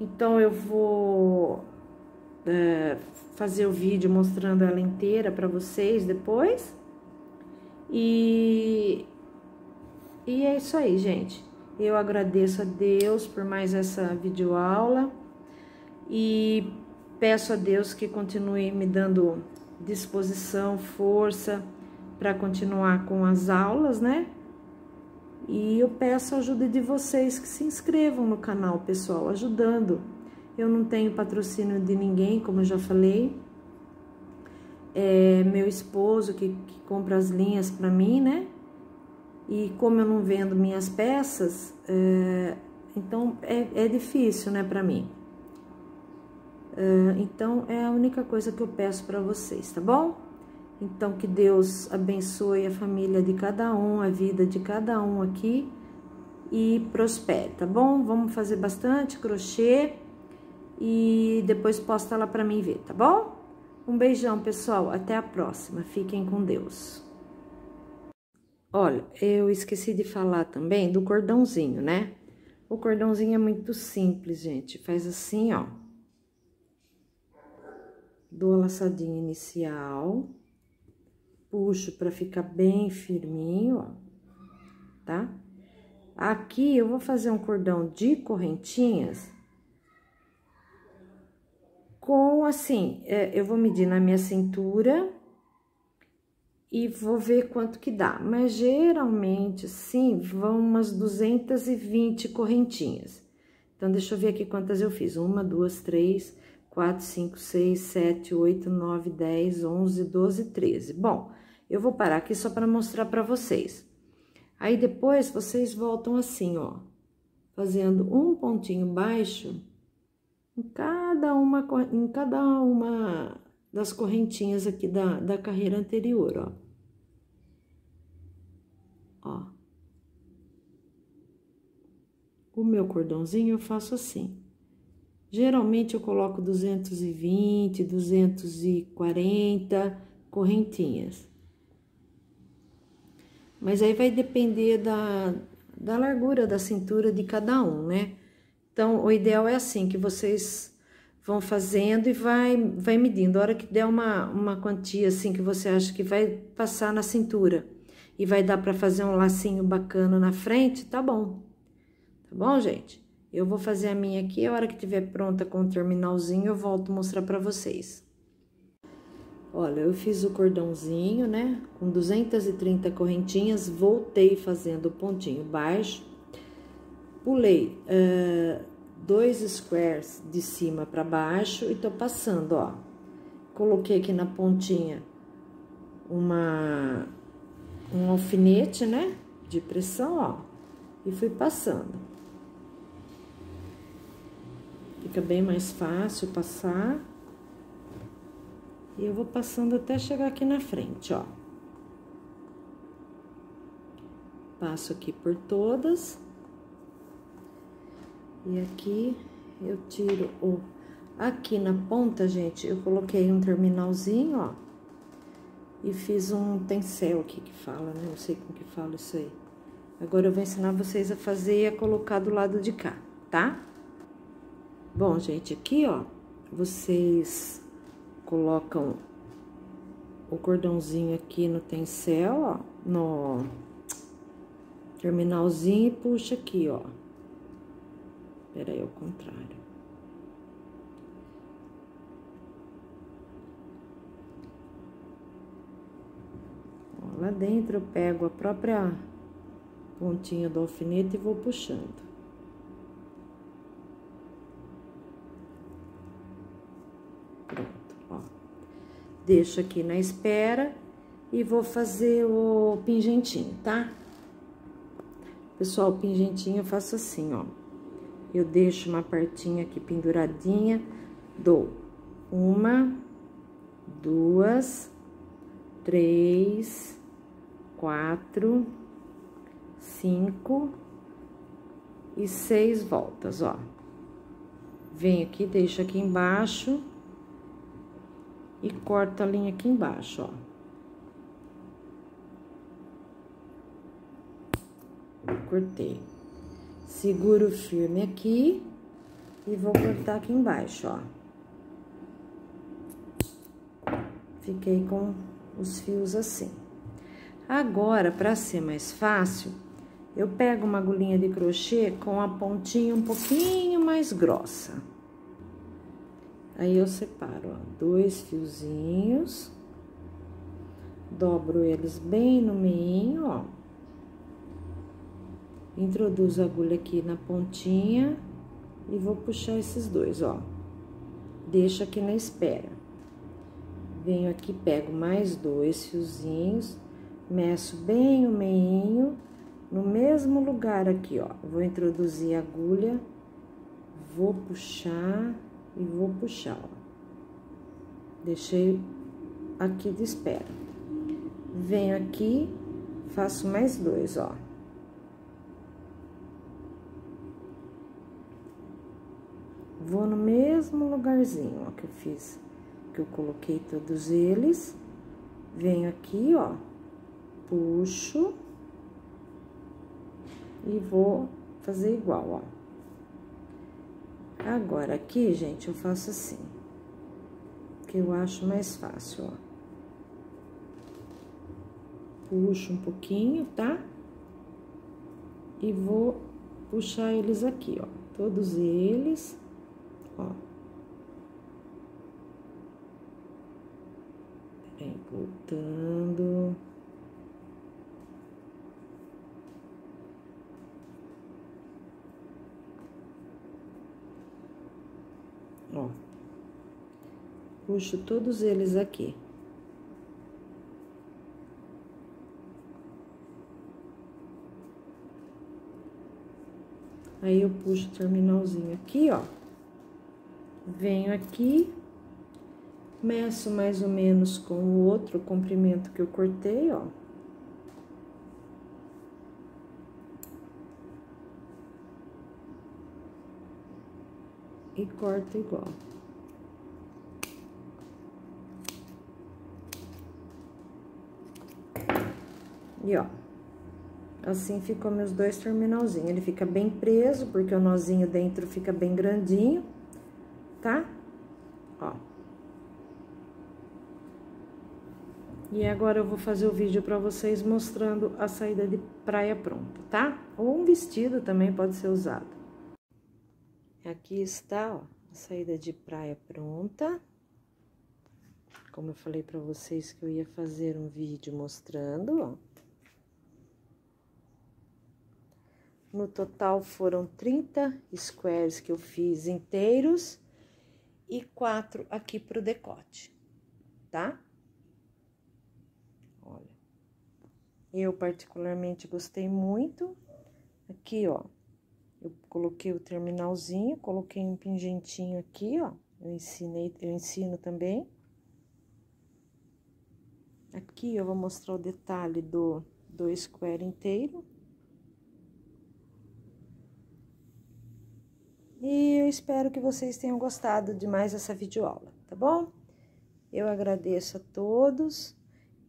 Então eu vou é, fazer o vídeo mostrando ela inteira para vocês depois. E, e é isso aí, gente. Eu agradeço a Deus por mais essa videoaula e peço a Deus que continue me dando disposição, força para continuar com as aulas, né? E eu peço a ajuda de vocês que se inscrevam no canal, pessoal, ajudando. Eu não tenho patrocínio de ninguém, como eu já falei. É meu esposo que, que compra as linhas para mim, né? E como eu não vendo minhas peças, é, então é, é, difícil, né, para mim. É, então é a única coisa que eu peço para vocês, tá bom? Então, que Deus abençoe a família de cada um, a vida de cada um aqui e prospere, tá bom? Vamos fazer bastante crochê e depois posta lá para mim ver, tá bom? Um beijão, pessoal. Até a próxima. Fiquem com Deus. Olha, eu esqueci de falar também do cordãozinho, né? O cordãozinho é muito simples, gente. Faz assim, ó. Dou a laçadinha inicial puxo para ficar bem firminho, ó, tá? Aqui eu vou fazer um cordão de correntinhas com assim, é, eu vou medir na minha cintura e vou ver quanto que dá. Mas geralmente, sim, vão umas 220 correntinhas. Então, deixa eu ver aqui quantas eu fiz. Uma, duas, três, quatro, cinco, seis, sete, oito, nove, dez, onze, doze, treze. Bom, eu vou parar aqui só para mostrar para vocês. Aí, depois, vocês voltam assim, ó, fazendo um pontinho baixo em cada uma, em cada uma das correntinhas aqui da, da carreira anterior, ó. Ó. O meu cordãozinho eu faço assim. Geralmente eu coloco 220, 240 correntinhas. Mas aí vai depender da, da largura da cintura de cada um, né? Então, o ideal é assim, que vocês vão fazendo e vai, vai medindo. A hora que der uma, uma quantia, assim, que você acha que vai passar na cintura e vai dar para fazer um lacinho bacana na frente, tá bom. Tá bom, gente? Eu vou fazer a minha aqui, a hora que tiver pronta com o terminalzinho, eu volto mostrar para vocês. Olha, eu fiz o cordãozinho, né? Com 230 correntinhas, voltei fazendo o pontinho baixo. Pulei uh, dois squares de cima para baixo e tô passando, ó. Coloquei aqui na pontinha uma, um alfinete, né? De pressão, ó. E fui passando. Fica bem mais fácil passar. E eu vou passando até chegar aqui na frente, ó. Passo aqui por todas. E aqui eu tiro o... Aqui na ponta, gente, eu coloquei um terminalzinho, ó. E fiz um tencel aqui que fala, né? Não sei como que fala isso aí. Agora eu vou ensinar vocês a fazer e a colocar do lado de cá, tá? Bom, gente, aqui, ó, vocês colocam o cordãozinho aqui no tencel, ó, no terminalzinho e puxa aqui, ó. Pera aí, ao contrário. Lá dentro eu pego a própria pontinha do alfinete e vou puxando. Deixo aqui na espera e vou fazer o pingentinho, tá? Pessoal, o pingentinho eu faço assim, ó. Eu deixo uma partinha aqui penduradinha, dou uma, duas, três, quatro, cinco e seis voltas, ó. Venho aqui, deixo aqui embaixo e corto a linha aqui embaixo, ó. Cortei. Seguro firme aqui e vou cortar aqui embaixo, ó. Fiquei com os fios assim. Agora, para ser mais fácil, eu pego uma agulhinha de crochê com a pontinha um pouquinho mais grossa. Aí, eu separo, ó, dois fiozinhos, dobro eles bem no meio, ó. Introduzo a agulha aqui na pontinha e vou puxar esses dois, ó. Deixo aqui na espera. Venho aqui, pego mais dois fiozinhos, meço bem o meinho, no mesmo lugar aqui, ó. Vou introduzir a agulha, vou puxar e vou puxar, ó. Deixei aqui de espera. Venho aqui, faço mais dois, ó. Vou no mesmo lugarzinho, ó, que eu fiz, que eu coloquei todos eles. Venho aqui, ó, puxo e vou fazer igual, ó. Agora, aqui, gente, eu faço assim, que eu acho mais fácil, ó. Puxo um pouquinho, tá? E vou puxar eles aqui, ó, todos eles, ó. Vem voltando. Ó. Puxo todos eles aqui. Aí, eu puxo o terminalzinho aqui, ó. Venho aqui, meço mais ou menos com o outro comprimento que eu cortei, ó. E corto igual. E ó, assim ficou meus dois terminalzinhos. Ele fica bem preso, porque o nozinho dentro fica bem grandinho, tá? Ó. E agora eu vou fazer o vídeo pra vocês mostrando a saída de praia pronta, tá? Ou um vestido também pode ser usado. Aqui está, ó, a saída de praia pronta. Como eu falei pra vocês que eu ia fazer um vídeo mostrando, ó. No total foram 30 squares que eu fiz inteiros e quatro aqui pro decote, tá? Olha. Eu particularmente gostei muito. Aqui, ó, eu coloquei o terminalzinho, coloquei um pingentinho aqui, ó. Eu ensinei, eu ensino também. Aqui eu vou mostrar o detalhe do, do square inteiro. E eu espero que vocês tenham gostado de mais essa videoaula, tá bom? Eu agradeço a todos.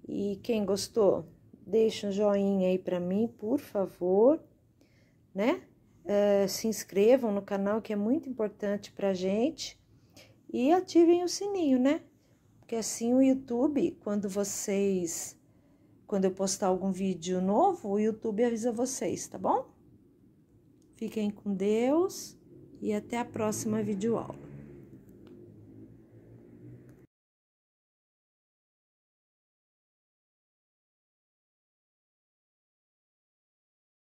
E quem gostou, deixa um joinha aí pra mim, por favor, né? Uh, se inscrevam no canal, que é muito importante pra gente. E ativem o sininho, né? porque assim o YouTube, quando vocês quando eu postar algum vídeo novo, o YouTube avisa vocês, tá bom? Fiquem com Deus e até a próxima videoaula.